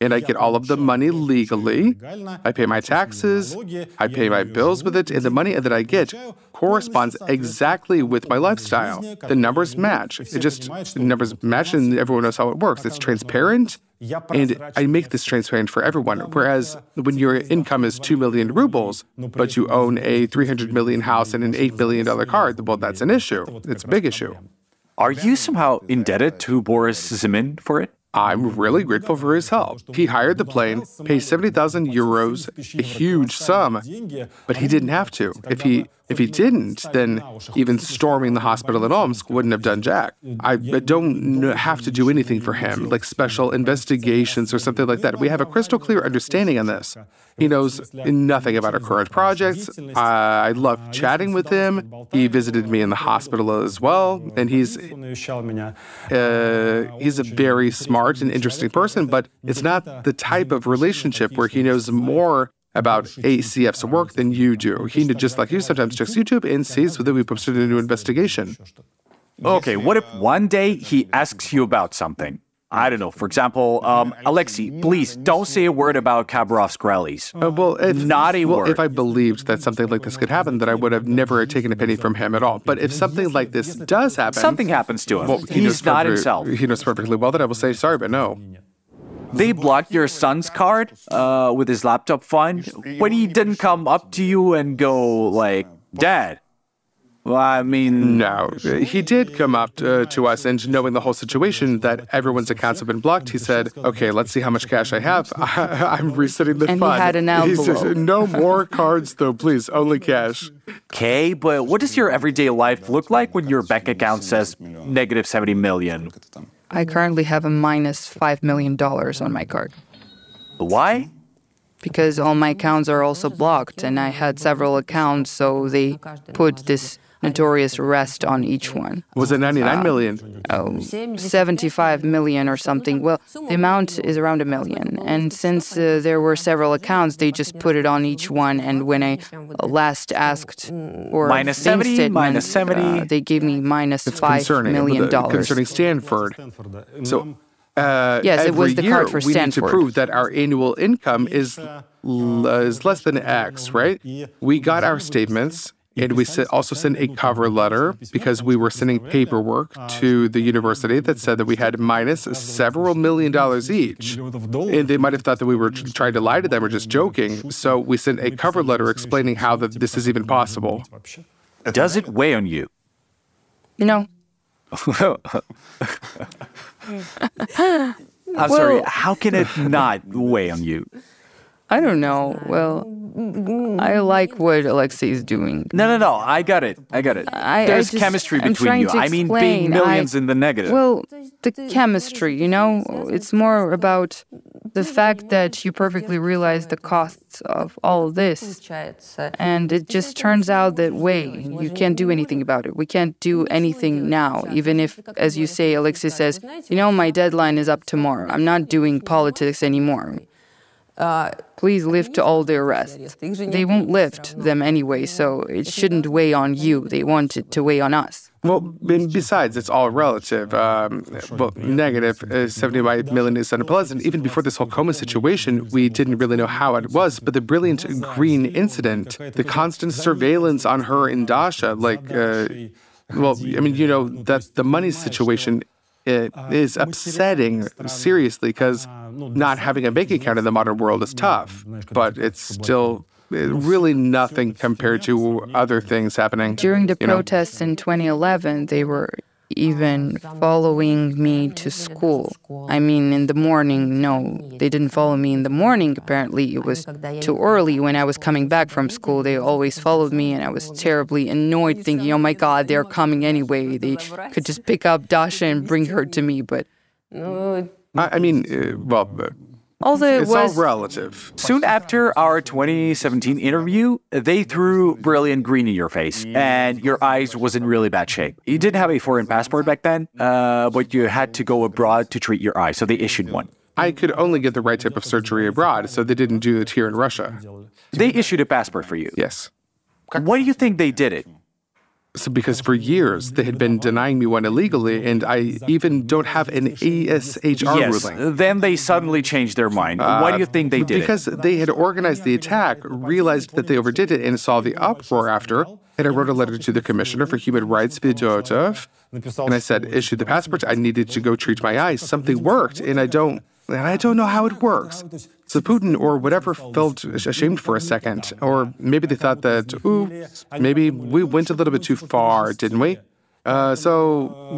and I get all of the money legally. I pay my taxes, I pay my bills with it, and the money that I get corresponds exactly with my lifestyle. The numbers match. It just the numbers match, and everyone knows how it works. It's transparent, and I make this transparent for everyone. Whereas when your income is 2 million rubles, but you own a 300 million house and an $8 billion car, well, that's an issue. It's a big issue. Are you somehow indebted to Boris Zimin for it? I'm really grateful for his help. He hired the plane, paid 70,000 euros, a huge sum, but he didn't have to. If he if he didn't, then even storming the hospital in Omsk wouldn't have done jack. I don't have to do anything for him, like special investigations or something like that. We have a crystal clear understanding on this. He knows nothing about our current projects. I love chatting with him. He visited me in the hospital as well, and he's uh, he's a very smart and interesting person, but it's not the type of relationship where he knows more about ACF's work than you do. He, just like you, sometimes checks YouTube and sees that we posted a new investigation. Okay, what if one day he asks you about something? I don't know. For example, um, Alexei, please don't say a word about Khabarovsk rallies. Uh, well, if, Not a well, word. if I believed that something like this could happen, then I would have never taken a penny from him at all. But if something like this does happen, Something happens to him. well, he He's not perfect- himself. He knows perfectly well that I will say sorry, but no. They blocked your son's card uh, with his laptop fund when he didn't come up to you and go like, "Dad." Well, I mean, No, he did come up to, to us, and knowing the whole situation that everyone's accounts have been blocked, he said, "Okay, let's see how much cash I have. I, am resetting the And he had an He says, envelope. "No more cards, though, please. Only cash." okay, but what does your everyday life look like when your bank account says negative 70 million? I currently have a minus $5 million on my card. Why? because all my accounts are also blocked, and I had several accounts, so they put this notorious arrest on each one. Was it 99 million? Oh, 75 million or something. Well, the amount is around a million. And since uh, there were several accounts, they just put it on each one. And when I uh, last asked for Minus a 70, bank minus 70. uh, they gave me minus five million uh, dollars. Concerning Stanford. So, uh, Yes, it was the card year for we need to prove that our annual income is l- uh, is less than X, right? We got our statements. And we also sent a cover letter because we were sending paperwork to the university that said that we had minus several million dollars each. And they might have thought that we were trying to lie to them or just joking. So we sent a cover letter explaining how that this is even possible. Does it weigh on you? No. I'm sorry, how can it not weigh on you? I don't know. Well, I like what Alexei is doing. No, no, no. I got it. I got it. I- I There's just- chemistry between you. I mean, being explain. I- millions in the negative. Well, the chemistry, you know, it's more about the fact that you perfectly realize the costs of all this. And it just turns out that way, you can't do anything about it. We can't do anything now, even if, as you say, Alexei says, you know, my deadline is up tomorrow. I'm not doing politics anymore. Please lift all the arrests. They won't lift them anyway, so it shouldn't weigh on you. They want it to weigh on us. Well, besides, it's all relative. Um, well, negative uh, 75 million is unpleasant. Even before this whole coma situation, we didn't really know how it was. But the brilliant green incident, the constant surveillance on her in Dasha, like, uh, well, I mean, you know, that the money situation it is upsetting seriously because not having a bank account in the modern world is tough, but it's still uh, really nothing compared to other things happening. During the you know? protests in 2011, they were even following me to school. I mean, in the morning, no, they didn't follow me in the morning. Apparently, it was too early. When I was coming back from school, they always followed me, and I was terribly annoyed, thinking, oh my God, they're coming anyway. They could just pick up Dasha and bring her to me. But I, I mean, uh, well, it's all was. relative. Soon after our 2017 interview, they threw brilliant green in your face, and your eyes was in really bad shape. You didn't have a foreign passport back then, uh, but you had to go abroad to treat your eyes, so they issued one. I could only get the right type of surgery abroad, so they didn't do it here in Russia. They issued a passport for you. Yes. Why do you think they did it? So because for years they had been denying me one illegally, and I even don't have an ECHR yes. ruling. Then they suddenly changed their mind. Why do you uh, think they did it? Because they had organized the attack, realized that they overdid it, and saw the uproar after. And I wrote a letter to the Commissioner for Human Rights, Fedotov, and I said, issue the passport. I needed to go treat my eyes. Something worked, and I don't, and I don't know how it works. So Putin or whatever felt ashamed for a second, or maybe they thought that, ooh, maybe we went a little bit too far, didn't we? Uh, so,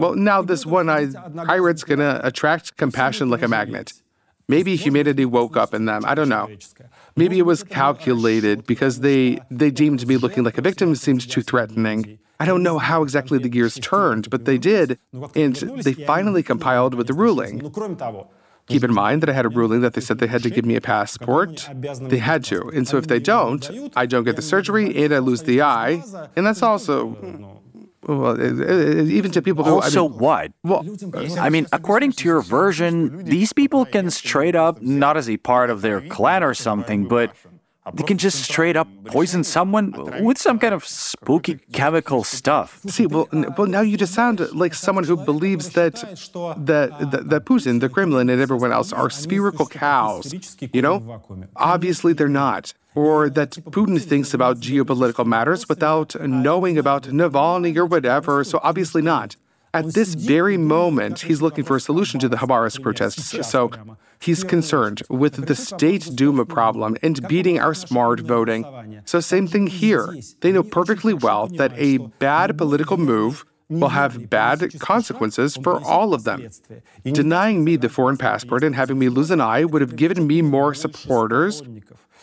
well, now this one-eyed pirate's gonna attract compassion like a magnet. Maybe humanity woke up in them. I don't know. Maybe it was calculated because they they deemed me looking like a victim seemed too threatening. I don't know how exactly the gears turned, but they did, and they finally compiled with the ruling. Keep in mind that I had a ruling that they said they had to give me a passport. They had to. And so if they don't, I don't get the surgery and I lose the eye. And that's also, hmm, well, it- it- even to people who. Also, I mean, what? well, I mean, according to your version, these people can straight up, not as a part of their clan or something, but They can just straight up poison someone with some kind of spooky chemical stuff. See, well, well, now you just sound like someone who believes that that that, that Putin, the Kremlin, and everyone else are spherical cows. You know, obviously they're not. Or that Putin thinks about geopolitical matters without knowing about Navalny or whatever. So obviously not. At this very moment, he's looking for a solution to the Khabarovsk protests. So he's concerned with the state Duma problem and beating our smart voting. So, same thing here. They know perfectly well that a bad political move will have bad consequences for all of them. Denying me the foreign passport and having me lose an eye would have given me more supporters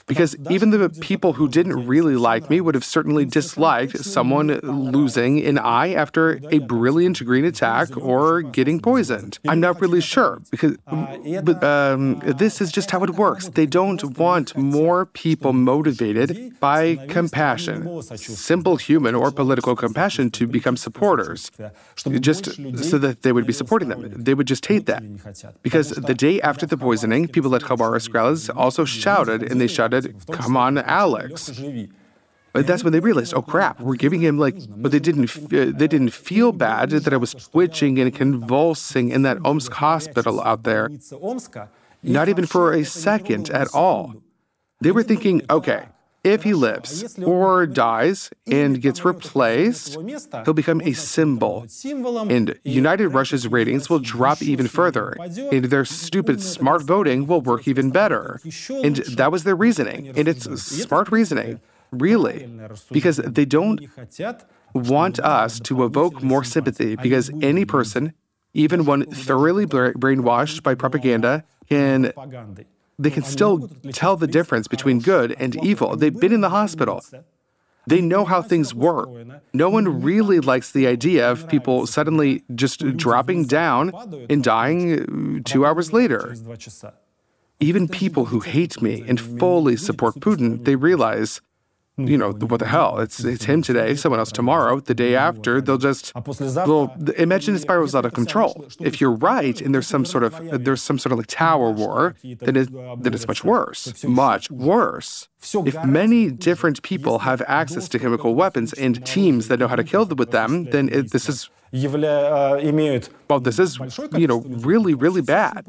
because even the people who didn't really like me would have certainly disliked someone losing an eye after a brilliant green attack or getting poisoned. I'm not really sure because but, um, this is just how it works. They don't want more people motivated by compassion, simple human or political compassion to become supporters, just so that they would be supporting them. They would just hate that. Because the day after the poisoning, people at Khabarovsk also shouted, and they shouted, "Come on, Alex!" But that's when they realized, oh crap, we're giving him like, but they didn't, they didn't feel bad that I was twitching and convulsing in that Omsk hospital out there. Not even for a second at all. They were thinking, okay, if he lives or dies and gets replaced, he'll become a symbol. And United Russia's ratings will drop even further, and their stupid smart voting will work even better. And that was their reasoning. And it's smart reasoning, really, because they don't want us to evoke more sympathy, because any person, even one thoroughly brainwashed by propaganda, can they can still tell the difference between good and evil. They've been in the hospital. They know how things work. No one really likes the idea of people suddenly just dropping down and dying uh, two hours later. Even people who hate me and fully support Putin, they realize you know, what the hell? It's it's him today, someone else tomorrow, the day after. They'll just well, imagine it spirals out of control. If you're right, and there's some sort of there's some sort of like tower war, then it then it's much worse, much worse. If many different people have access to chemical weapons and teams that know how to kill them with them, then it, this is well, this is you know really really bad.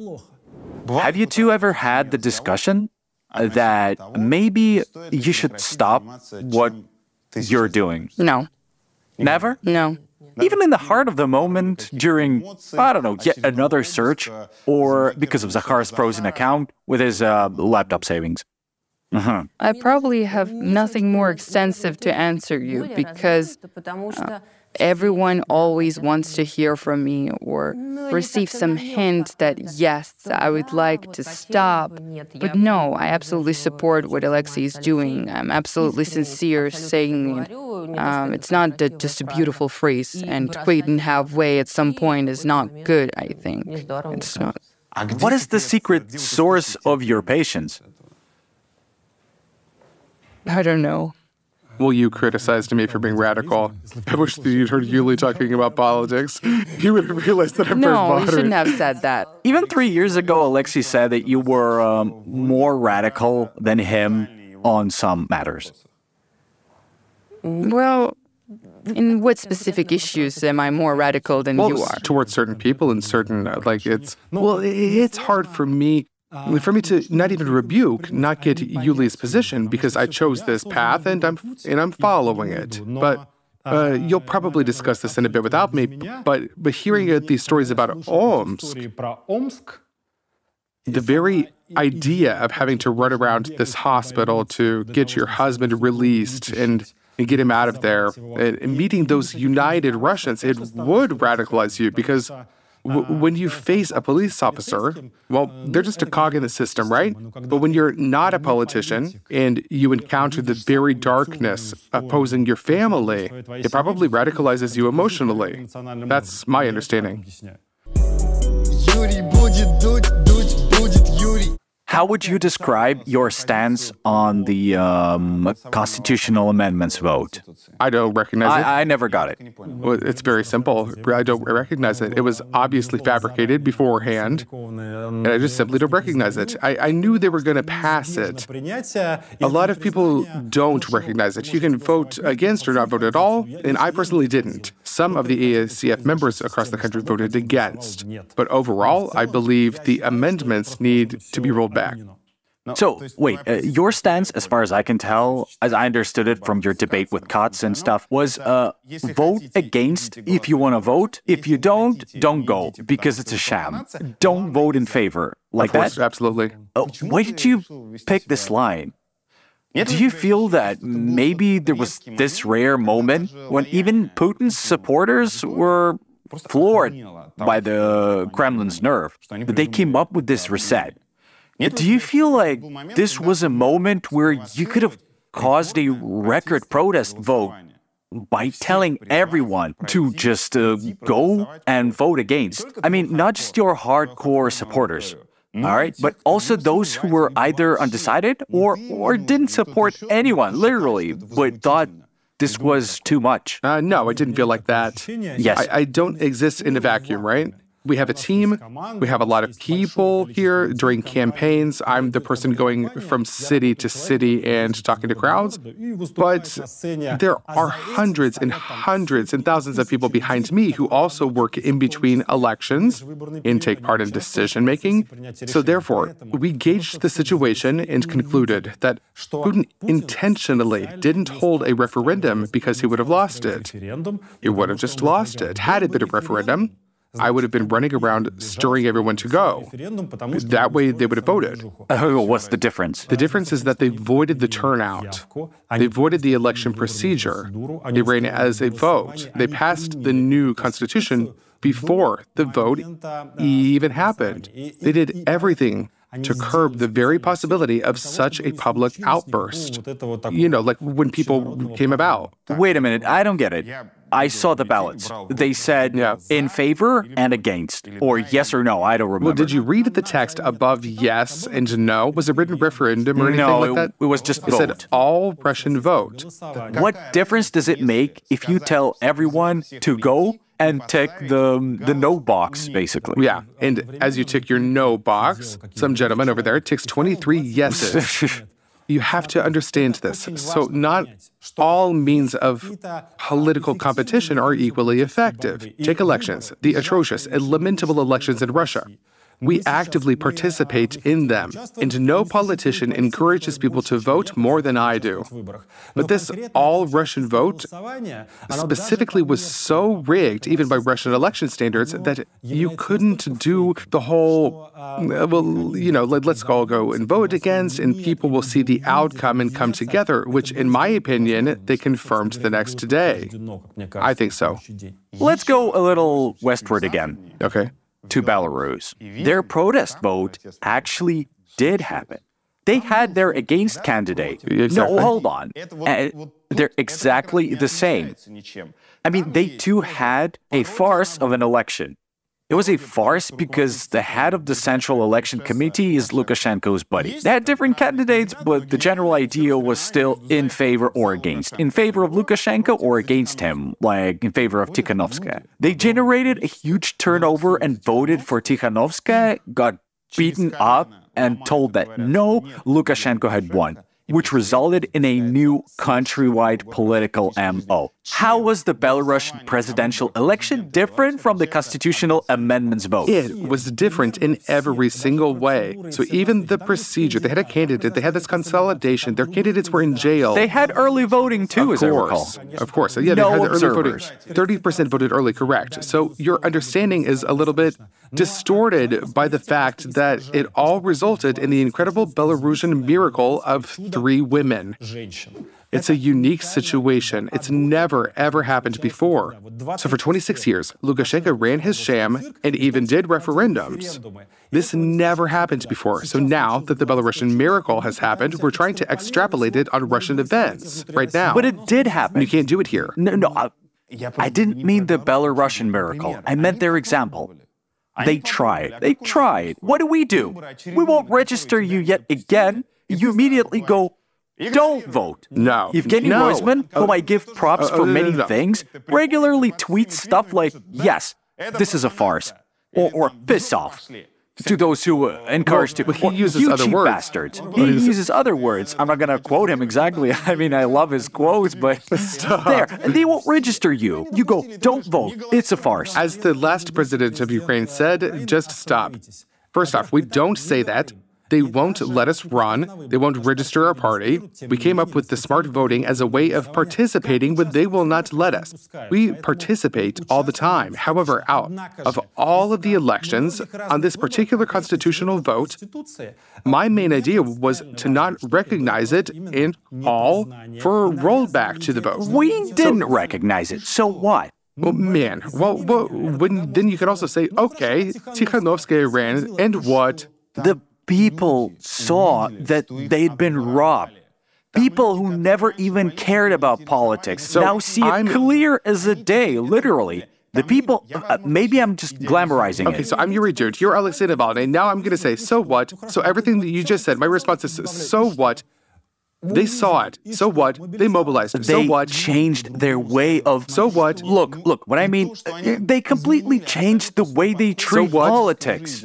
Have you two ever had the discussion that maybe you should stop what you're doing? No. Never? No. Even in the heart of the moment, during, I don't know, yet another search, or because of Zakhar's frozen account with his uh, laptop savings. Uh-huh. I probably have nothing more extensive to answer you because uh, everyone always wants to hear from me or receive some hint that yes, I would like to stop. But no, I absolutely support what Alexei is doing. I'm absolutely sincere saying it. Um, it's not a, just a beautiful phrase, and quitting halfway at some point is not good, I think. It's not. What is the secret source of your patience? I don't know. Well, you criticized me for being radical. I wish that you'd heard Yuli talking about politics. You would have realized that I'm no, very moderate. you shouldn't have said that. Even three years ago, Alexei said that you were um, more radical than him on some matters. Well, in what specific issues am I more radical than well, you are? Towards certain people and certain, like, it's, well, it's hard for me for me to not even rebuke, not get Yuli's position because I chose this path and I'm and I'm following it. But uh, you'll probably discuss this in a bit without me. But but hearing uh, these stories about Omsk, the very idea of having to run around this hospital to get your husband released and and get him out of there, and meeting those united Russians, it would radicalize you because when you face a police officer, well, they're just a cog in the system, right? But when you're not a politician and you encounter the very darkness opposing your family, it probably radicalizes you emotionally. That's my understanding. How would you describe your stance on the um, constitutional amendments vote? I don't recognize it. I, never got it. Well, it's very simple. I don't recognize it. It was obviously fabricated beforehand, and I just simply don't recognize it. I, I knew they were going to pass it. A lot of people don't recognize it. You can vote against or not vote at all, and I personally didn't. Some of the ACF members across the country voted against. But overall, I believe the amendments need to be rolled back. So, wait, uh, your stance, as far as I can tell, as I understood it from your debate with Katz and stuff, was uh, vote against if you want to vote. If you don't, don't go, because it's a sham. Don't vote in favor. Like course, that? absolutely. Uh, why did you pick this line? Do you feel that maybe there was this rare moment when even Putin's supporters were floored by the Kremlin's nerve, that they came up with this reset? Do you feel like this was a moment where you could have caused a record protest vote by telling everyone to just uh, go and vote against? I mean, not just your hardcore supporters. All right, but also those who were either undecided or or didn't support anyone, literally, but thought this was too much. Uh, no, I didn't feel like that. Yes. I, I don't exist in a vacuum, right? We have a team. We have a lot of people here during campaigns. I'm the person going from city to city and talking to crowds. But there are hundreds and hundreds and thousands of people behind me who also work in between elections and take part in decision making. So, therefore, we gauged the situation and concluded that Putin intentionally didn't hold a referendum because he would have lost it. He would have just lost it. Had it been a referendum, I would have been running around stirring everyone to go. That way, they would have voted. Oh, what's the difference? The difference is that they voided the turnout. They voided the election procedure. They ran as a vote. They passed the new constitution before the vote even happened. They did everything to curb the very possibility of such a public outburst. You know, like when people came about. Wait a minute, I don't get it. I saw the ballots. They said Yeah. in favor and against, or yes or no. I don't remember. Well, did you read the text above yes and no? Was it written referendum or anything No, like it- that? it was just It said all Russian vote. What difference does it make if you tell everyone to go and tick the the no box, basically? Yeah, and as you tick your no box, some gentleman over there ticks 23 yeses. you have to understand this. So, not all means of political competition are equally effective. Take elections, the atrocious and lamentable elections in Russia. We actively participate in them, and no politician encourages people to vote more than I do. But this all Russian vote specifically was so rigged, even by Russian election standards, that you couldn't do the whole, uh, well, you know, let, let's all go and vote against, and people will see the outcome and come together, which, in my opinion, they confirmed the next day. I think so. Let's go a little westward again Okay. To Belarus. Their protest vote actually did happen. They had their against candidate. Exactly. No, hold on. Uh, they're exactly the same. I mean, they too had a farce of an election. It was a farce because the head of the Central Election Committee is Lukashenko's buddy. They had different candidates, but the general idea was still in favor or against. In favor of Lukashenko or against him, like in favor of Tikhanovskaya. They generated a huge turnover and voted for Tikhanovskaya, got beaten up, and told that no, Lukashenko had won which resulted in a new countrywide political MO. How was the Belarusian presidential election different from the constitutional amendments vote? It was different in every single way. So even the procedure, they had a candidate, they had this consolidation, their candidates were in jail. They had early voting too, of course, of course. Yeah, they No had the early voting. Thirty percent voted early, correct. So your understanding is a little bit distorted by the fact that it all resulted in the incredible Belarusian miracle of three women. It's a unique situation. It's never, ever happened before. So, for 26 years, Lukashenko ran his sham and even did referendums. This never happened before. So, now that the Belarusian miracle has happened, we're trying to extrapolate it on Russian events right now. But it did happen. you can't do it here. No, no, I, I didn't mean the Belarusian miracle. I meant their example. They tried. They tried. What do we do? We won't register you yet again. You immediately go, don't vote. No. Evgeny No. Roizman, whom I give props Uh, for uh, many things, regularly tweets stuff like, yes, this is a farce, or, or piss off. To those who uh, encourage to, Well, he uses "You other cheap words." bastards. He uses other words. I'm not going to quote him exactly. I mean, I love his quotes, but there. And they won't register you. You go, don't vote. It's a farce. As the last president of Ukraine said, just stop. First off, we don't say that. They won't let us run. They won't register our party. We came up with the smart voting as a way of participating when they will not let us. We participate all the time. However, out of all of the elections on this particular constitutional vote, my main idea was to not recognize it in all for a rollback to the vote. We didn't recognize it. So what? Well, man, well, well when, then you could also say, okay, Tikhanovskaya ran, and what? The people saw that they'd been robbed. People who never even cared about politics So now see it I'm- clear as a day, literally. The people, uh, maybe I'm just glamorizing Okay, it. so I'm Yuri Dud, you're Alexei Navalny. Now I'm going to say, so what? So everything that you just said, my response is, so what? They saw it. So what? They mobilized. So They what? changed their way of. So what? Look, look, what I mean, they completely changed the way they treat what? politics.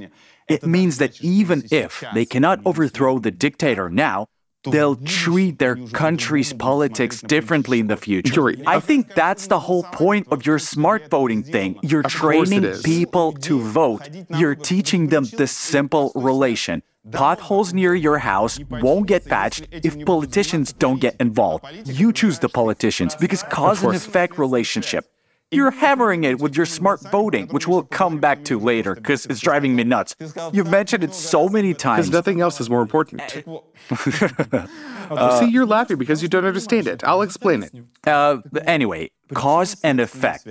It means that even if they cannot overthrow the dictator now, they'll treat their country's politics differently in the future. Yuri, I think that's the whole point of your smart voting thing. You're Of course it training people to vote. You're teaching them the simple relation. Potholes near your house won't get patched if politicians don't get involved. You choose the politicians because cause and effect relationship. You're hammering it with your smart voting, which we'll come back to later because it's driving me nuts. You've mentioned it so many times. Because nothing else is more important. Eh, eh, uh, see, you're laughing because you don't understand it. I'll explain it. Uh, anyway, cause and effect.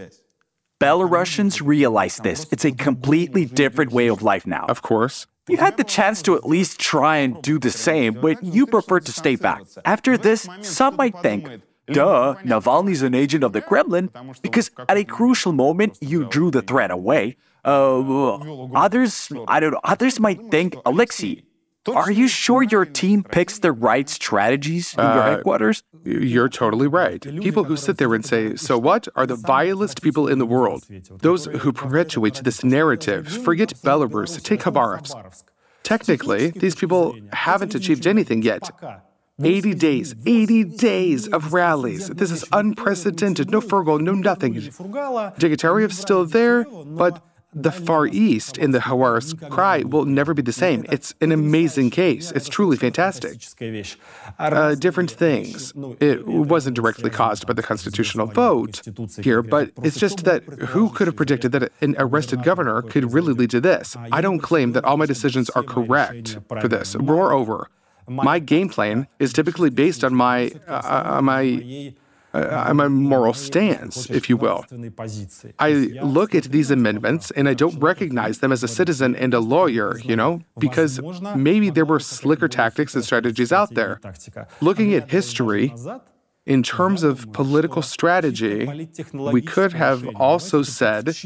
Belarusians realize this. It's a completely different way of life now. Of course. You had the chance to at least try and do the same, but you preferred to stay back. After this, some might think, duh, Navalny's an agent of the Kremlin, because at a crucial moment, you drew the threat away. Uh, others, I don't know, others might think, Alexei, are you sure your team picks the right strategies in your headquarters? You're totally right. People who sit there and say, so what, are the vilest people in the world. Those who perpetuate this narrative. Forget Belarus, take Khabarovsk. Technically, these people haven't achieved anything yet. 80 days, 80 days of rallies. This is unprecedented. No Furgal, no nothing. Degtyarev's still there, but the Far East in the Khabarovsk Krai will never be the same. It's an amazing case. It's truly fantastic. Uh, different things. It wasn't directly caused by the constitutional vote here, but it's just that who could have predicted that an arrested governor could really lead to this? I don't claim that all my decisions are correct for this. Moreover, my game plan is typically based on my uh, my uh, my moral stance, if you will. I look at these amendments and I don't recognize them as a citizen and a lawyer, you know, because maybe there were slicker tactics and strategies out there. Looking at history, in terms of political strategy, we could have also said,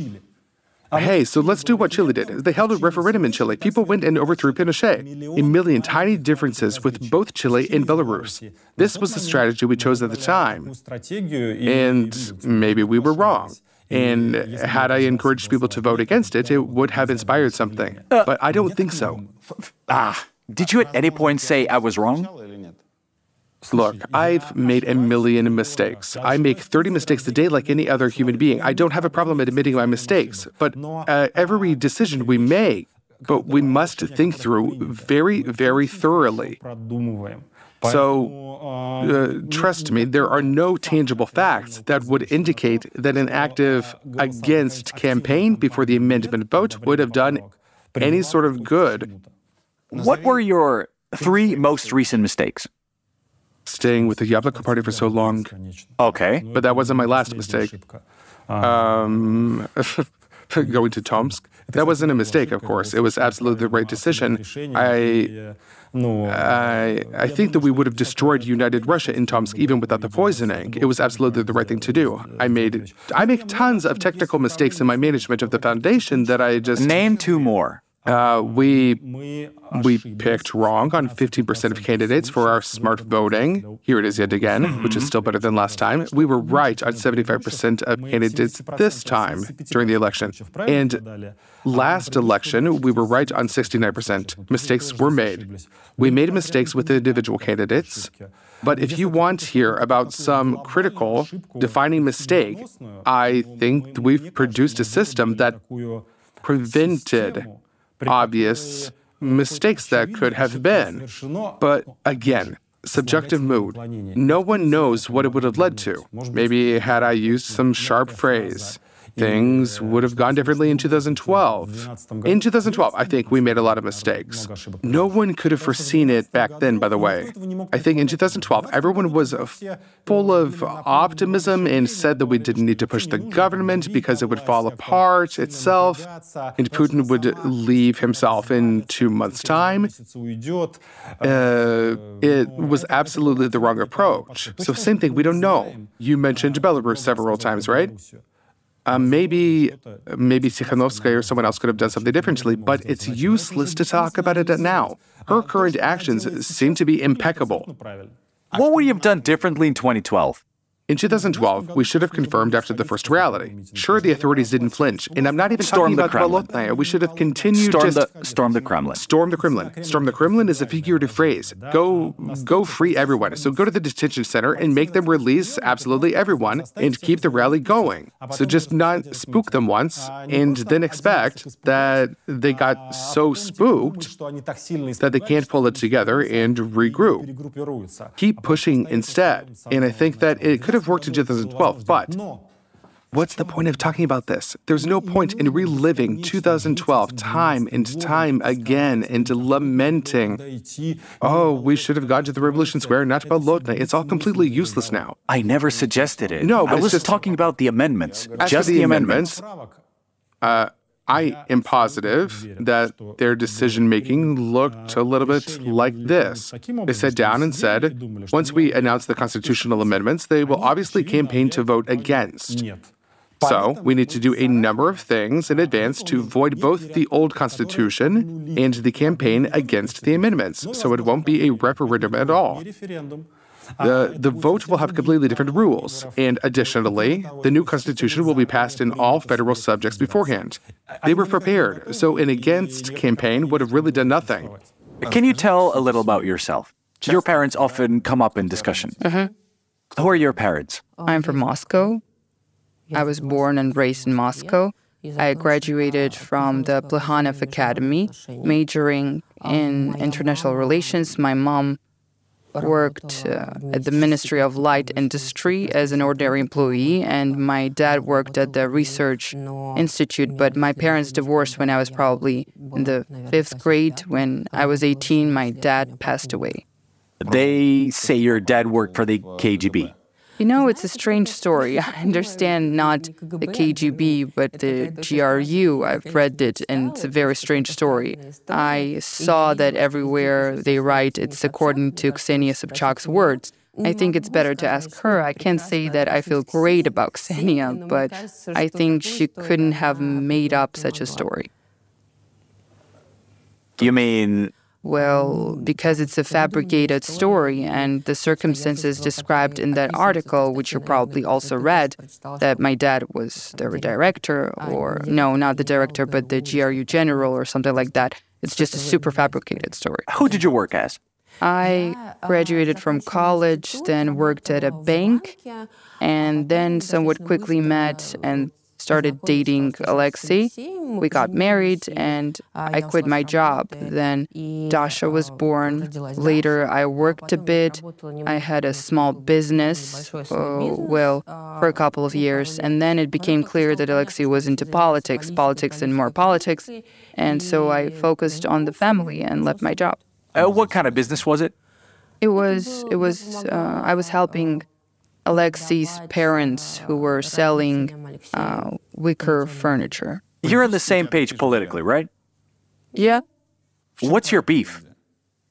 hey, so let's do what Chile did. They held a referendum in Chile. People went and overthrew Pinochet. A million tiny differences with both Chile and Belarus. This was the strategy we chose at the time. And maybe we were wrong. And had I encouraged people to vote against it, it would have inspired something. But I don't think so. Ah, did you at any point say I was wrong? Look, I've made a million mistakes. I make 30 mistakes a day like any other human being. I don't have a problem admitting my mistakes. But uh, every decision we make, but we must think through very, very thoroughly. So, uh, trust me, there are no tangible facts that would indicate that an active against campaign before the amendment vote would have done any sort of good. What were your three most recent mistakes? Staying with the Yabloko party for so long, Okay. but that wasn't my last mistake. Um, going to Tomsk. That wasn't a mistake, of course. It was absolutely the right decision. I, I, I think that we would have destroyed United Russia in Tomsk even without the poisoning. It was absolutely the right thing to do. I made, I make tons of technical mistakes in my management of the foundation that I just Name two more. Uh, we we picked wrong on 15% of candidates for our smart voting. Here it is yet again, which is still better than last time. We were right on 75% of candidates this time during the election. And last election, we were right on 69%. Mistakes were made. We made mistakes with individual candidates. But if you want to hear about some critical defining mistake, I think we've produced a system that prevented obvious mistakes that could have been. But again, subjective mood. No one knows what it would have led to. Maybe had I used some sharp phrase, things would have gone differently in 2012. In 2012, I think we made a lot of mistakes. No one could have foreseen it back then, by the way. I think in 2012, everyone was full of optimism and said that we didn't need to push the government because it would fall apart itself and Putin would leave himself in two months' time. Uh, it was absolutely the wrong approach. So, same thing, we don't know. You mentioned Belarus several times, right? Uh, maybe maybe Tikhanovskaya or someone else could have done something differently, but it's useless to talk about it now. Her current actions seem to be impeccable. What would you have done differently in 2012? In 2012, we should have confirmed after the first reality. Sure, the authorities didn't flinch, and I'm not even Storm talking the about Kremlin. Bolotnaya. We should have continued Storm just the storm the Kremlin. Storm the Kremlin. Storm the Kremlin is a figurative phrase. Go go free everyone. So go to the detention center and make them release absolutely everyone and keep the rally going. So just not spook them once and then expect that they got so spooked that they can't pull it together and regroup. Keep pushing instead. And I think that it could have worked in 2012, but What's the point of talking about this? There's no point in reliving 2012 time and time again and lamenting, oh, we should have gone to the Revolution Square, not Bolotna. It's all completely useless now. I never suggested it. No, but I was just- talking about the amendments. As just the, the amendments, uh, I am positive that their decision making looked a little bit like this. They sat down and said, once we announce the constitutional amendments, they will obviously campaign to vote against. So, we need to do a number of things in advance to void both the old constitution and the campaign against the amendments, so it won't be a referendum at all. The, the vote will have completely different rules, and additionally, the new constitution will be passed in all federal subjects beforehand. They were prepared, so an against campaign would have really done nothing. Can you tell a little about yourself? Your parents often come up in discussion. Mm-hmm. Who are your parents? I'm from Moscow. I was born and raised in Moscow. I graduated from the Plekhanov Academy, majoring in international relations. My mom worked uh, at the Ministry of Light Industry as an ordinary employee, and my dad worked at the Research Institute. But my parents divorced when I was probably in the fifth grade. When I was 18, my dad passed away. They say your dad worked for the KGB. You know, it's a strange story. I understand not the KGB, but the GRU. I've read it, and it's a very strange story. I saw that everywhere they write it's according to Ksenia Sobchak's words. I think it's better to ask her. I can't say that I feel great about Ksenia, but I think she couldn't have made up such a story. You mean Well, because it's a fabricated story, and the circumstances described in that article, which you probably also read, that my dad was the director, or no, not the director, but the GRU general, or something like that. It's just a super fabricated story. who did you work as? I graduated from college, then worked at a bank, and then somewhat quickly met and started dating Alexei. We got married, and I quit my job. Then Dasha was born. Later, I worked a bit. I had a small business, uh, well, for a couple of years. And then it became clear that Alexei was into politics, politics and more politics. And so I focused on the family and left my job. Uh, what kind of business was it? It was, it was, uh, I was helping Alexei's parents who were selling uh, wicker furniture. You're on the same page politically, right? Yeah. What's your beef?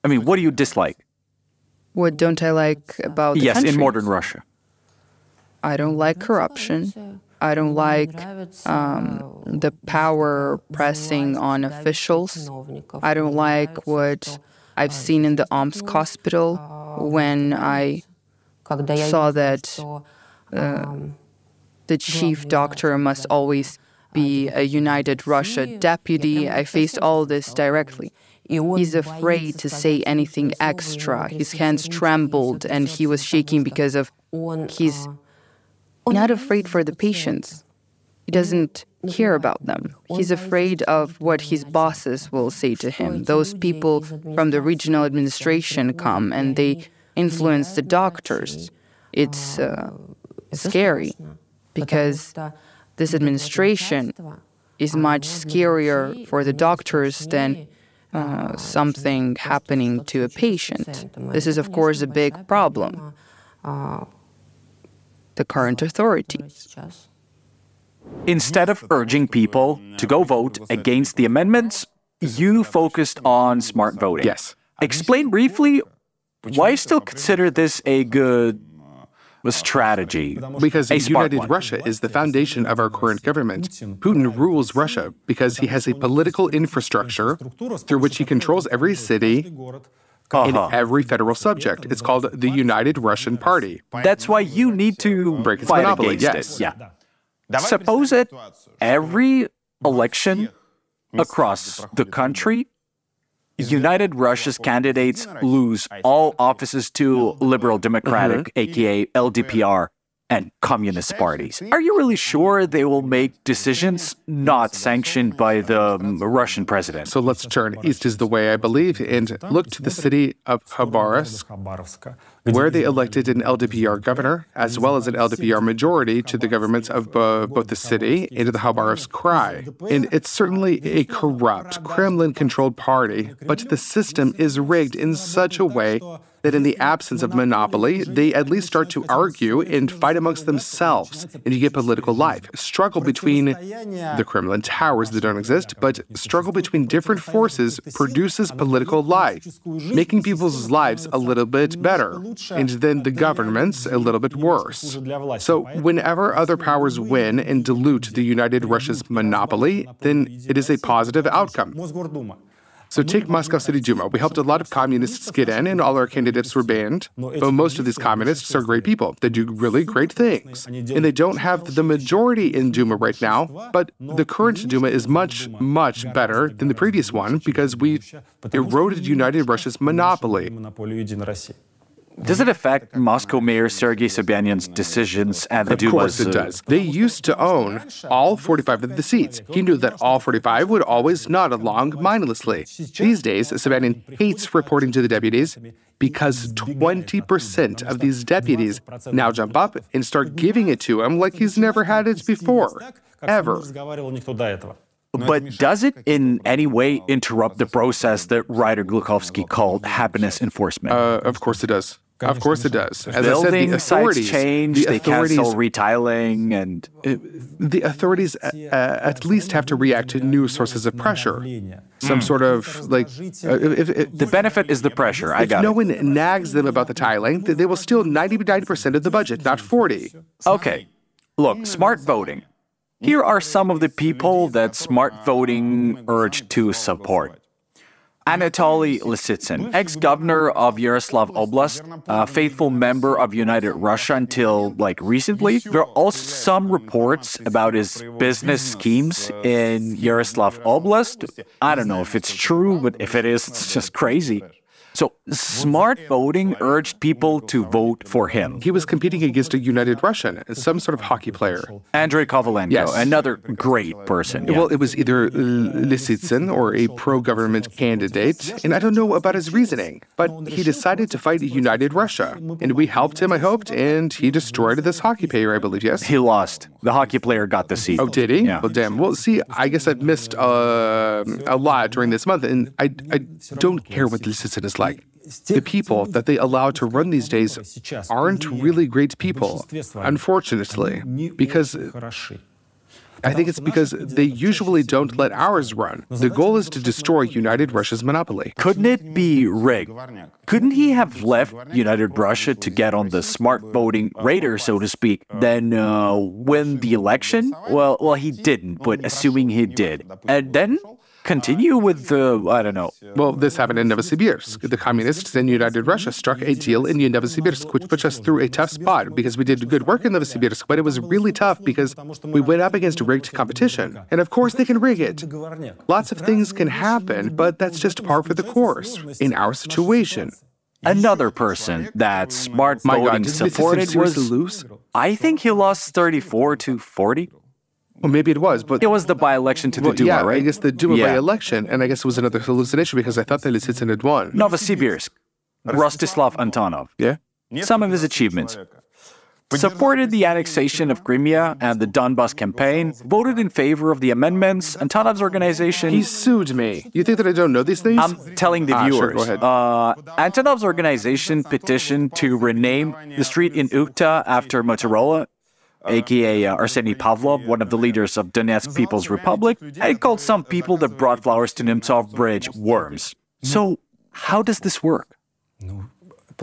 I mean, what do you dislike? What don't I like about the yes, country? in modern Russia. I don't like corruption. I don't like um, the power pressing on officials. I don't like what I've seen in the Omsk hospital when I saw that uh, the chief doctor must always be a United Russia deputy. I faced all this directly. He's afraid to say anything extra. His hands trembled and he was shaking because of he's not afraid for the patients. He doesn't care about them. He's afraid of what his bosses will say to him. Those people from the regional administration come and they influence the doctors. It's uh, scary because this administration is much scarier for the doctors than uh, something happening to a patient. This is, of course, a big problem. The current authorities. Instead of urging people to go vote against the amendments, you focused on smart voting. Yes. Explain briefly why you still consider this a good strategy. Because a United one. Russia is the foundation of our current government. Putin rules Russia because he has a political infrastructure through which he controls every city and Uh-huh. every federal subject. It's called the United Russian Party. That's why you need to Break its fight monopoly, yes. it. Yeah. Suppose that every election across the country, United Russia's candidates lose all offices to Liberal Democratic, aka LDPR, and Communist parties. Are you really sure they will make decisions not sanctioned by the um, Russian president? So let's turn east is the way, I believe, and look to the city of Khabarovsk, where they elected an LDPR governor, as well as an LDPR majority to the governments of uh, both the city and the Khabarovsk Krai. And it's certainly a corrupt, Kremlin controlled party, but the system is rigged in such a way that in the absence of monopoly, they at least start to argue and fight amongst themselves, and you get political life. Struggle between the Kremlin towers that don't exist, but struggle between different forces produces political life, making people's lives a little bit better, and then the governments a little bit worse. So, whenever other powers win and dilute the United Russia's monopoly, then it is a positive outcome. So take Moscow City Duma. We helped a lot of communists get in, and all our candidates were banned. But most of these communists are great people. They do really great things. And they don't have the majority in Duma right now, but the current Duma is much, much better than the previous one because we eroded United Russia's monopoly. Does it affect Moscow Mayor Sergei Sobyanin's decisions at the Of Duma's? course it uh, does. They used to own all 45 of the seats. He knew that all 45 would always nod along mindlessly. These days, Sobyanin hates reporting to the deputies because 20% of these deputies now jump up and start giving it to him like he's never had it before. Ever. But does it in any way interrupt the process that Ryder Glukhovsky called happiness enforcement? Uh, of course it does. Of course it does. As I said, the sites authorities, change, the they authorities cancel retiling, and the authorities uh, uh, at least have to react to new sources of pressure. Some sort of like, uh, if, if, the benefit is the pressure. I got. if no it. one nags them about the tiling, th- they will steal 99% of the budget, not 40. Okay, look, smart voting. Here are some of the people that smart voting urged to support. Anatoly Lisitsyn, ex-governor of Yaroslavl Oblast, a faithful member of United Russia until like recently. There are also some reports about his business schemes in Yaroslavl Oblast. I don't know if it's true, but if it is, it's just crazy. So smart voting urged people to vote for him. He was competing against a United Russian, some sort of hockey player. Andrei Kovalenko, Yes. another great person. yeah. Well, it was either Lisitsyn or a pro government candidate, and I don't know about his reasoning, but he decided to fight United Russia. And we helped him, I hoped, and he destroyed this hockey player, I believe, yes? He lost. The hockey player got the seat. Oh, did he? Yeah. Well, damn. Well, see, I guess I've missed uh, a lot during this month, and I, I don't care what Lisitsyn is like. The people that they allow to run these days aren't really great people, unfortunately, because I think it's because they usually don't let ours run. The goal is to destroy United Russia's monopoly. Couldn't it be rigged? Couldn't he have left United Russia to get on the smart voting radar, so to speak, then uh, win the election? Well, well, he didn't, but assuming he did, and then continue with the, I don't know. Well, this happened in Novosibirsk. The communists in United Russia struck a deal in Novosibirsk, which put us through a tough spot because we did good work in Novosibirsk, but it was really tough because we went up against rigged competition. And of course, they can rig it. Lots of things can happen, but that's just par for the course in our situation. Another person that smart My voting supported was, lose? I think he lost 34 to 40. Well, maybe it was, but It was the by-election to the well, Duma, yeah, right? I guess the Duma Yeah. by-election, and I guess it was another hallucination because I thought that Lisitsyn had won. Novosibirsk, Rostislav Antonov. Yeah. Some of his achievements. Supported the annexation of Crimea and the Donbas campaign, voted in favor of the amendments, Antonov's organization. He sued me. You think that I don't know these things? I'm telling the Ah, viewers. sure, go ahead. Uh, Antonov's organization petitioned to rename the street in Ukhta after Motorola, aka uh, Arseny Pavlov, one of the leaders of Donetsk People's Republic, and it called some people that brought flowers to Nemtsov Bridge worms. So, how does this work?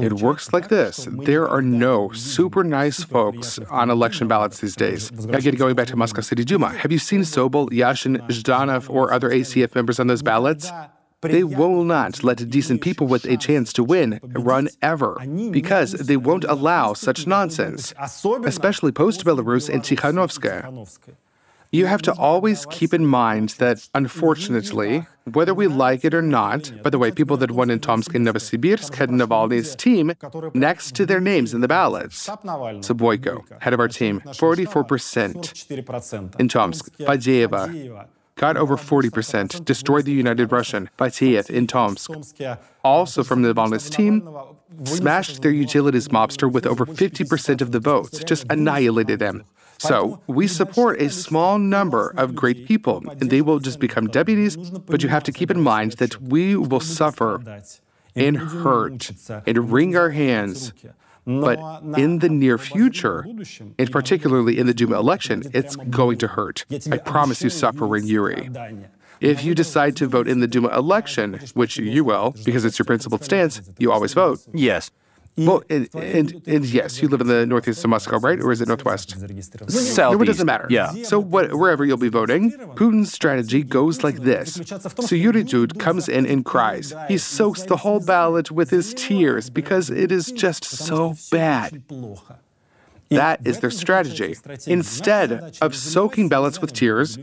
It works like this. There are no super nice folks on election ballots these days. Again, going back to Moscow City Duma, have you seen Sobol, Yashin, Zhdanov, or other ACF members on those ballots? They will not let decent people with a chance to win run ever because they won't allow such nonsense, especially post Belarus and Tikhanovskaya. You have to always keep in mind that, unfortunately, whether we like it or not, by the way, people that won in Tomsk and Novosibirsk had Navalny's team next to their names in the ballots. So Boyko, head of our team, 44%. In Tomsk, Fadeyeva got over 40%, destroyed the United Russian, by Fatiev in Tomsk. Also from the Navalny's team, smashed their utilities mobster with over 50% of the votes, just annihilated them. So, we support a small number of great people, and they will just become deputies, but you have to keep in mind that we will suffer and hurt and wring our hands. But in the near future, and particularly in the Duma election, it's going to hurt. I promise you suffering, Yuri. If you decide to vote in the Duma election, which you will, because it's your principled stance, you always vote. Yes. Well, and, and, and yes, you live in the northeast of Moscow, right? Or is it northwest? Southeast. No, it doesn't matter. Yeah. So what, wherever you'll be voting, Putin's strategy goes like this. So Yuri Dud comes in and cries. He soaks the whole ballot with his tears because it is just so bad. That is their strategy. Instead of soaking ballots with tears,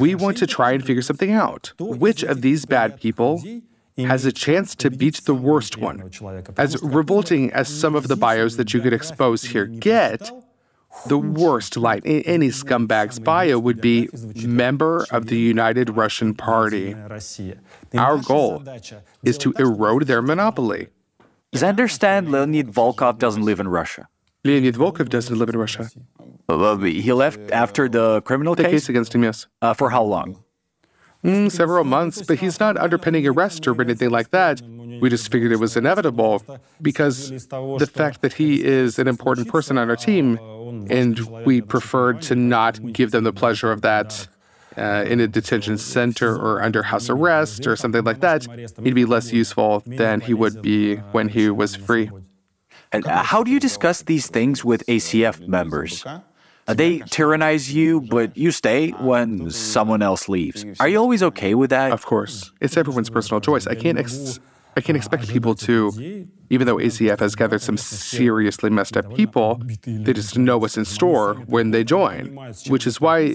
we want to try and figure something out. Which of these bad people has a chance to beat the worst one? As revolting as some of the bios that you could expose here get, the worst line in any scumbag's bio would be member of the United Russian Party. Our goal is to erode their monopoly. As I understand, Leonid Volkov doesn't live in Russia. Leonid Volkov doesn't live in Russia. He left after the criminal The case? case against him, yes. Uh, for how long? Mm, several months, but he's not under pending arrest or anything like that. We just figured it was inevitable because the fact that he is an important person on our team, and we preferred to not give them the pleasure of that uh, in a detention center or under house arrest or something like that. He'd be less useful than he would be when he was free. And uh, how do you discuss these things with ACF members? They tyrannize you, but you stay when someone else leaves. Are you always okay with that? Of course, it's everyone's personal choice. I can't ex- I can't expect people to, even though ACF has gathered some seriously messed up people, they just know what's in store when they join. Which is why,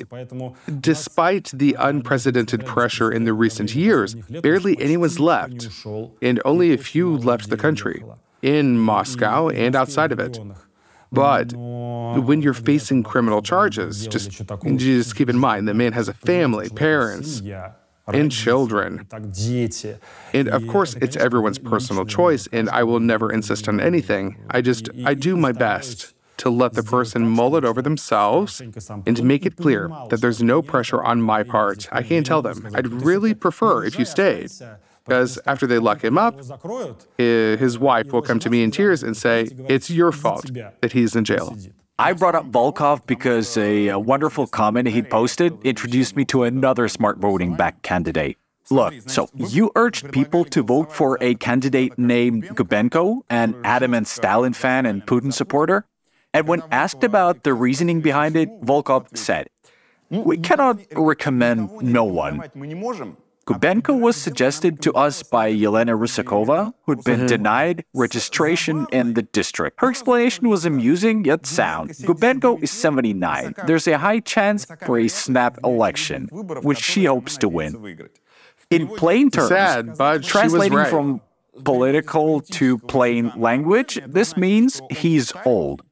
despite the unprecedented pressure in the recent years, barely anyone's left, and only a few left the country, in Moscow and outside of it. But when you're facing criminal charges, just, just keep in mind the man has a family, parents, and children. And of course, it's everyone's personal choice, and I will never insist on anything. I just, I do my best to let the person mull it over themselves and to make it clear that there's no pressure on my part. I can't tell them. I'd really prefer if you stayed. Because after they lock him up, his wife will come to me in tears and say, It's your fault that he's in jail. I brought up Volkov because a, a wonderful comment he'd posted introduced me to another smart voting back candidate. Look, so you urged people to vote for a candidate named Gubenko, an adamant Stalin fan and Putin supporter? And when asked about the reasoning behind it, Volkov said, We cannot recommend no one. Gubenko was suggested to us by Yelena Rusakova, who'd been mm-hmm. denied registration in the district. Her explanation was amusing yet sound. Gubenko is 79. There's a high chance for a snap election, which she hopes to win. In plain terms, Sad, but she was translating right. from political to plain language, this means he's old.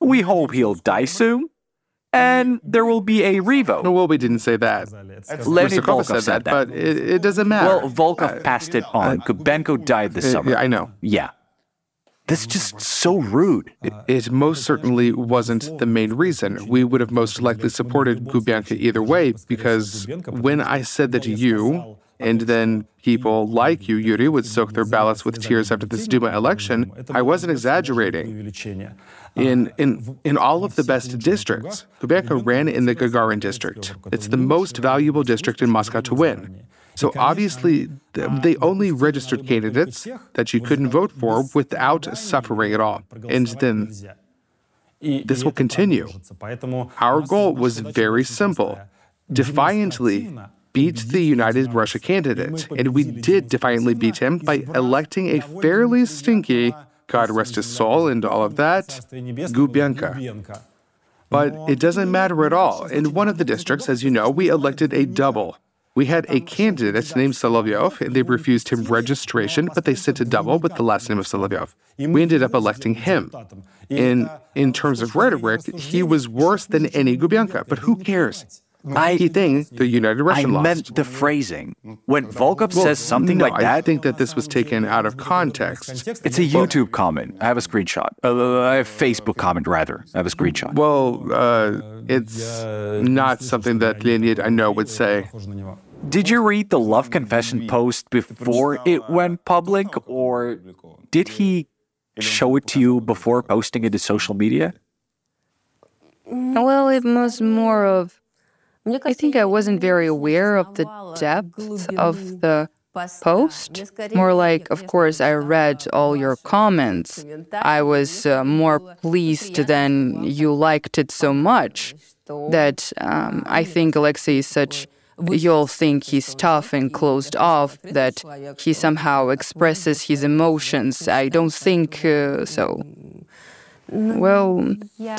We hope he'll die soon, and there will be a revote. No, well, we didn't say that. Leonid Rusakova Volkov said that, but it, it doesn't matter. Well, Volkov passed it on. Gubenko died this Uh, summer. yeah, I know. Yeah. That's just so rude. It most certainly wasn't the main reason. We would have most likely supported Gubenko either way because when I said that to you, and then people like you, Yuri, would soak their ballots with tears after this Duma election, I wasn't exaggerating. In, in, in all of the best districts, Gubenko ran in the Gagarin district. It's the most valuable district in Moscow to win. So obviously, th- they only registered candidates that you couldn't vote for without suffering at all. And then this will continue. Our goal was very simple defiantly beat the United Russia candidate. And we did defiantly beat him by electing a fairly stinky, God rest his soul and all of that, Gubenko. But it doesn't matter at all. In one of the districts, as you know, we elected a double. We had a candidate named Solovyov, and they refused him registration, but they sent a double with the last name of Solovyov. We ended up electing him. In, in terms of rhetoric, he was worse than any Gubenko, but who cares? I, He think the United I Russian lost. meant the phrasing. When Volkov Well, says something no, like I think that this was taken out of context. it's a YouTube comment. I have a screenshot. Uh, a Facebook comment, rather. I have a screenshot. Well, uh, it's not something that Leonid I know would say. Did you read the love confession post before it went public, or did he show it to you before posting it to social media? Well, it was more of. I think I wasn't very aware of the depth of the post. More like, of course, I read all your comments. I was uh, more pleased than you liked it so much that um, I think Alexei is such. You'll think he's tough and closed off, that he somehow expresses his emotions. I don't think uh, so. Well,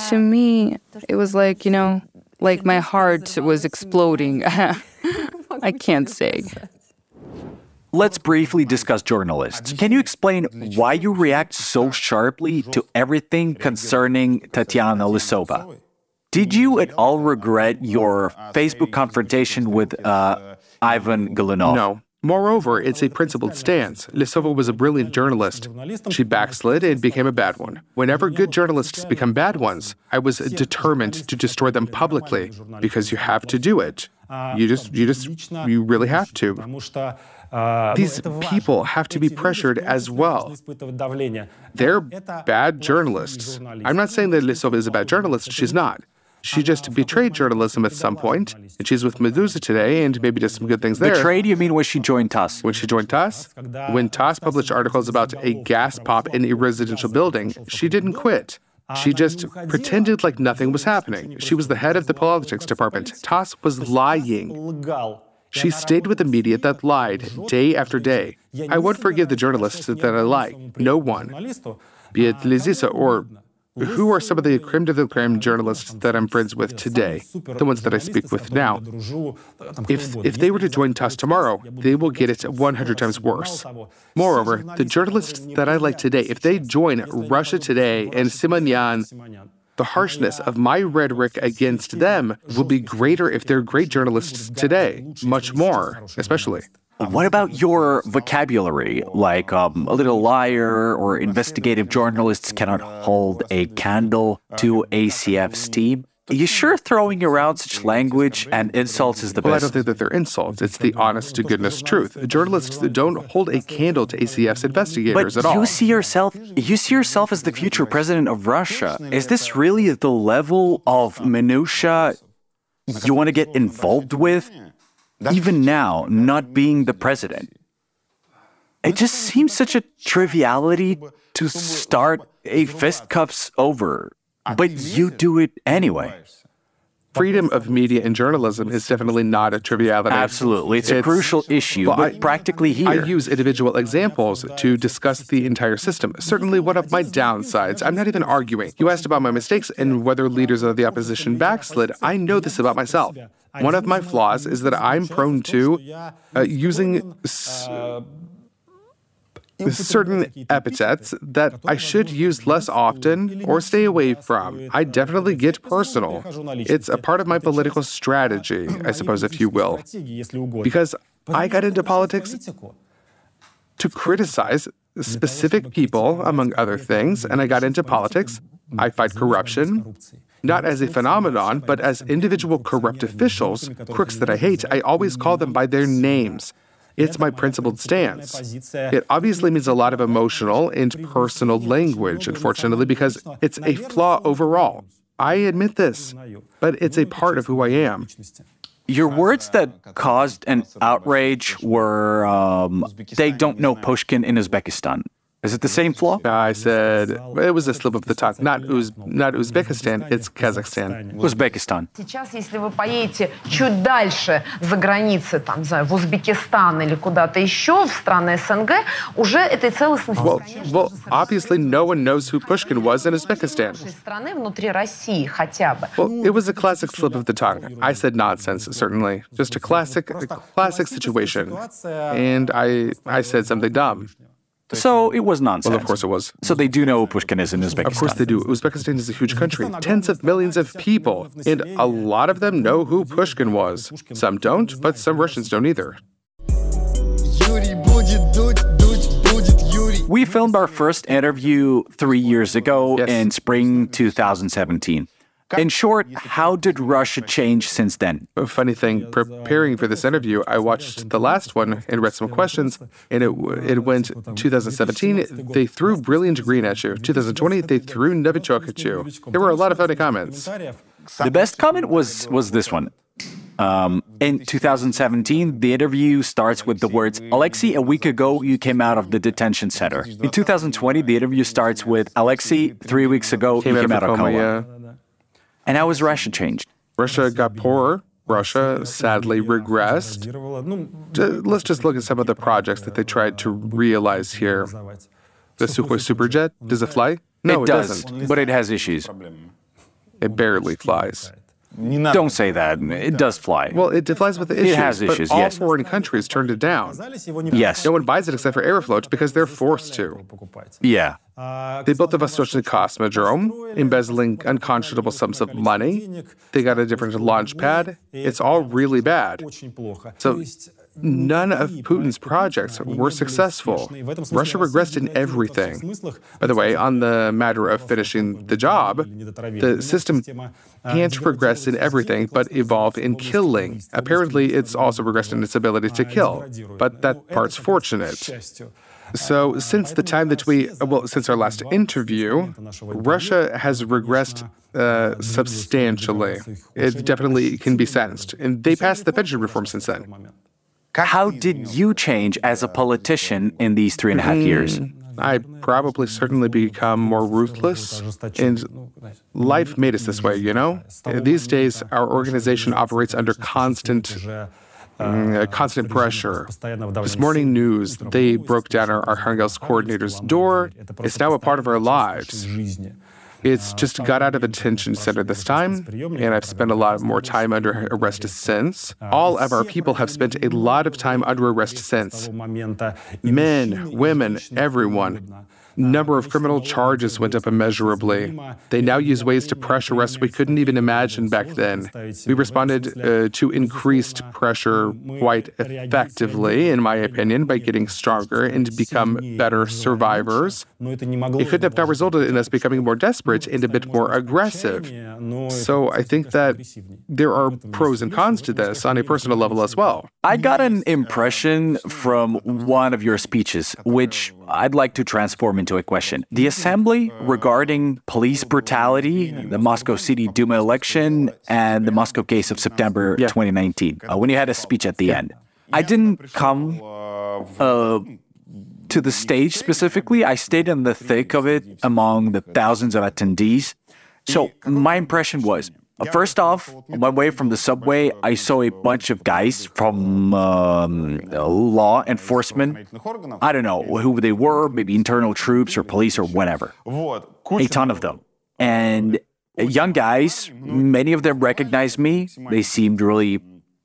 to me, it was like, you know, like my heart was exploding. I can't say. Let's briefly discuss journalists. Can you explain why you react so sharply to everything concerning Tatiana Lisova? Did you at all regret your Facebook confrontation with uh, Ivan Galinov? No. Moreover, it's a principled stance. Lisova was a brilliant journalist. She backslid and became a bad one. Whenever good journalists become bad ones, I was determined to destroy them publicly because you have to do it. You just, you just, you really have to. These people have to be pressured as well. They're bad journalists. I'm not saying that Lisova is a bad journalist. She's not. She just betrayed journalism at some point, and she's with Meduza today, and maybe does some good things there. Betrayed, you mean when she joined TASS? When she joined TASS, when TASS published articles about a gas pop in a residential building, she didn't quit. She just pretended like nothing was happening. She was the head of the politics department. TASS was lying. She stayed with the media that lied day after day. I won't forgive the journalists that I like. No one. Be it Lizisa or who are some of the creme de la creme journalists that I'm friends with today, the ones that I speak with now? If, if they were to join TASS tomorrow, they will get it 100 times worse. Moreover, the journalists that I like today, if they join Russia Today and Simonyan, the harshness of my rhetoric against them will be greater if they're great journalists today, much more, especially. What about your vocabulary? Like um, a little liar or investigative journalists cannot hold a candle to ACF steam? you sure throwing around such language and insults is the Well, I best? don't think that they're insults. It's the honest to goodness truth. Journalists don't hold a candle to ACF's investigators But at all. you see yourself you see yourself as the future president of Russia. Is this really the level of minutia you want to get involved with? Even now, not being the president. It just seems such a triviality to start a fistcuffs over. But you do it anyway. Freedom of media and journalism is definitely not a triviality. Absolutely. It's, a crucial issue, well, but I- practically here. I use individual examples to discuss the entire system. Certainly, one of my downsides, I'm not even arguing. You asked about my mistakes and whether leaders of the opposition backslid. I know this about myself. One of my flaws is that I'm prone to uh, using s- certain epithets that I should use less often or stay away from. I definitely get personal. It's a part of my political strategy, I suppose, if you will. Because I got into politics to criticize specific people, among other things, and I got into politics. I fight corruption, not as a phenomenon, but as individual corrupt officials, crooks that I hate. I always call them by their names. It's my principled stance. It obviously means a lot of emotional and personal language, unfortunately, because it's a flaw overall. I admit this, but it's a part of who I am. Your words that caused an outrage were um, they don't know Pushkin in Uzbekistan. Is it the same flaw? I said it was a slip of the tongue. Not Uz, not Uzbekistan, it's Kazakhstan. Uzbekistan. Сейчас, если вы поедете чуть дальше за границы, там, не знаю, в Узбекистан или куда-то еще, в страны СНГ, уже этой целостности, Well, конечно, well, же, совершенно obviously, no one knows who Pushkin was in Uzbekistan. нашей страны внутри России хотя бы. Well, it was a classic slip of the tongue. I said nonsense, certainly. Just a classic, a classic situation. And I, I said something dumb. So it was nonsense. Well, of course it was. So they do know Pushkin is in Uzbekistan. Of course they do. Uzbekistan is a huge country, tens of millions of people, and a lot of them know who Pushkin was. Some don't, but some Russians don't either. We filmed our first interview three years ago yes. in spring 2017. In short, how did Russia change since then? A funny thing, preparing for this interview, I watched the last one and read some questions, and it it went 2017. They threw brilliant green at you. 2020, they threw Novichok at you. There were a lot of funny comments. The best comment was was this one. Um, in 2017, the interview starts with the words, Alexei, a week ago you came out of the detention center. In 2020, the interview starts with, Alexei, three weeks ago Came you out came of out of coma, coma. yeah. And how has Russia changed? Russia got poorer. Russia sadly regressed. Let's just look at some of the projects that they tried to realize here. The Sukhoi Superjet, does it fly? No, it, it does, doesn't. but it has issues. It barely flies. Don't say that. It does fly. Well, it flies with issues, It has but issues, all yes. foreign countries turned it down. yes. No one buys it except for Aeroflot because they're forced to. Yeah. Uh, they built the Vostochny Cosmodrome, embezzling unconscionable sums of money. They got a different launch pad. It's all really bad. So none of Putin's projects were successful. Russia regressed in everything. By the way, on the matter of finishing the job, the system can't progress in everything but evolve in killing. Apparently, it's also regressed in its ability to kill, but that part's fortunate. So, since the time that we, well, since our last interview, Russia has regressed uh, substantially. It definitely can be sentenced. And they passed the pension reform since then. How did you change as a politician in these three and a half years? I probably certainly become more ruthless, and life made us this way, you know? These days, our organization operates under constant mm, uh, constant pressure. This morning news, they broke down our Arkhangelsk coordinator's door. It's now a part of our lives. It's just got out of detention center this time, and I've spent a lot more time under arrest since. All of our people have spent a lot of time under arrest since. Men, women, everyone. Number of criminal charges went up immeasurably. They now use ways to pressure us we couldn't even imagine back then. We responded uh, to increased pressure quite effectively, in my opinion, by getting stronger and become better survivors. It could have now resulted in us becoming more desperate and a bit more aggressive. So I think that there are pros and cons to this on a personal level as well. I got an impression from one of your speeches, which I'd like to transform into a question. The assembly regarding police brutality, the Moscow City Duma election, and the Moscow case of September yeah. 2019, uh, when you had a speech at the yeah. end. I didn't come uh, to the stage specifically. I stayed in the thick of it among the thousands of attendees. So my impression was First off, on my way from the subway, I saw a bunch of guys from um, law enforcement. I don't know who they were, maybe internal troops or police or whatever. A ton of them. And young guys, many of them recognized me. They seemed really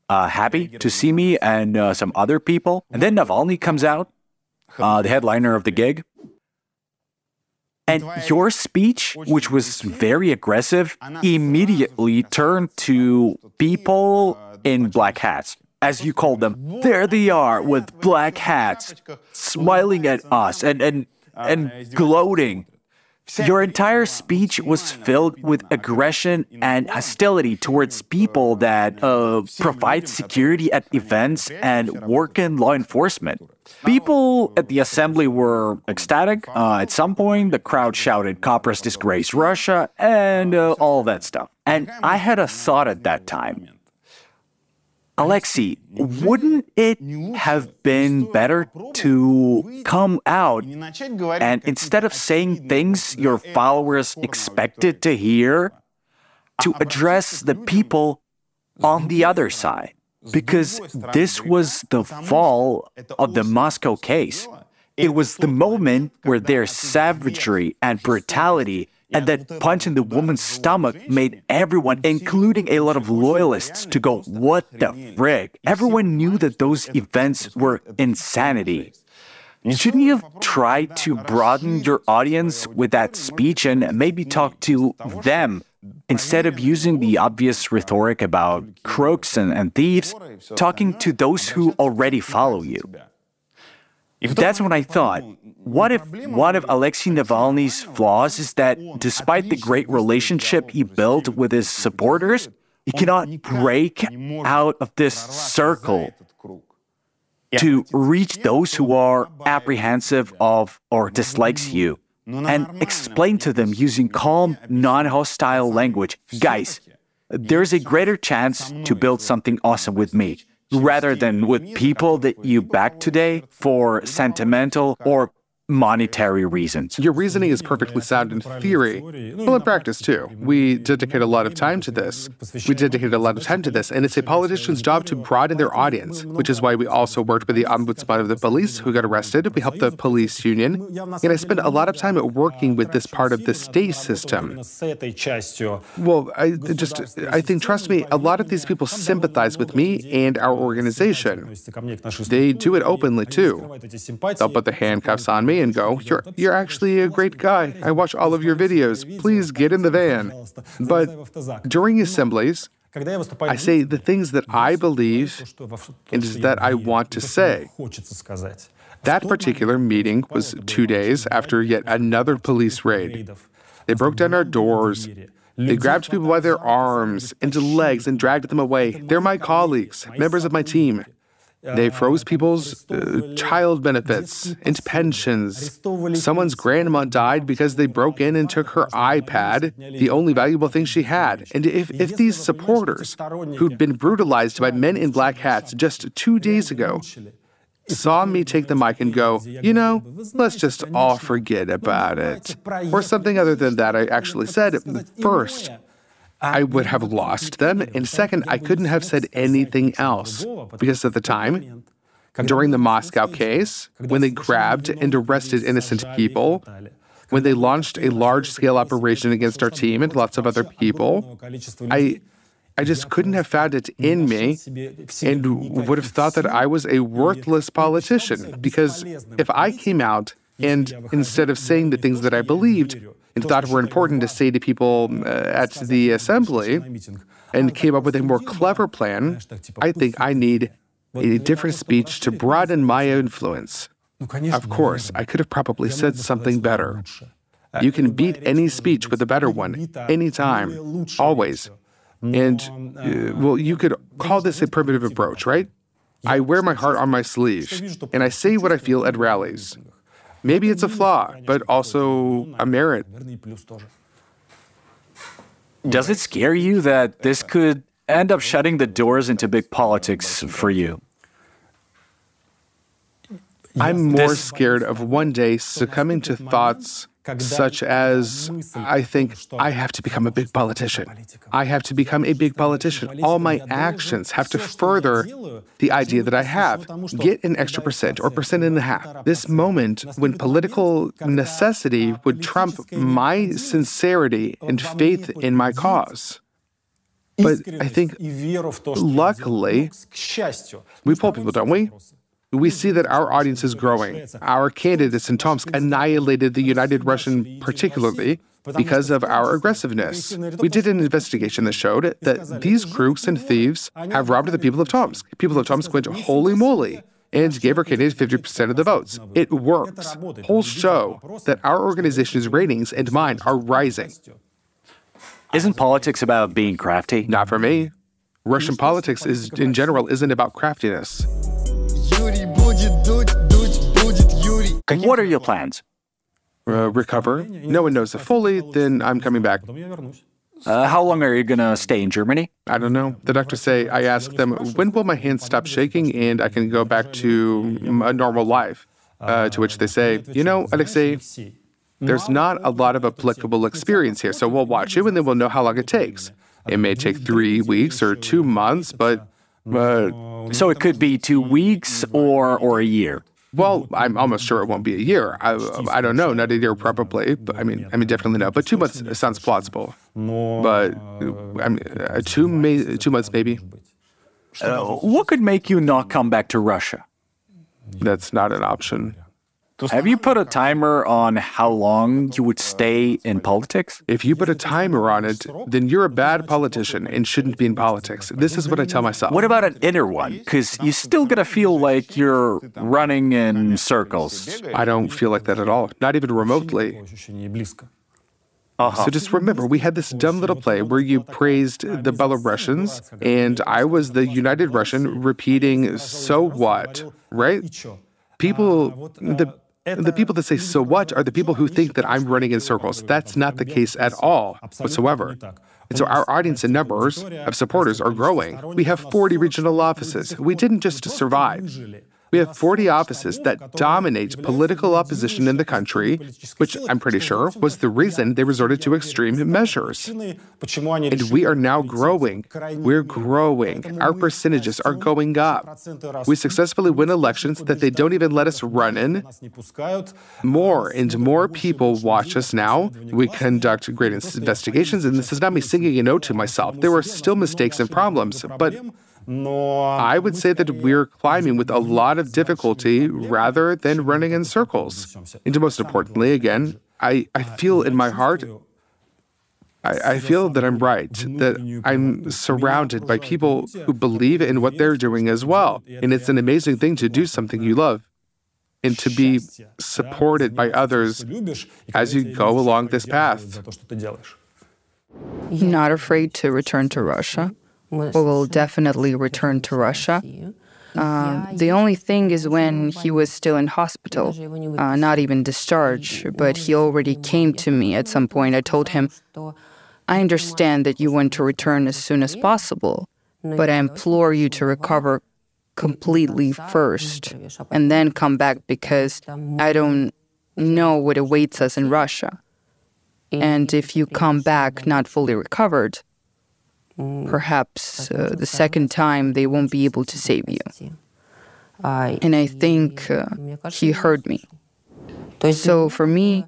uh, happy to see me and uh, some other people. And then Navalny comes out, uh, the headliner of the gig. And your speech, which was very aggressive, immediately turned to people in black hats, as you called them. There they are with black hats, smiling at us and, and, and gloating. Your entire speech was filled with aggression and hostility towards people that uh, provide security at events and work in law enforcement. People at the assembly were ecstatic. Uh, at some point, the crowd shouted, Coppers disgrace Russia, and uh, all that stuff. And I had a thought at that time. Alexei, wouldn't it have been better to come out and instead of saying things your followers expected to hear, to address the people on the other side? Because this was the fall of the Moscow case. It was the moment where their savagery and brutality and that punch in the woman's stomach made everyone, including a lot of loyalists, to go, What the frick? Everyone knew that those events were insanity. Shouldn't you have tried to broaden your audience with that speech and maybe talk to them instead of using the obvious rhetoric about crooks and, and thieves, talking to those who already follow you? That's what I thought, what if one of Alexei Navalny's flaws is that despite the great relationship he built with his supporters, he cannot break out of this circle to reach those who are apprehensive of or dislikes you and explain to them using calm, non-hostile language, guys, there's a greater chance to build something awesome with me rather than with people that you back today for sentimental or monetary reasons. Your reasoning is perfectly sound in theory, well, in practice too. We dedicate a lot of time to this. We dedicate a lot of time to this, and it's a politician's job to broaden their audience, which is why we also worked with the ombudsman of the police who got arrested. We helped the police union, and I spent a lot of time working with this part of the state system. Well, I just, I think, trust me, a lot of these people sympathize with me and our organization. They do it openly too. They'll put the handcuffs on me me and go, You're, you're actually a great guy. I watch all of your videos. Please get in the van. But during assemblies, I say the things that I believe and that I want to say. That particular meeting was two days after yet another police raid. They broke down our doors. They grabbed people by their arms and legs and dragged them away. They're my colleagues, members of my team. They froze people's uh, child benefits and pensions. Someone's grandma died because they broke in and took her iPad, the only valuable thing she had. And if, if these supporters, who'd been brutalized by men in black hats just two days ago, saw me take the mic and go, you know, let's just all forget about it. Or something other than that, I actually said, first, I would have lost them. And second, I couldn't have said anything else because at the time, during the Moscow case, when they grabbed and arrested innocent people, when they launched a large scale operation against our team and lots of other people, I, I just couldn't have found it in me and would have thought that I was a worthless politician. Because if I came out And instead of saying the things that I believed and thought were important to say to people uh, at the assembly, and came up with a more clever plan, I think I need a different speech to broaden my influence. Of course, I could have probably said something better. You can beat any speech with a better one, anytime, always. And, uh, well, you could call this a primitive approach, right? I wear my heart on my sleeve, and I say what I feel at rallies. Maybe it's a flaw, but also a merit. Does it scare you that this could end up shutting the doors into big politics for you? I'm more scared of one day succumbing to thoughts such as I think I have to become a big politician. I have to become a big politician. All my actions have to further the idea that I have. Get an extra percent or percent and a half. This moment when political necessity would trump my sincerity and faith in my cause. But I think, luckily, we poll people, don't we? We see that our audience is growing. Our candidates in Tomsk annihilated the United Russian, particularly because of our aggressiveness. We did an investigation that showed that these crooks and thieves have robbed the people of Tomsk. People of Tomsk went holy moly and gave our candidate 50% of the votes. It works. Polls show that our organization's ratings and mine are rising. Isn't politics about being crafty? Not for me. Russian politics is in general isn't about craftiness. What are your plans? Uh, recover. No one knows it fully, then I'm coming back. Uh, how long are you gonna stay in Germany? I don't know. The doctors say I ask them, when will my hands stop shaking and I can go back to a normal life? Uh, to which they say, you know, Alexei, there's not a lot of applicable experience here, so we'll watch you and then we'll know how long it takes. It may take three weeks or two months, but, but So it could be two weeks or or a year. well, I'm almost sure it won't be a year. I, I don't know, not a year probably, but I mean, I mean, definitely not. But two months sounds plausible. But I mean, uh, two may, two months maybe. Uh, what could make you not come back to Russia? That's not an option. Have you put a timer on how long you would stay in politics? If you put a timer on it, then you're a bad politician and shouldn't be in politics. This is what I tell myself. What about an inner one? Because you're still gonna feel like you're running in circles. I don't feel like that at all, not even remotely. Uh-huh. So just remember, we had this dumb little play where you praised the Belarusians, and I was the United Russian repeating, so what, right? People, the the people that say so what are the people who think that I'm running in circles. That's not the case at all whatsoever. And so our audience and numbers of supporters are growing. We have 40 regional offices. We didn't just survive. We have 40 offices that dominate political opposition in the country, which I'm pretty sure was the reason they resorted to extreme measures. And we are now growing. We're growing. Our percentages are going up. We successfully win elections that they don't even let us run in. More and more people watch us now. We conduct great investigations, and this is not me singing a note to myself. There are still mistakes and problems, but I would say that we're climbing with a lot of difficulty rather than running in circles. And most importantly, again, I, I feel in my heart, I, I feel that I'm right, that I'm surrounded by people who believe in what they're doing as well. And it's an amazing thing to do something you love and to be supported by others as you go along this path. Not afraid to return to Russia. We will definitely return to Russia. Uh, the only thing is when he was still in hospital, uh, not even discharged, but he already came to me at some point. I told him, I understand that you want to return as soon as possible, but I implore you to recover completely first and then come back because I don't know what awaits us in Russia. And if you come back not fully recovered, perhaps uh, the second time they won't be able to save you. And I think uh, he heard me. So for me,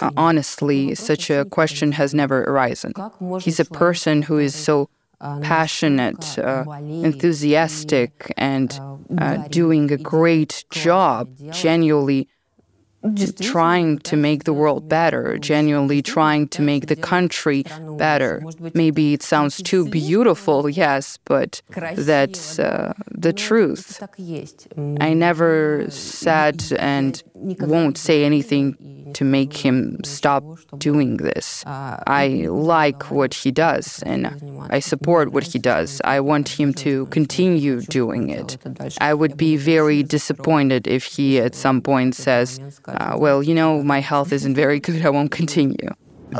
uh, honestly, such a question has never arisen. He's a person who is so passionate, uh, enthusiastic, and uh, doing a great job, genuinely trying to make the world better, genuinely trying to make the country better. Maybe it sounds too beautiful, yes, but that's uh, the truth. I never said and won't say anything to make him stop doing this. I like what he does and I support what he does. I want him to continue doing it. I would be very disappointed if he at some point says, uh, well, you know, my health isn't very good, I won't continue.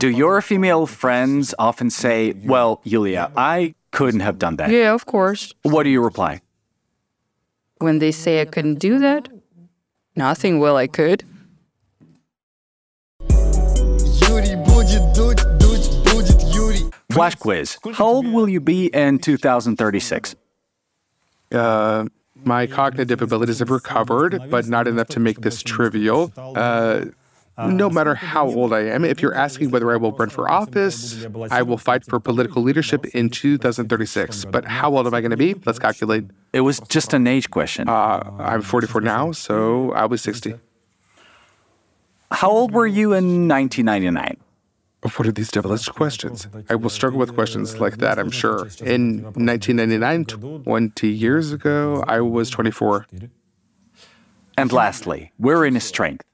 Do your female friends often say, well, Yulia, I couldn't have done that? Yeah, of course. What do you reply? When they say I couldn't do that, nothing, well, I could. Flash quiz. How old will you be in 2036? Uh, my cognitive abilities have recovered, but not enough to make this trivial. Uh, no matter how old I am, if you're asking whether I will run for office, I will fight for political leadership in 2036. But how old am I going to be? Let's calculate. It was just an age question. Uh, I'm 44 now, so I'll be 60. How old were you in 1999? What are these devilish questions? I will struggle with questions like that, I'm sure. In 1999, 20 years ago, I was 24. And lastly, where in his strength?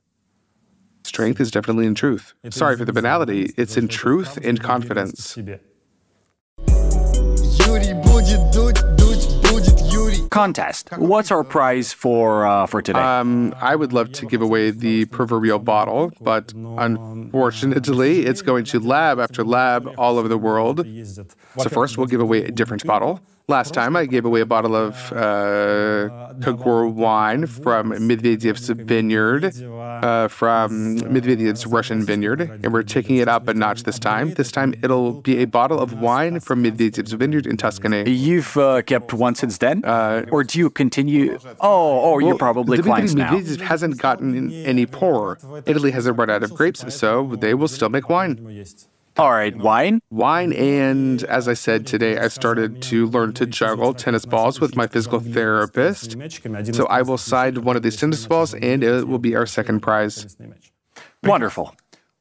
Strength is definitely in truth. Sorry for the banality, it's in truth and confidence. Contest. What's our prize for uh, for today? Um, I would love to give away the proverbial bottle, but unfortunately, it's going to lab after lab all over the world. So, first, we'll give away a different bottle. Last time, I gave away a bottle of uh, Kagor wine from Medvedev's vineyard, uh, from Medvedev's Russian vineyard, and we're taking it up a notch this time. This time, it'll be a bottle of wine from Medvedev's vineyard in Tuscany. You've uh, kept one since then? or do you continue? Oh, oh, you're probably Dmitry clients now. Medvedev hasn't gotten any poorer. Italy hasn't run out of grapes, so they will still make wine. All right, wine? Wine, and as I said today, I started to learn to juggle tennis balls with my physical therapist. So I will side one of these tennis balls, and it will be our second prize. Wonderful.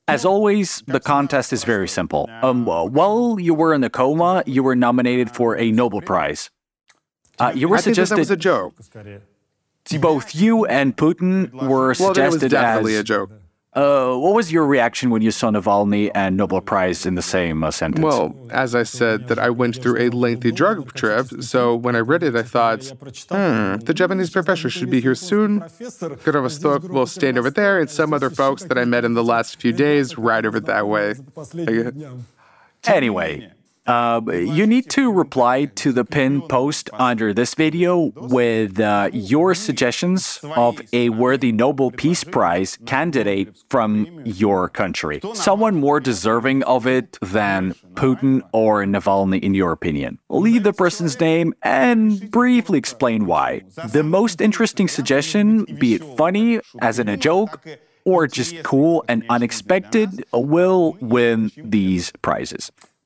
As always, the contest is very simple. Um, while you were in the coma, you were nominated for a Nobel Prize. Uh, you were I think that, that was a joke. both you and Putin were Well, that was suggested definitely as. a joke. Uh, what was your reaction when you saw Navalny and Nobel Prize in the same uh, sentence? Well, as I said, that I went through a lengthy drug trip, so when I read it, I thought, hmm, the Japanese professor should be here soon. Krovostok will stand over there, and some other folks that I met in the last few days right over that way. Anyway, uh, you need to reply to the pinned post under this video with uh, your suggestions of a worthy Nobel Peace Prize candidate from your country. Someone more deserving of it than Putin or Navalny, in your opinion. Leave the person's name and briefly explain why. The most interesting suggestion, be it funny, as in a joke, or just cool and unexpected, will win these prizes.